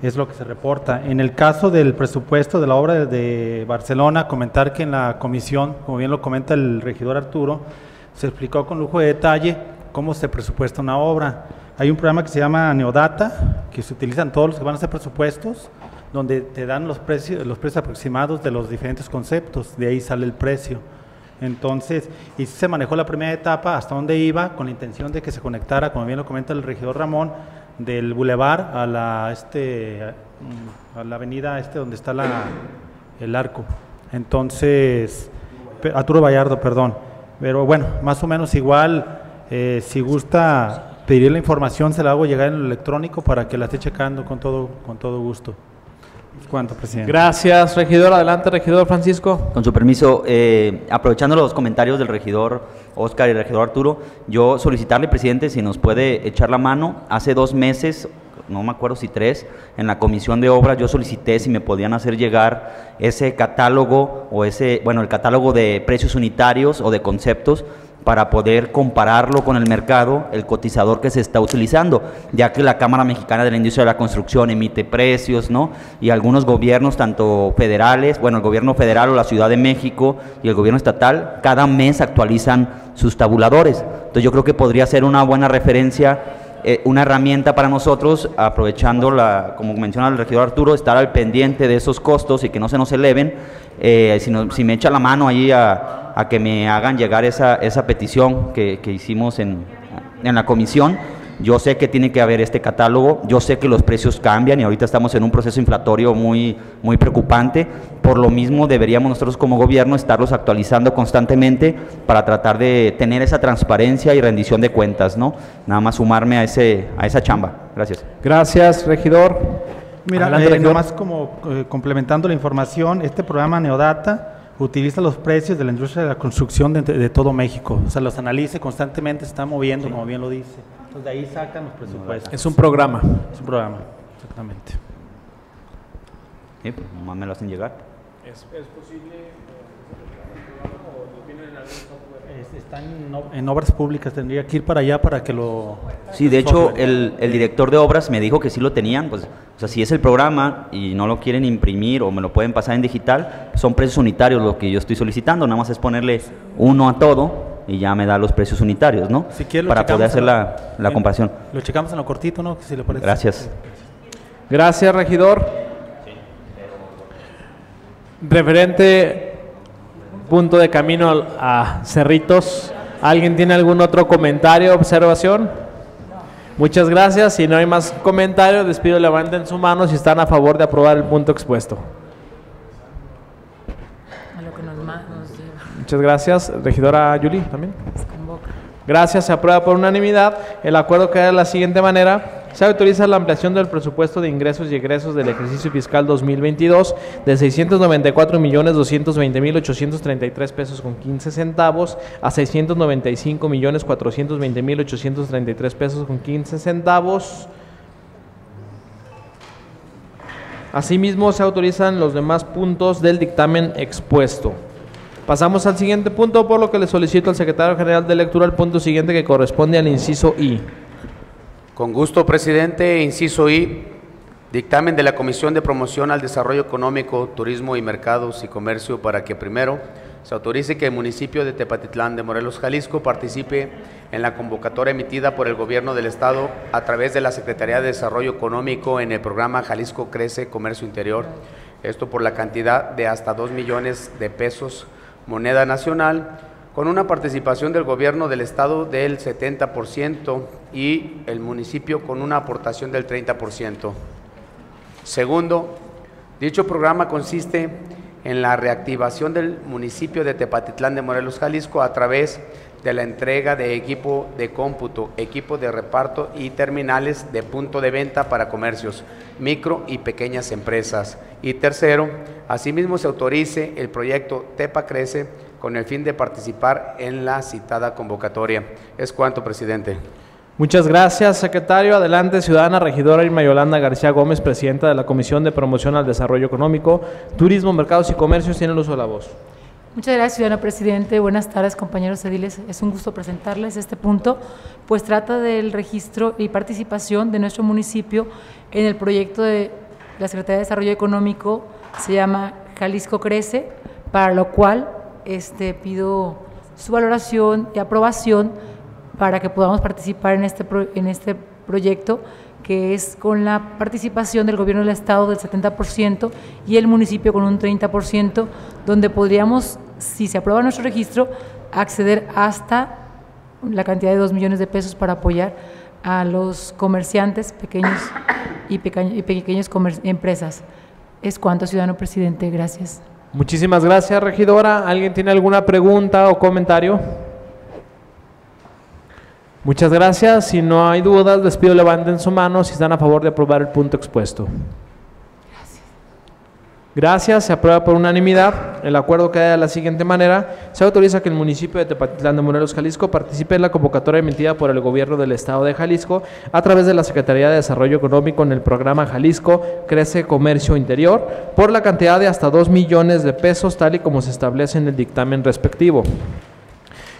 Es lo que se reporta. En el caso del presupuesto de la obra de, Barcelona, comentar que en la comisión, como bien lo comenta el regidor Arturo, se explicó con lujo de detalle cómo se presupuesta una obra. Hay un programa que se llama Neodata, que se utilizan todos los que van a hacer presupuestos, donde te dan los precios, los precios aproximados de los diferentes conceptos, de ahí sale el precio. Entonces, y se manejó la primera etapa hasta donde iba, con la intención de que se conectara, como bien lo comenta el regidor Ramón, del bulevar a la este a la avenida este donde está la, el arco. Entonces, Arturo Vallardo, perdón. Pero bueno, más o menos igual, eh, si gusta pedir la información, se la hago llegar en el electrónico para que la esté checando con todo, con todo gusto. ¿Cuánto, presidente? Gracias, regidor. Adelante, regidor Francisco. Con su permiso, eh, aprovechando los comentarios del regidor Oscar y el regidor Arturo, yo solicitarle, presidente, si nos puede echar la mano. Hace dos meses, no me acuerdo si tres, en la comisión de obras yo solicité si me podían hacer llegar ese catálogo o ese, bueno, el catálogo de precios unitarios o de conceptos para poder compararlo con el mercado, el cotizador que se está utilizando, ya que la Cámara Mexicana de la Industria de la Construcción emite precios, ¿no? Y algunos gobiernos, tanto federales, bueno, el gobierno federal o la Ciudad de México y el gobierno estatal, cada mes actualizan sus tabuladores. Entonces yo creo que podría ser una buena referencia eh, una herramienta para nosotros, aprovechando, la, como menciona el regidor Arturo, estar al pendiente de esos costos y que no se nos eleven. Eh, si, no- si me echa la mano ahí a, a que me hagan llegar esa, esa petición que, que hicimos en, en la comisión, yo sé que tiene que haber este catálogo, yo sé que los precios cambian y ahorita estamos en un proceso inflatorio muy, muy preocupante. Por lo mismo deberíamos nosotros como gobierno estarlos actualizando constantemente para tratar de tener esa transparencia y rendición de cuentas, ¿no? Nada más sumarme a, ese, a esa chamba. Gracias. Gracias, regidor. Mira, Adelante, eh, regidor. nomás como eh, complementando la información, este programa Neodata utiliza los precios de la industria de la construcción de, de todo México. O sea, los analiza constantemente se está moviendo, como bien lo dice. Entonces, de ahí sacan los presupuestos. Es un programa. Es un programa, exactamente. Sí, pues, nomás me lo hacen llegar. ¿Es, posible Es- Está en, o- en obras públicas, tendría que ir para allá para que lo... Sí, de hecho, el, el director de obras me dijo que sí lo tenían, pues, o sea, si es el programa y no lo quieren imprimir o me lo pueden pasar en digital, son precios unitarios lo que yo estoy solicitando, nada más es ponerle uno a todo y ya me da los precios unitarios, ¿no? Si quiere, lo Para poder hacer la, la en- comparación. Lo checamos en lo cortito, ¿no? Si le parece. Gracias. Gracias, regidor. Referente punto de camino a Cerritos. ¿Alguien tiene algún otro comentario, observación? Muchas gracias. Si no hay más comentarios, les pido levanten su mano si están a favor de aprobar el punto expuesto. A lo que nos, ma- nos lleva, Muchas gracias. Regidora Yuli, también. Gracias, se aprueba por unanimidad. El acuerdo queda de la siguiente manera. Se autoriza la ampliación del presupuesto de ingresos y egresos del ejercicio fiscal 2022 de 694 millones 220 mil 833 pesos con 15 centavos a 695 millones 420 mil 833 pesos con 15 centavos. Asimismo, se autorizan los demás puntos del dictamen expuesto. Pasamos al siguiente punto, por lo que le solicito al secretario general de lectura el punto siguiente que corresponde al inciso I. Con gusto, presidente. Inciso I. Dictamen de la Comisión de Promoción al Desarrollo Económico, Turismo y Mercados y Comercio para que primero se autorice que el municipio de Tepatitlán de Morelos, Jalisco, participe en la convocatoria emitida por el Gobierno del Estado a través de la Secretaría de Desarrollo Económico en el programa Jalisco Crece Comercio Interior. Esto por la cantidad de hasta 2 millones de pesos moneda nacional, con una participación del Gobierno del Estado del 70% y el municipio con una aportación del 30%. Segundo, dicho programa consiste en la reactivación del municipio de Tepatitlán de Morelos, Jalisco, a través de la entrega de equipo de cómputo, equipo de reparto y terminales de punto de venta para comercios, micro y pequeñas empresas. Y tercero, asimismo se autorice el proyecto Tepa Crece con el fin de participar en la citada convocatoria. Es cuanto, presidente. Muchas gracias, secretario. Adelante, ciudadana regidora Irma Yolanda García Gómez, presidenta de la Comisión de Promoción al Desarrollo Económico, Turismo, Mercados y Comercios, tiene el uso de la voz. Muchas gracias, ciudadano presidente. Buenas tardes, compañeros ediles. Es un gusto presentarles este punto, pues trata del registro y participación de nuestro municipio en el proyecto de la Secretaría de Desarrollo Económico, se llama Jalisco Crece, para lo cual este, pido su valoración y aprobación para que podamos participar en este, en este proyecto que es con la participación del gobierno del estado del 70% y el municipio con un 30%, donde podríamos, si se aprueba nuestro registro, acceder hasta la cantidad de 2 millones de pesos para apoyar a los comerciantes pequeños y, pequeñas empresas. Es cuanto, ciudadano presidente. Gracias. Muchísimas gracias, regidora. ¿Alguien tiene alguna pregunta o comentario? Muchas gracias. Si no hay dudas, les pido levanten su mano si están a favor de aprobar el punto expuesto. Gracias, se aprueba por unanimidad. El acuerdo queda de la siguiente manera. Se autoriza que el municipio de Tepatitlán de Morelos, Jalisco, participe en la convocatoria emitida por el gobierno del estado de Jalisco a través de la Secretaría de Desarrollo Económico en el programa Jalisco Crece Comercio Interior por la cantidad de hasta 2 millones de pesos, tal y como se establece en el dictamen respectivo.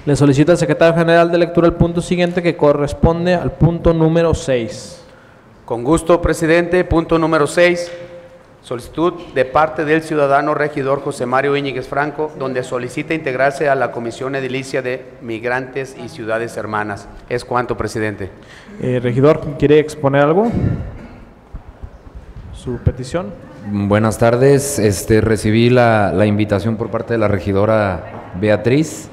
Le solicito al secretario general de lectura el punto siguiente que corresponde al punto número 6. Con gusto, presidente. Punto número 6 Solicitud de parte del ciudadano regidor José Mario Íñiguez Franco, donde solicita integrarse a la Comisión Edilicia de Migrantes y Ciudades Hermanas. Es cuanto, presidente. Eh, regidor, ¿quiere exponer algo? ¿Su petición? Buenas tardes. Este, recibí la, invitación por parte de la regidora Beatriz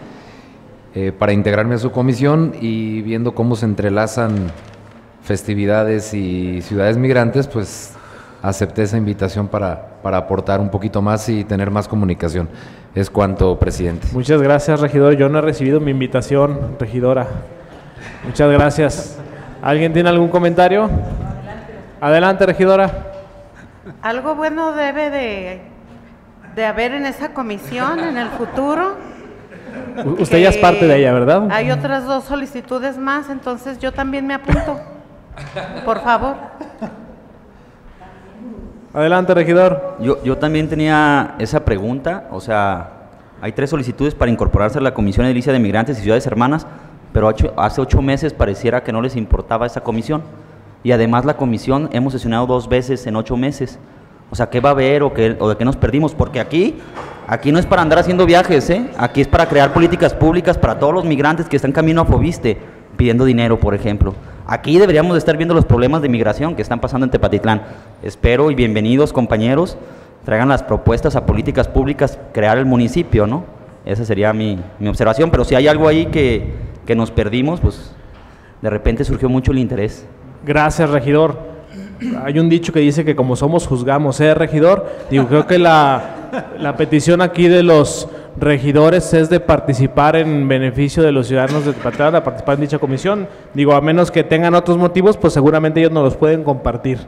eh, para integrarme a su comisión y viendo cómo se entrelazan festividades y ciudades migrantes, pues acepté esa invitación para, para aportar un poquito más y tener más comunicación. Es cuanto, presidente. Muchas gracias, regidor. Yo no he recibido mi invitación, regidora. Muchas gracias. ¿Alguien tiene algún comentario? Adelante, regidora. Algo bueno debe de, de haber en esa comisión en el futuro. usted ya es parte de ella, ¿verdad? Hay otras dos solicitudes más, entonces yo también me apunto. Por favor. Adelante, regidor. Yo, yo también tenía esa pregunta, o sea, hay tres solicitudes para incorporarse a la Comisión Edilicia de Migrantes y Ciudades Hermanas, pero hace ocho meses pareciera que no les importaba esa comisión. Y además la comisión hemos sesionado dos veces en ocho meses. O sea, ¿qué va a haber o, o de qué nos perdimos? Porque aquí, aquí no es para andar haciendo viajes, ¿eh? Aquí es para crear políticas públicas para todos los migrantes que están camino a Fobiste, pidiendo dinero, por ejemplo. Aquí deberíamos de estar viendo los problemas de migración que están pasando en Tepatitlán. Espero y bienvenidos compañeros, traigan las propuestas a políticas públicas, crear el municipio, ¿no? Esa sería mi, observación, pero si hay algo ahí que, que nos perdimos, pues de repente surgió mucho el interés. Gracias, regidor. Hay un dicho que dice que como somos juzgamos, ¿eh, regidor? Digo, creo que la, la petición aquí de los regidores es de participar en beneficio de los ciudadanos de Tepatitlán, de participar en dicha comisión. Digo, a menos que tengan otros motivos, pues seguramente ellos nos los pueden compartir.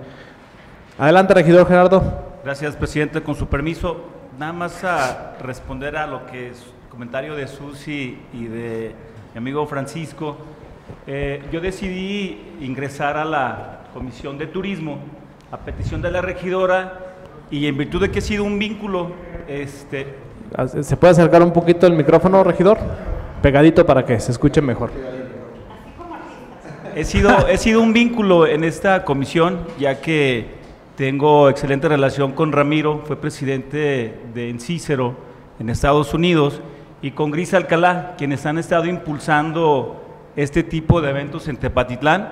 Adelante, regidor Gerardo. Gracias, presidente. Con su permiso, nada más a responder a lo que es comentario de Susi y de mi amigo Francisco. Eh, yo decidí ingresar a la Comisión de Turismo a petición de la regidora y en virtud de que he sido un vínculo, este, ¿Se puede acercar un poquito el micrófono, regidor? Pegadito para que se escuche mejor. He sido, he sido un vínculo en esta comisión, ya que tengo excelente relación con Ramiro, fue presidente de Encícero en Estados Unidos, y con Gris Alcalá, quienes han estado impulsando este tipo de eventos en Tepatitlán,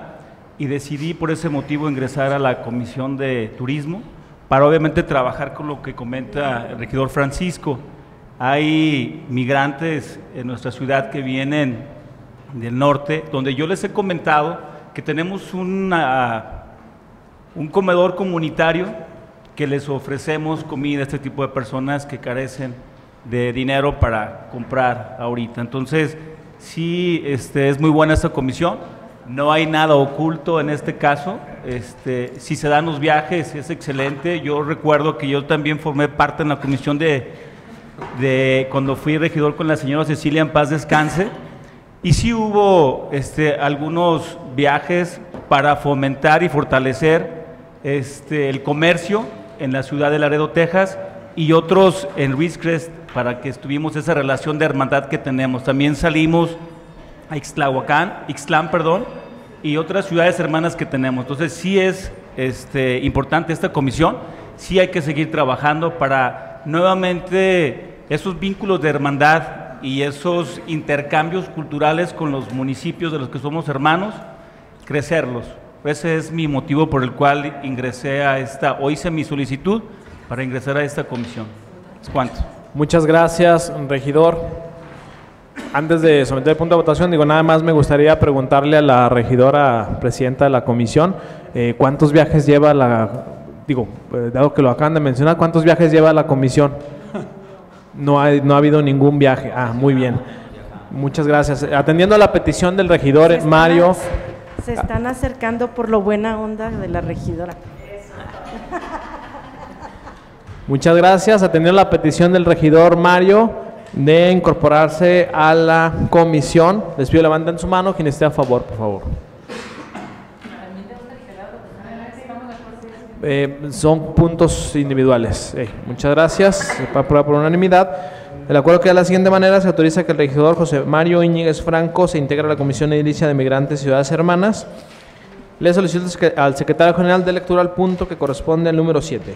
y decidí por ese motivo ingresar a la Comisión de Turismo, para obviamente trabajar con lo que comenta el regidor Francisco. Hay migrantes en nuestra ciudad que vienen del norte, donde yo les he comentado que tenemos una, un comedor comunitario que les ofrecemos comida a este tipo de personas que carecen de dinero para comprar ahorita. Entonces, sí, este, es muy buena esta comisión, no hay nada oculto en este caso, este, si se dan los viajes es excelente, yo recuerdo que yo también formé parte en la comisión de de cuando fui regidor con la señora Cecilia en paz descanse. Y sí hubo este, algunos viajes para fomentar y fortalecer este, el comercio en la ciudad de Laredo, Texas, y otros en Ridgecrest para que estuvimos esa relación de hermandad que tenemos. También salimos a Ixtlahuacán, Ixtlán, perdón, y otras ciudades hermanas que tenemos. Entonces sí es este, importante esta comisión, sí hay que seguir trabajando para nuevamente esos vínculos de hermandad y esos intercambios culturales con los municipios de los que somos hermanos, crecerlos. Ese es mi motivo por el cual ingresé a esta, o hice mi solicitud para ingresar a esta comisión. ¿Es cuánto? Muchas gracias, regidor. Antes de someter el punto de votación, digo, nada más me gustaría preguntarle a la regidora presidenta de la comisión, eh, ¿cuántos viajes lleva la, digo, eh, dado que lo acaban de mencionar, ¿cuántos viajes lleva la comisión? No, hay, no ha habido ningún viaje. Ah, muy bien. Muchas gracias. Atendiendo a la petición del regidor Mario. Se están acercando por lo buena onda de la regidora. (laughs) Muchas gracias. Atendiendo a la petición del regidor Mario de incorporarse a la comisión. Les pido levanten su mano quien esté a favor, por favor. Eh, son puntos individuales. Eh, muchas gracias. Se aprueba por unanimidad. El acuerdo queda de la siguiente manera. Se autoriza que el regidor José Mario Íñiguez Franco se integre a la Comisión Edilicia de Migrantes y Ciudades Hermanas. Le solicito al secretario general de lectura al punto que corresponde al número 7.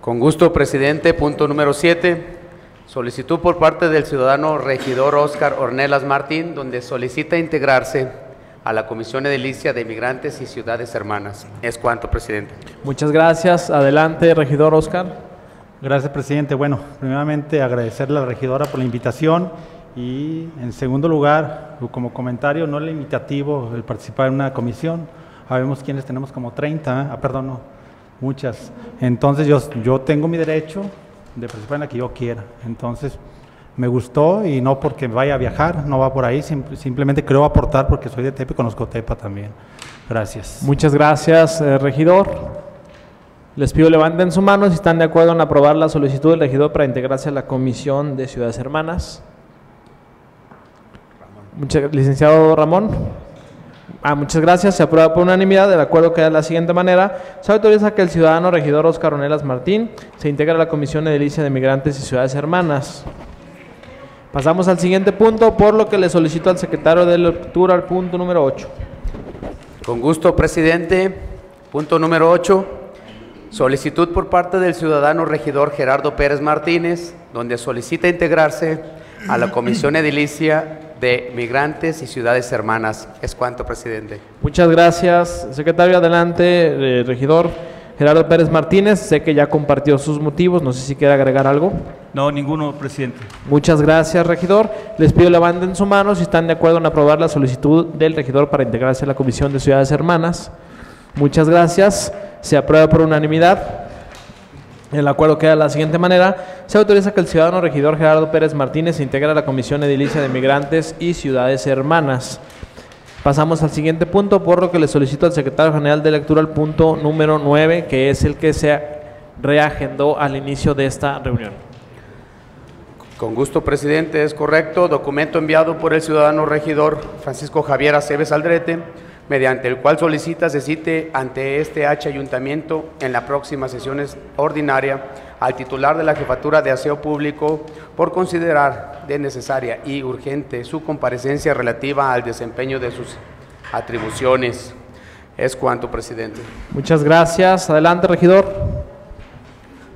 Con gusto, presidente. Punto número 7. Solicitud por parte del ciudadano regidor Oscar Ornelas Martín, donde solicita integrarse a la Comisión Edilicia de Migrantes y Ciudades Hermanas. Es cuanto, presidente. Muchas gracias. Adelante, regidor Oscar. Gracias, presidente. Bueno, primeramente agradecerle a la regidora por la invitación y en segundo lugar, como comentario no limitativo el participar en una comisión. Sabemos quiénes tenemos como 30, ¿eh? ah, perdón, no, muchas. Entonces yo, yo tengo mi derecho de participar en la que yo quiera. Entonces, me gustó y no porque vaya a viajar, no va por ahí, simplemente creo aportar porque soy de Tepa y conozco Tepa también. Gracias. Muchas gracias, eh, regidor. Les pido levanten su mano si están de acuerdo en aprobar la solicitud del regidor para integrarse a la Comisión de Ciudades Hermanas. Licenciado Ramón. Ah, muchas gracias. Se aprueba por unanimidad. El acuerdo queda de la siguiente manera. Se autoriza que el ciudadano regidor Oscar Onelas Martín se integre a la Comisión Edilicia de Migrantes y Ciudades Hermanas. Pasamos al siguiente punto, por lo que le solicito al secretario de lectura al punto número 8. Con gusto, presidente. Punto número 8. Solicitud por parte del ciudadano regidor Gerardo Pérez Martínez, donde solicita integrarse a la Comisión Edilicia de Migrantes y Ciudades Hermanas. Es cuanto, presidente. Muchas gracias, secretario. Adelante, eh, regidor. Gerardo Pérez Martínez, sé que ya compartió sus motivos, no sé si quiere agregar algo. No, ninguno, presidente. Muchas gracias, regidor. Les pido levanten su mano si están de acuerdo en aprobar la solicitud del regidor para integrarse a la Comisión de Ciudades Hermanas. Muchas gracias. Se aprueba por unanimidad. El acuerdo queda de la siguiente manera. Se autoriza que el ciudadano regidor Gerardo Pérez Martínez se integre a la Comisión Edilicia de Migrantes y Ciudades Hermanas. Pasamos al siguiente punto, por lo que le solicito al secretario general de lectura el punto número 9, que es el que se reagendó al inicio de esta reunión. Con gusto, presidente, es correcto. Documento enviado por el ciudadano regidor Francisco Javier Aceves Aldrete, mediante el cual solicita se cite ante este H ayuntamiento en la próxima sesión ordinaria al titular de la jefatura de aseo público por considerar de necesaria y urgente su comparecencia relativa al desempeño de sus atribuciones. Es cuanto, presidente. Muchas gracias. Adelante, regidor.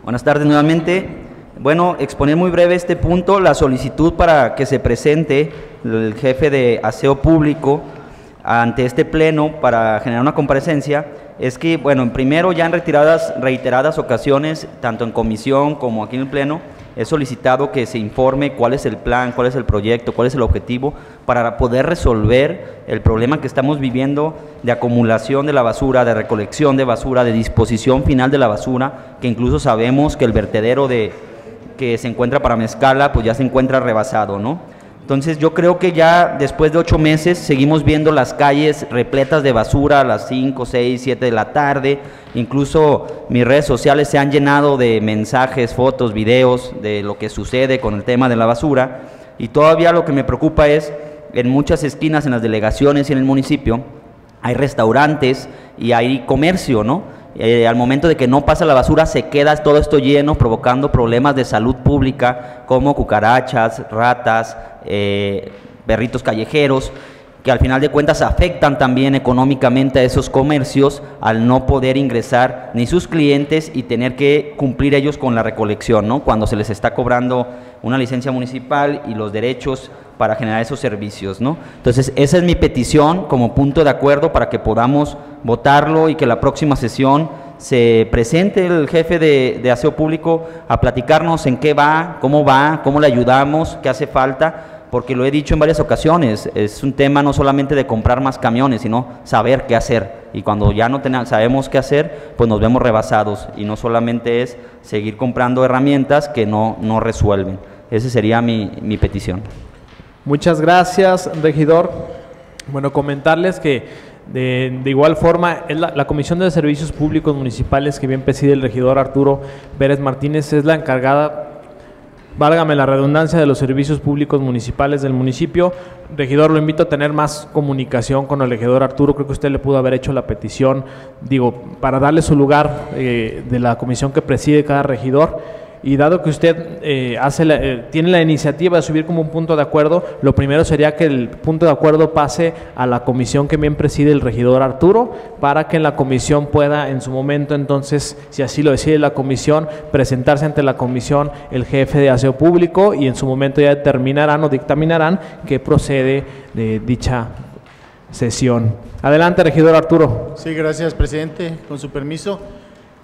Buenas tardes nuevamente. Bueno, exponer muy breve este punto, la solicitud para que se presente el jefe de aseo público ante este pleno para generar una comparecencia es que, bueno, en primero ya en retiradas, reiteradas ocasiones, tanto en comisión como aquí en el pleno, he solicitado que se informe cuál es el plan, cuál es el proyecto, cuál es el objetivo para poder resolver el problema que estamos viviendo de acumulación de la basura, de recolección de basura, de disposición final de la basura, que incluso sabemos que el vertedero de que se encuentra para Mezcala, pues ya se encuentra rebasado, ¿no? Entonces yo creo que ya después de ocho meses seguimos viendo las calles repletas de basura a las 5, 6, 7 de la tarde. Incluso mis redes sociales se han llenado de mensajes, fotos, videos de lo que sucede con el tema de la basura. Y todavía lo que me preocupa es, en muchas esquinas, en las delegaciones y en el municipio, hay restaurantes y hay comercio, ¿no? Eh, al momento de que no pasa la basura se queda todo esto lleno provocando problemas de salud pública como cucarachas, ratas, eh, perritos callejeros que al final de cuentas afectan también económicamente a esos comercios al no poder ingresar ni sus clientes y tener que cumplir ellos con la recolección, ¿no? Cuando se les está cobrando una licencia municipal y los derechos para generar esos servicios, ¿no? Entonces, esa es mi petición como punto de acuerdo para que podamos votarlo y que la próxima sesión se presente el jefe de, aseo público a platicarnos en qué va, cómo va, cómo le ayudamos, qué hace falta, porque lo he dicho en varias ocasiones, es un tema no solamente de comprar más camiones, sino saber qué hacer. Y cuando ya no tenemos, sabemos qué hacer, pues nos vemos rebasados. Y no solamente es seguir comprando herramientas que no, no resuelven. Esa sería mi, mi petición. Muchas gracias, regidor. Bueno, comentarles que de, igual forma, la, Comisión de Servicios Públicos Municipales que bien preside el regidor Arturo Pérez Martínez es la encargada, válgame la redundancia, de los servicios públicos municipales del municipio. Regidor, lo invito a tener más comunicación con el regidor Arturo. Creo que usted le pudo haber hecho la petición, digo, para darle su lugar eh, de la comisión que preside cada regidor y dado que usted eh, hace eh, tiene la iniciativa de subir como un punto de acuerdo, lo primero sería que el punto de acuerdo pase a la comisión que bien preside el regidor Arturo, para que en la comisión pueda en su momento entonces, si así lo decide la comisión, presentarse ante la comisión el jefe de aseo público y en su momento ya determinarán o dictaminarán que procede de dicha sesión. Adelante, regidor Arturo. Sí, gracias, presidente. Con su permiso.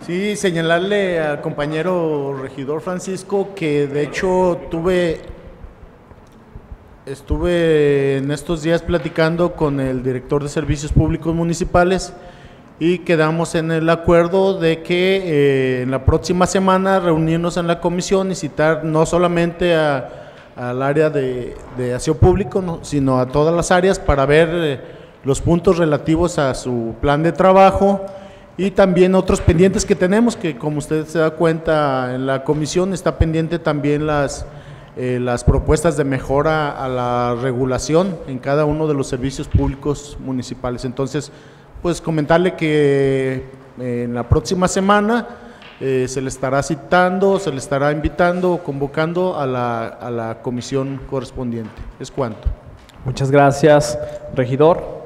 Sí, señalarle al compañero regidor Francisco que de hecho tuve, estuve en estos días platicando con el director de servicios públicos municipales y quedamos en el acuerdo de que eh, en la próxima semana reunirnos en la comisión y citar no solamente al área de, aseo público, sino a todas las áreas para ver eh, los puntos relativos a su plan de trabajo y también otros pendientes que tenemos, que como usted se da cuenta en la comisión está pendiente también las, eh, las propuestas de mejora a la regulación en cada uno de los servicios públicos municipales. Entonces, pues comentarle que eh, en la próxima semana eh, se le estará citando, se le estará invitando convocando a la, a la comisión correspondiente. Es cuanto. Muchas gracias, regidor.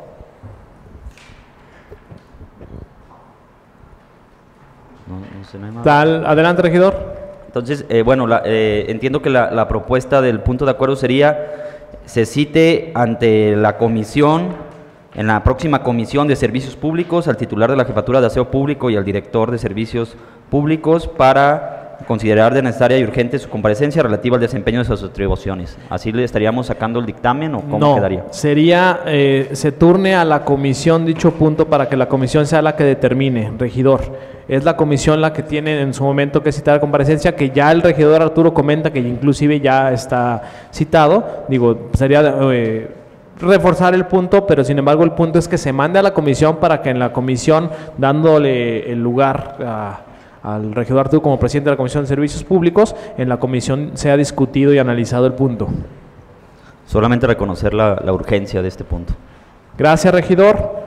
Tal, adelante, regidor. Entonces, eh, bueno, eh, entiendo que la, propuesta del punto de acuerdo sería se cite ante la comisión, en la próxima comisión de servicios públicos, al titular de la jefatura de aseo público y al director de servicios públicos para considerar de necesaria y urgente su comparecencia relativa al desempeño de sus atribuciones. ¿Así le estaríamos sacando el dictamen o cómo no, quedaría? sería, eh, se turne a la comisión dicho punto para que la comisión sea la que determine, regidor. Es la comisión la que tiene en su momento que citar a comparecencia, que ya el regidor Arturo comenta que inclusive ya está citado. Digo, sería eh, reforzar el punto, pero sin embargo el punto es que se mande a la comisión para que en la comisión, dándole el lugar a al regidor Arturo como presidente de la Comisión de Servicios Públicos, en la comisión sea discutido y analizado el punto. Solamente reconocer la, la urgencia de este punto. Gracias, regidor.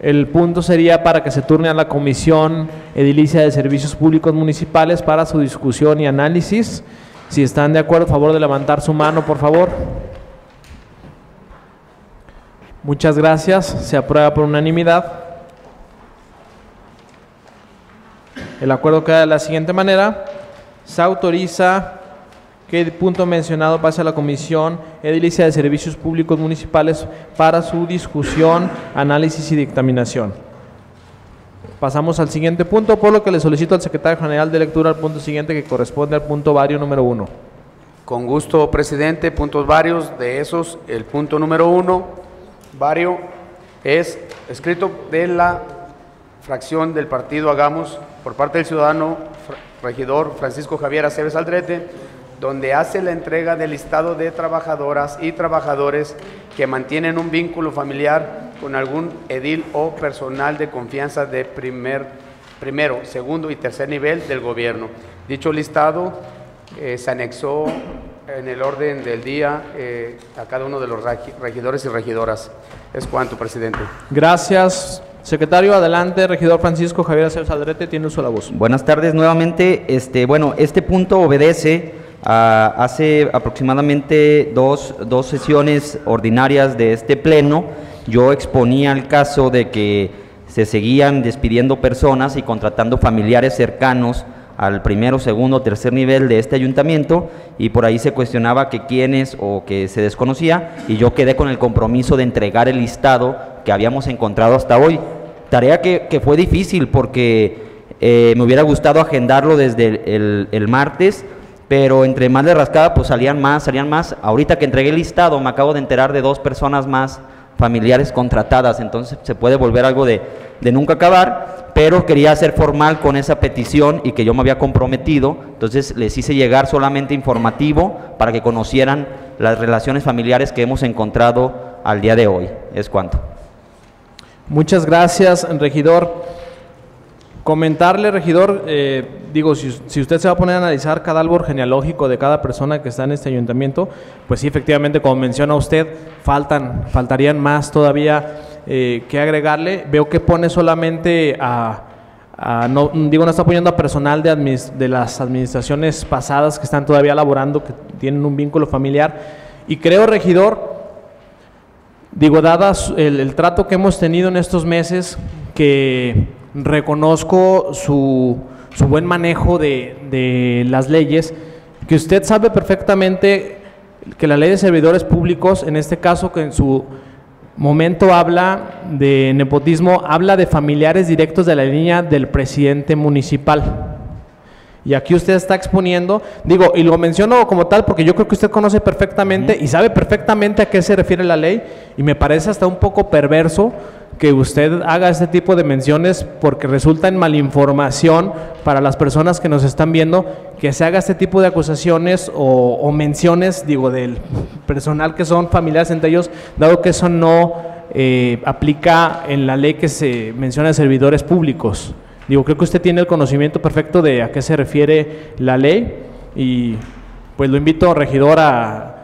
El punto sería para que se turne a la Comisión Edilicia de Servicios Públicos Municipales para su discusión y análisis. Si están de acuerdo, favor de levantar su mano, por favor. Muchas gracias. Se aprueba por unanimidad. El acuerdo queda de la siguiente manera. Se autoriza que el punto mencionado pase a la Comisión Edilicia de Servicios Públicos Municipales para su discusión, análisis y dictaminación. Pasamos al siguiente punto, por lo que le solicito al secretario general de lectura al punto siguiente que corresponde al punto vario número uno. Con gusto, presidente. Puntos varios de esos. El punto número uno, vario, es escrito de la fracción del partido Hagamos por parte del ciudadano regidor Francisco Javier Aceves Aldrete, donde hace la entrega del listado de trabajadoras y trabajadores que mantienen un vínculo familiar con algún edil o personal de confianza de primer, primero, segundo y tercer nivel del gobierno. Dicho listado eh, se anexó en el orden del día eh, a cada uno de los regidores y regidoras. Es cuanto, presidente. Gracias. Secretario, adelante, regidor Francisco Javier Aceves Aldrete, tiene uso la voz. Buenas tardes nuevamente. Este, bueno, este punto obedece a hace aproximadamente dos, dos sesiones ordinarias de este pleno. Yo exponía el caso de que se seguían despidiendo personas y contratando familiares cercanos al primero, segundo, tercer nivel de este ayuntamiento y por ahí se cuestionaba que quiénes o que se desconocía y yo quedé con el compromiso de entregar el listado que habíamos encontrado hasta hoy. Tarea que, fue difícil porque eh, me hubiera gustado agendarlo desde el, martes, pero entre más de rascada pues salían más, salían más. Ahorita que entregué el listado me acabo de enterar de dos personas más familiares contratadas, entonces se puede volver algo de, de nunca acabar, pero quería ser formal con esa petición y que yo me había comprometido, entonces les hice llegar solamente informativo para que conocieran las relaciones familiares que hemos encontrado al día de hoy. Es cuanto. Muchas gracias, regidor. Comentarle, regidor, eh, digo, si, usted se va a poner a analizar cada árbol genealógico de cada persona que está en este ayuntamiento, pues sí, efectivamente, como menciona usted, faltan, faltarían más todavía eh, que agregarle. Veo que pone solamente a, no, digo, no está poniendo a personal de, de las administraciones pasadas que están todavía laborando, que tienen un vínculo familiar. Y creo, regidor, Digo, dada el, trato que hemos tenido en estos meses, que reconozco su, buen manejo de, las leyes, que usted sabe perfectamente que la ley de servidores públicos, en este caso que en su momento habla de nepotismo, habla de familiares directos de la línea del presidente municipal. Y aquí usted está exponiendo, digo, y lo menciono como tal porque yo creo que usted conoce perfectamente y sabe perfectamente a qué se refiere la ley y me parece hasta un poco perverso que usted haga este tipo de menciones porque resulta en malinformación para las personas que nos están viendo que se haga este tipo de acusaciones o, menciones, digo, del personal que son familiares entre ellos, dado que eso no eh, aplica en la ley que se menciona de servidores públicos. Digo, creo que usted tiene el conocimiento perfecto de a qué se refiere la ley y pues lo invito, regidor, a,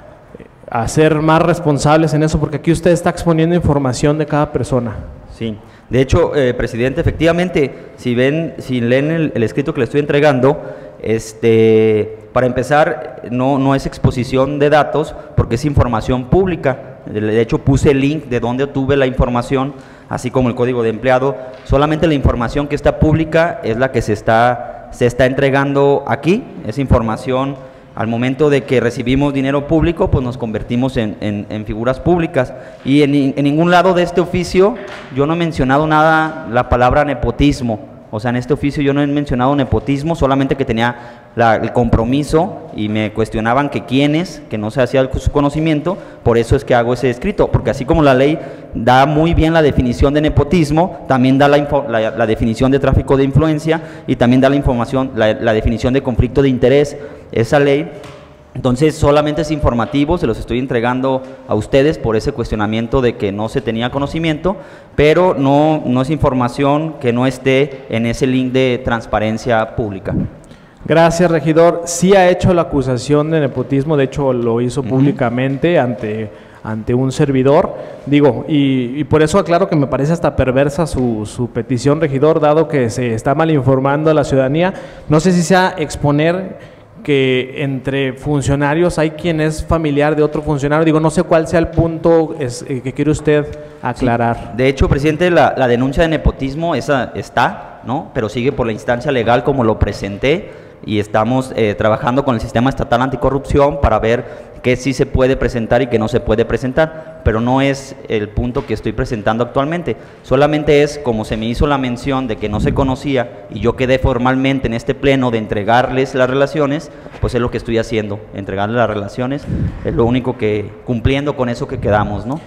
a ser más responsables en eso, porque aquí usted está exponiendo información de cada persona. Sí, de hecho, eh, presidente, efectivamente, si ven, si leen el, escrito que le estoy entregando, este, para empezar, no, no es exposición de datos, porque es información pública. De hecho, puse el link de donde obtuve la información así como el código de empleado. Solamente la información que está pública es la que se está, se está entregando aquí. Esa información, al momento de que recibimos dinero público, pues nos convertimos en, figuras públicas. Y en, ningún lado de este oficio yo no he mencionado nada la palabra nepotismo. O sea, en este oficio yo no he mencionado nepotismo, solamente que tenía el compromiso y me cuestionaban que quiénes, que no se hacía su conocimiento, por eso es que hago ese escrito, porque así como la ley da muy bien la definición de nepotismo, también da la, la- la definición de tráfico de influencia y también da la información, la, la definición de conflicto de interés, esa ley. Entonces solamente es informativo, se los estoy entregando a ustedes por ese cuestionamiento de que no se tenía conocimiento, pero no, no es información que no esté en ese link de transparencia pública. Gracias, regidor. Sí ha hecho la acusación de nepotismo, de hecho lo hizo públicamente ante, ante un servidor. Digo, y, y por eso aclaro que me parece hasta perversa su, su petición, regidor, dado que se está mal informando a la ciudadanía. No sé si sea exponer que entre funcionarios hay quien es familiar de otro funcionario. Digo, no sé cuál sea el punto es- eh, que quiere usted aclarar. De hecho, presidente, la, la denuncia de nepotismo esa está, ¿no? Pero sigue por la instancia legal como lo presenté y estamos eh, trabajando con el sistema estatal anticorrupción para ver qué sí se puede presentar y qué no se puede presentar, pero no es el punto que estoy presentando actualmente. Solamente es como se me hizo la mención de que no se conocía y yo quedé formalmente en este pleno de entregarles las relaciones, pues es lo que estoy haciendo, entregarles las relaciones, es lo único que cumpliendo con eso que quedamos, ¿no?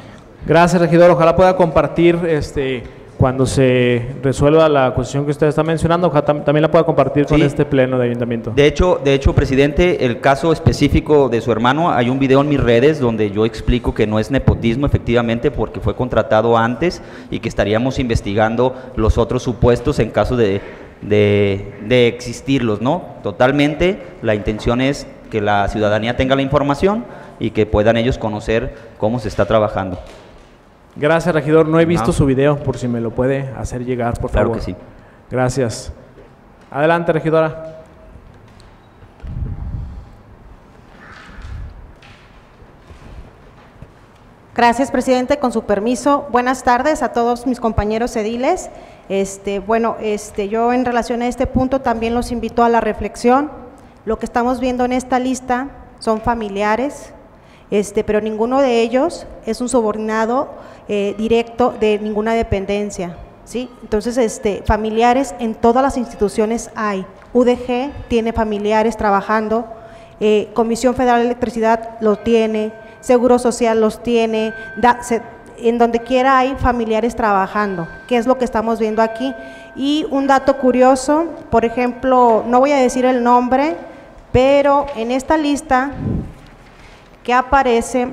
Gracias, regidor. Ojalá pueda compartir este cuando se resuelva la cuestión que usted está mencionando, también la pueda compartir con Sí. este pleno de ayuntamiento. De hecho, de hecho, presidente, el caso específico de su hermano, hay un video en mis redes donde yo explico que no es nepotismo, efectivamente, porque fue contratado antes y que estaríamos investigando los otros supuestos en caso de, de, de existirlos, ¿no? Totalmente, la intención es que la ciudadanía tenga la información y que puedan ellos conocer cómo se está trabajando. Gracias, regidor. No he visto No. su video, por si me lo puede hacer llegar, por Claro favor. que sí. Gracias. Adelante, regidora. Gracias, presidente. Con su permiso, buenas tardes a todos mis compañeros ediles. Este, bueno, este, yo en relación a este punto también los invito a la reflexión. Lo que estamos viendo en esta lista son familiares, este, pero ninguno de ellos es un subordinado eh, directo de ninguna dependencia. ¿sí? Entonces, este, familiares en todas las instituciones hay. UDG tiene familiares trabajando, eh, Comisión Federal de Electricidad lo tiene, Seguro Social los tiene, en donde quiera hay familiares trabajando, que es lo que estamos viendo aquí. Y un dato curioso, por ejemplo, no voy a decir el nombre, pero en esta lista que aparece,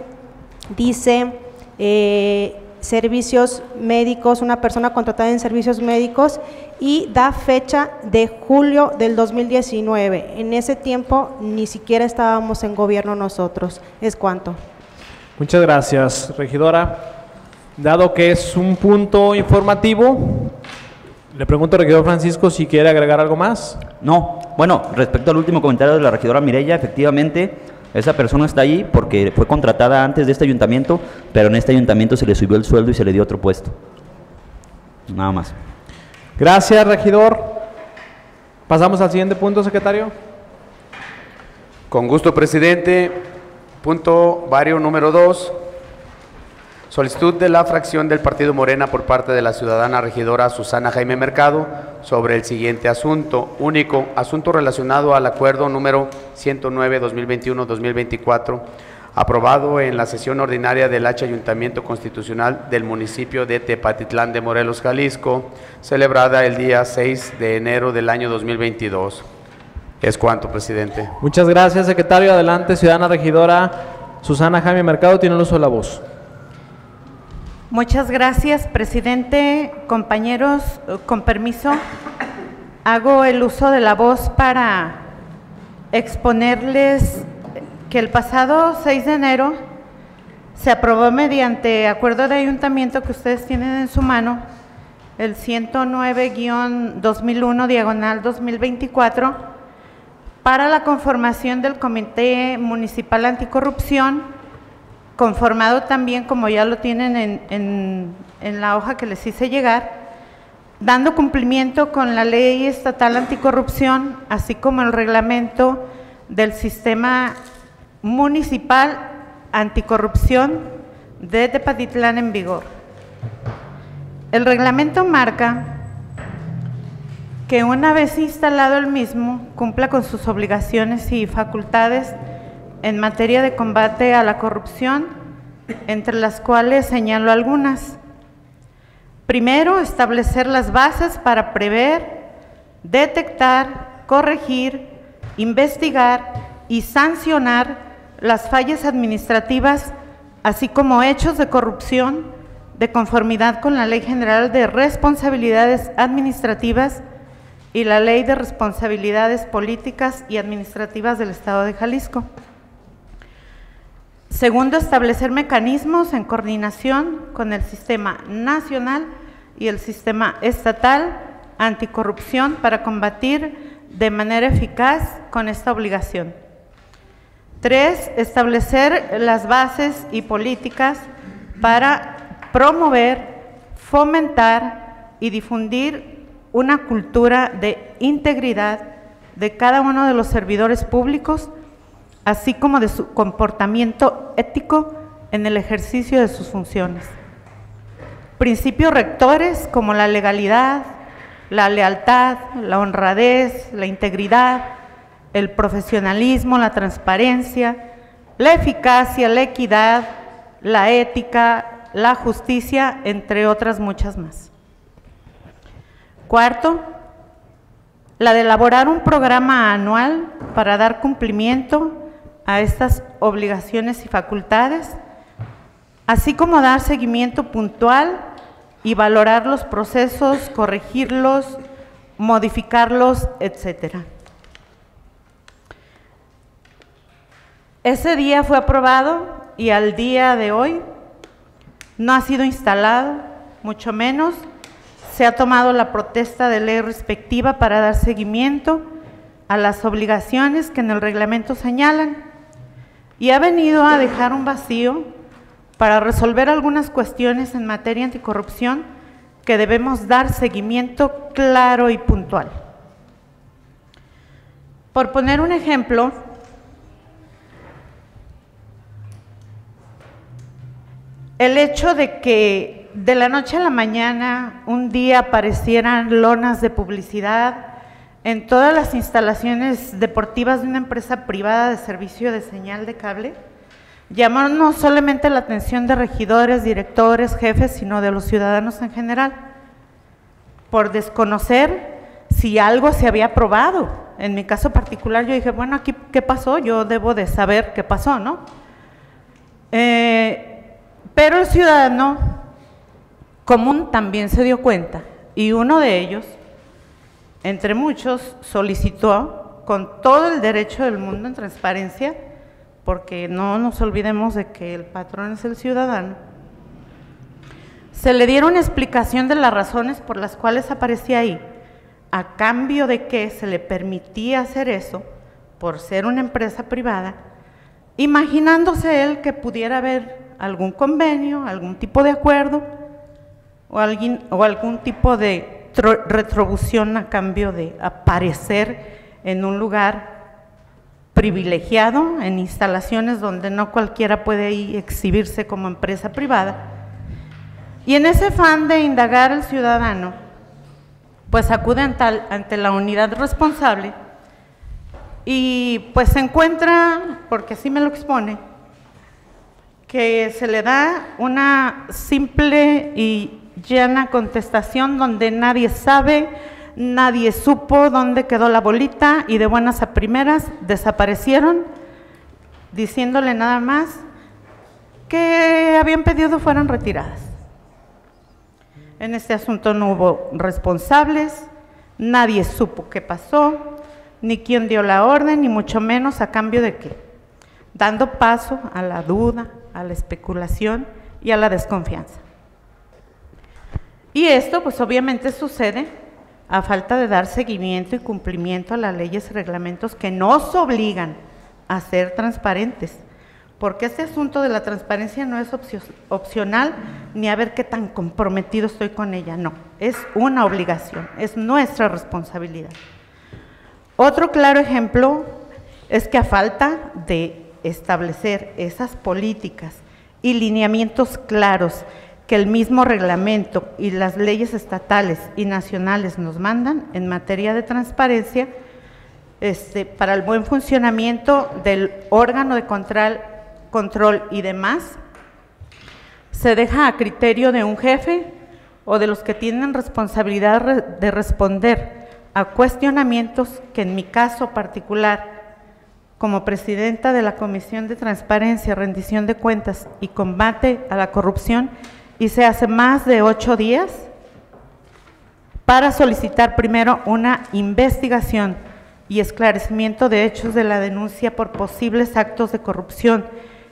dice eh, servicios médicos, una persona contratada en servicios médicos y da fecha de julio del 2019. En ese tiempo ni siquiera estábamos en gobierno nosotros. ¿Es cuánto? Muchas gracias, regidora. Dado que es un punto informativo, le pregunto al regidor Francisco si quiere agregar algo más. No, bueno, respecto al último comentario de la regidora Mireya, efectivamente, esa persona está ahí porque fue contratada antes de este ayuntamiento, pero en este ayuntamiento se le subió el sueldo y se le dio otro puesto. Nada más. Gracias, regidor. Pasamos al siguiente punto, secretario. Con gusto, presidente. Punto vario número 2. Solicitud de la fracción del Partido Morena por parte de la ciudadana regidora Susana Jaime Mercado sobre el siguiente asunto. Único, asunto relacionado al acuerdo número 109-2021-2024, aprobado en la sesión ordinaria del H Ayuntamiento Constitucional del municipio de Tepatitlán de Morelos, Jalisco, celebrada el día 6 de enero del año 2022. Es cuanto, presidente. Muchas gracias, secretario. Adelante, ciudadana regidora Susana Jaime Mercado, tiene el uso de la voz. Muchas gracias, presidente. Compañeros, eh, con permiso, hago el uso de la voz para exponerles que el pasado 6 de enero se aprobó mediante acuerdo de ayuntamiento que ustedes tienen en su mano, el 109-2001 diagonal 2024, para la conformación del Comité Municipal Anticorrupción, conformado también, como ya lo tienen en, la hoja que les hice llegar, dando cumplimiento con la ley estatal anticorrupción, así como el reglamento del sistema municipal anticorrupción de Tepatitlán en vigor. El reglamento marca que una vez instalado el mismo cumpla con sus obligaciones y facultades en materia de combate a la corrupción, entre las cuales señalo algunas. Primero, establecer las bases para prever, detectar, corregir, investigar y sancionar las fallas administrativas, así como hechos de corrupción de conformidad con la Ley General de Responsabilidades Administrativas y la Ley de Responsabilidades Políticas y Administrativas del Estado de Jalisco. Segundo, establecer mecanismos en coordinación con el sistema nacional y el sistema estatal anticorrupción para combatir de manera eficaz con esta obligación. Tres, establecer las bases y políticas para promover, fomentar y difundir una cultura de integridad de cada uno de los servidores públicos así como de su comportamiento ético en el ejercicio de sus funciones. Principios rectores como la legalidad, la lealtad, la honradez, la integridad, el profesionalismo, la transparencia, la eficacia, la equidad, la ética, la justicia, entre otras muchas más. Cuarto, la de elaborar un programa anual para dar cumplimiento a estas obligaciones y facultades, así como dar seguimiento puntual y valorar los procesos, corregirlos, modificarlos, etcétera. Ese día fue aprobado y al día de hoy no ha sido instalado, mucho menos se ha tomado la protesta de ley respectiva para dar seguimiento a las obligaciones que en el reglamento señalan y ha venido a dejar un vacío para resolver algunas cuestiones en materia anticorrupción que debemos dar seguimiento claro y puntual. Por poner un ejemplo, el hecho de que de la noche a la mañana un día aparecieran lonas de publicidad en todas las instalaciones deportivas de una empresa privada de servicio de señal de cable, llamó no solamente la atención de regidores, directores, jefes, sino de los ciudadanos en general, por desconocer si algo se había aprobado. En mi caso particular yo dije, bueno, aquí qué pasó, yo debo de saber qué pasó, ¿no? Eh, pero el ciudadano común también se dio cuenta y uno de ellos entre muchos, solicitó con todo el derecho del mundo en transparencia, porque no nos olvidemos de que el patrón es el ciudadano, se le dieron explicación de las razones por las cuales aparecía ahí, a cambio de que se le permitía hacer eso por ser una empresa privada, imaginándose él que pudiera haber algún convenio, algún tipo de acuerdo o, o algún tipo de retribución a cambio de aparecer en un lugar privilegiado, en instalaciones donde no cualquiera puede ir exhibirse como empresa privada. Y en ese afán de indagar al ciudadano, pues acude ante la unidad responsable y pues se encuentra, porque así me lo expone, que se le da una simple y llena contestación donde nadie sabe, nadie supo dónde quedó la bolita y de buenas a primeras desaparecieron, diciéndole nada más que habían pedido fueran retiradas. En este asunto no hubo responsables, nadie supo qué pasó, ni quién dio la orden, ni mucho menos a cambio de qué, dando paso a la duda, a la especulación y a la desconfianza. Y esto pues obviamente sucede a falta de dar seguimiento y cumplimiento a las leyes y reglamentos que nos obligan a ser transparentes. Porque este asunto de la transparencia no es opcional ni a ver qué tan comprometido estoy con ella, no, es una obligación, es nuestra responsabilidad. Otro claro ejemplo es que a falta de establecer esas políticas y lineamientos claros que el mismo reglamento y las leyes estatales y nacionales nos mandan en materia de transparencia este, para el buen funcionamiento del órgano de control, control y demás, se deja a criterio de un jefe o de los que tienen responsabilidad de responder a cuestionamientos que en mi caso particular, como presidenta de la Comisión de Transparencia, Rendición de Cuentas y Combate a la Corrupción, hice hace más de ocho días para solicitar primero una investigación y esclarecimiento de hechos de la denuncia por posibles actos de corrupción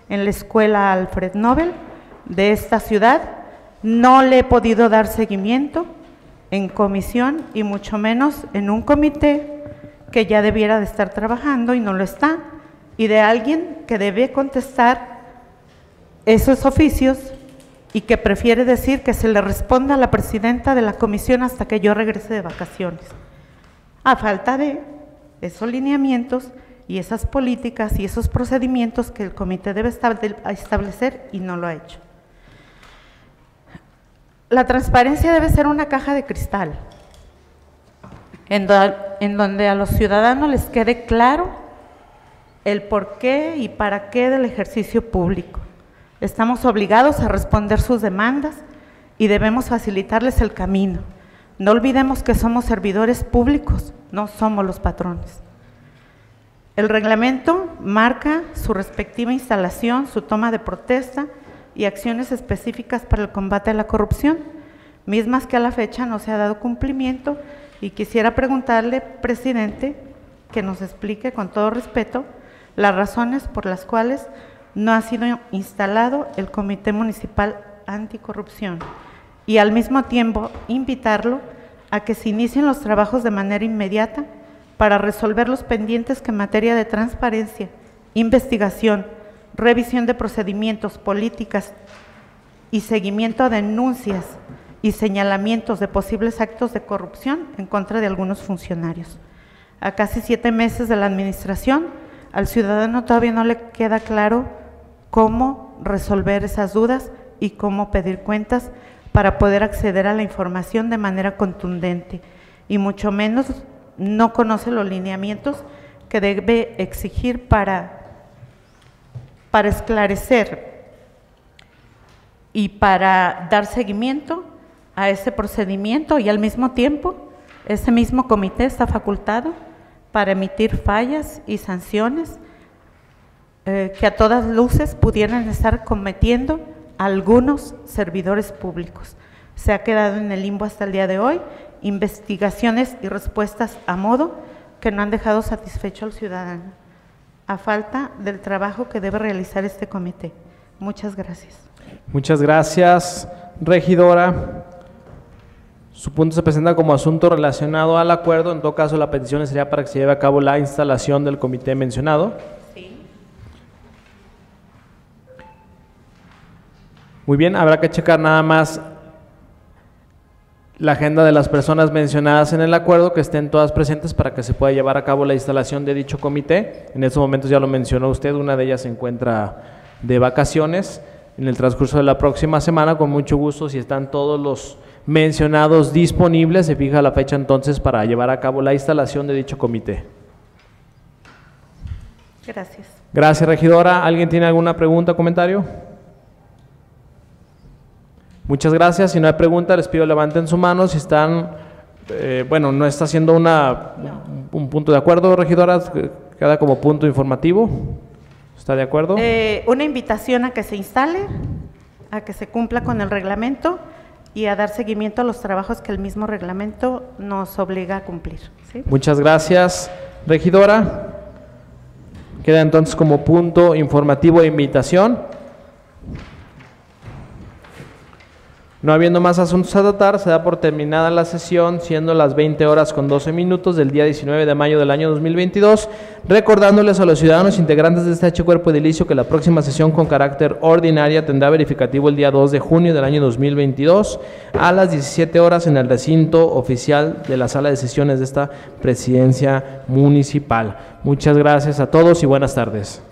en la escuela Alfred Nobel de esta ciudad. No le he podido dar seguimiento en comisión y mucho menos en un comité que ya debiera de estar trabajando y no lo está, y de alguien que debe contestar esos oficios y que prefiere decir que se le responda a la presidenta de la comisión hasta que yo regrese de vacaciones. A falta de esos lineamientos y esas políticas y esos procedimientos que el comité debe establecer y no lo ha hecho. La transparencia debe ser una caja de cristal, en, donde a los ciudadanos les quede claro el por qué y para qué del ejercicio público. Estamos obligados a responder sus demandas y debemos facilitarles el camino. No olvidemos que somos servidores públicos, no somos los patrones. El reglamento marca su respectiva instalación, su toma de protesta y acciones específicas para el combate a la corrupción, mismas que a la fecha no se ha dado cumplimiento y quisiera preguntarle, presidente, que nos explique con todo respeto las razones por las cuales no ha sido instalado el Comité Municipal Anticorrupción y al mismo tiempo invitarlo a que se inicien los trabajos de manera inmediata para resolver los pendientes que en materia de transparencia, investigación, revisión de procedimientos, políticas y seguimiento a denuncias y señalamientos de posibles actos de corrupción en contra de algunos funcionarios. A casi siete meses de la administración, al ciudadano todavía no le queda claro cómo resolver esas dudas y cómo pedir cuentas para poder acceder a la información de manera contundente. Y mucho menos no conoce los lineamientos que debe exigir para para esclarecer y para dar seguimiento a ese procedimiento y al mismo tiempo ese mismo comité está facultado para emitir fallas y sanciones eh, que a todas luces pudieran estar cometiendo algunos servidores públicos. Se ha quedado en el limbo hasta el día de hoy investigaciones y respuestas a modo que no han dejado satisfecho al ciudadano a falta del trabajo que debe realizar este comité. Muchas gracias. Muchas gracias, regidora. Su punto se presenta como asunto relacionado al acuerdo. En todo caso, la petición sería para que se lleve a cabo la instalación del comité mencionado. Sí. Muy bien, habrá que checar nada más la agenda de las personas mencionadas en el acuerdo, que estén todas presentes para que se pueda llevar a cabo la instalación de dicho comité. En estos momentos ya lo mencionó usted, una de ellas se encuentra de vacaciones. En el transcurso de la próxima semana, con mucho gusto, si están todos los mencionados disponibles, se fija la fecha entonces para llevar a cabo la instalación de dicho comité. Gracias. Gracias, regidora. ¿Alguien tiene alguna pregunta o comentario? Muchas gracias. Si no hay preguntas, les pido levanten su mano. Si están, eh, bueno, no está haciendo una, un punto de acuerdo, regidora, queda como punto informativo. ¿Está de acuerdo? Eh, una invitación a que se instale, a que se cumpla con el reglamento y a dar seguimiento a los trabajos que el mismo reglamento nos obliga a cumplir. Muchas gracias, regidora. Queda entonces como punto informativo de invitación. No habiendo más asuntos a tratar, se da por terminada la sesión, siendo las 20 horas con 12 minutos del día 19 de mayo del año 2022, recordándoles a los ciudadanos integrantes de este H cuerpo edilicio que la próxima sesión con carácter ordinaria tendrá verificativo el día 2 de junio del año 2022 a las 17 horas en el recinto oficial de la sala de sesiones de esta presidencia municipal. Muchas gracias a todos y buenas tardes.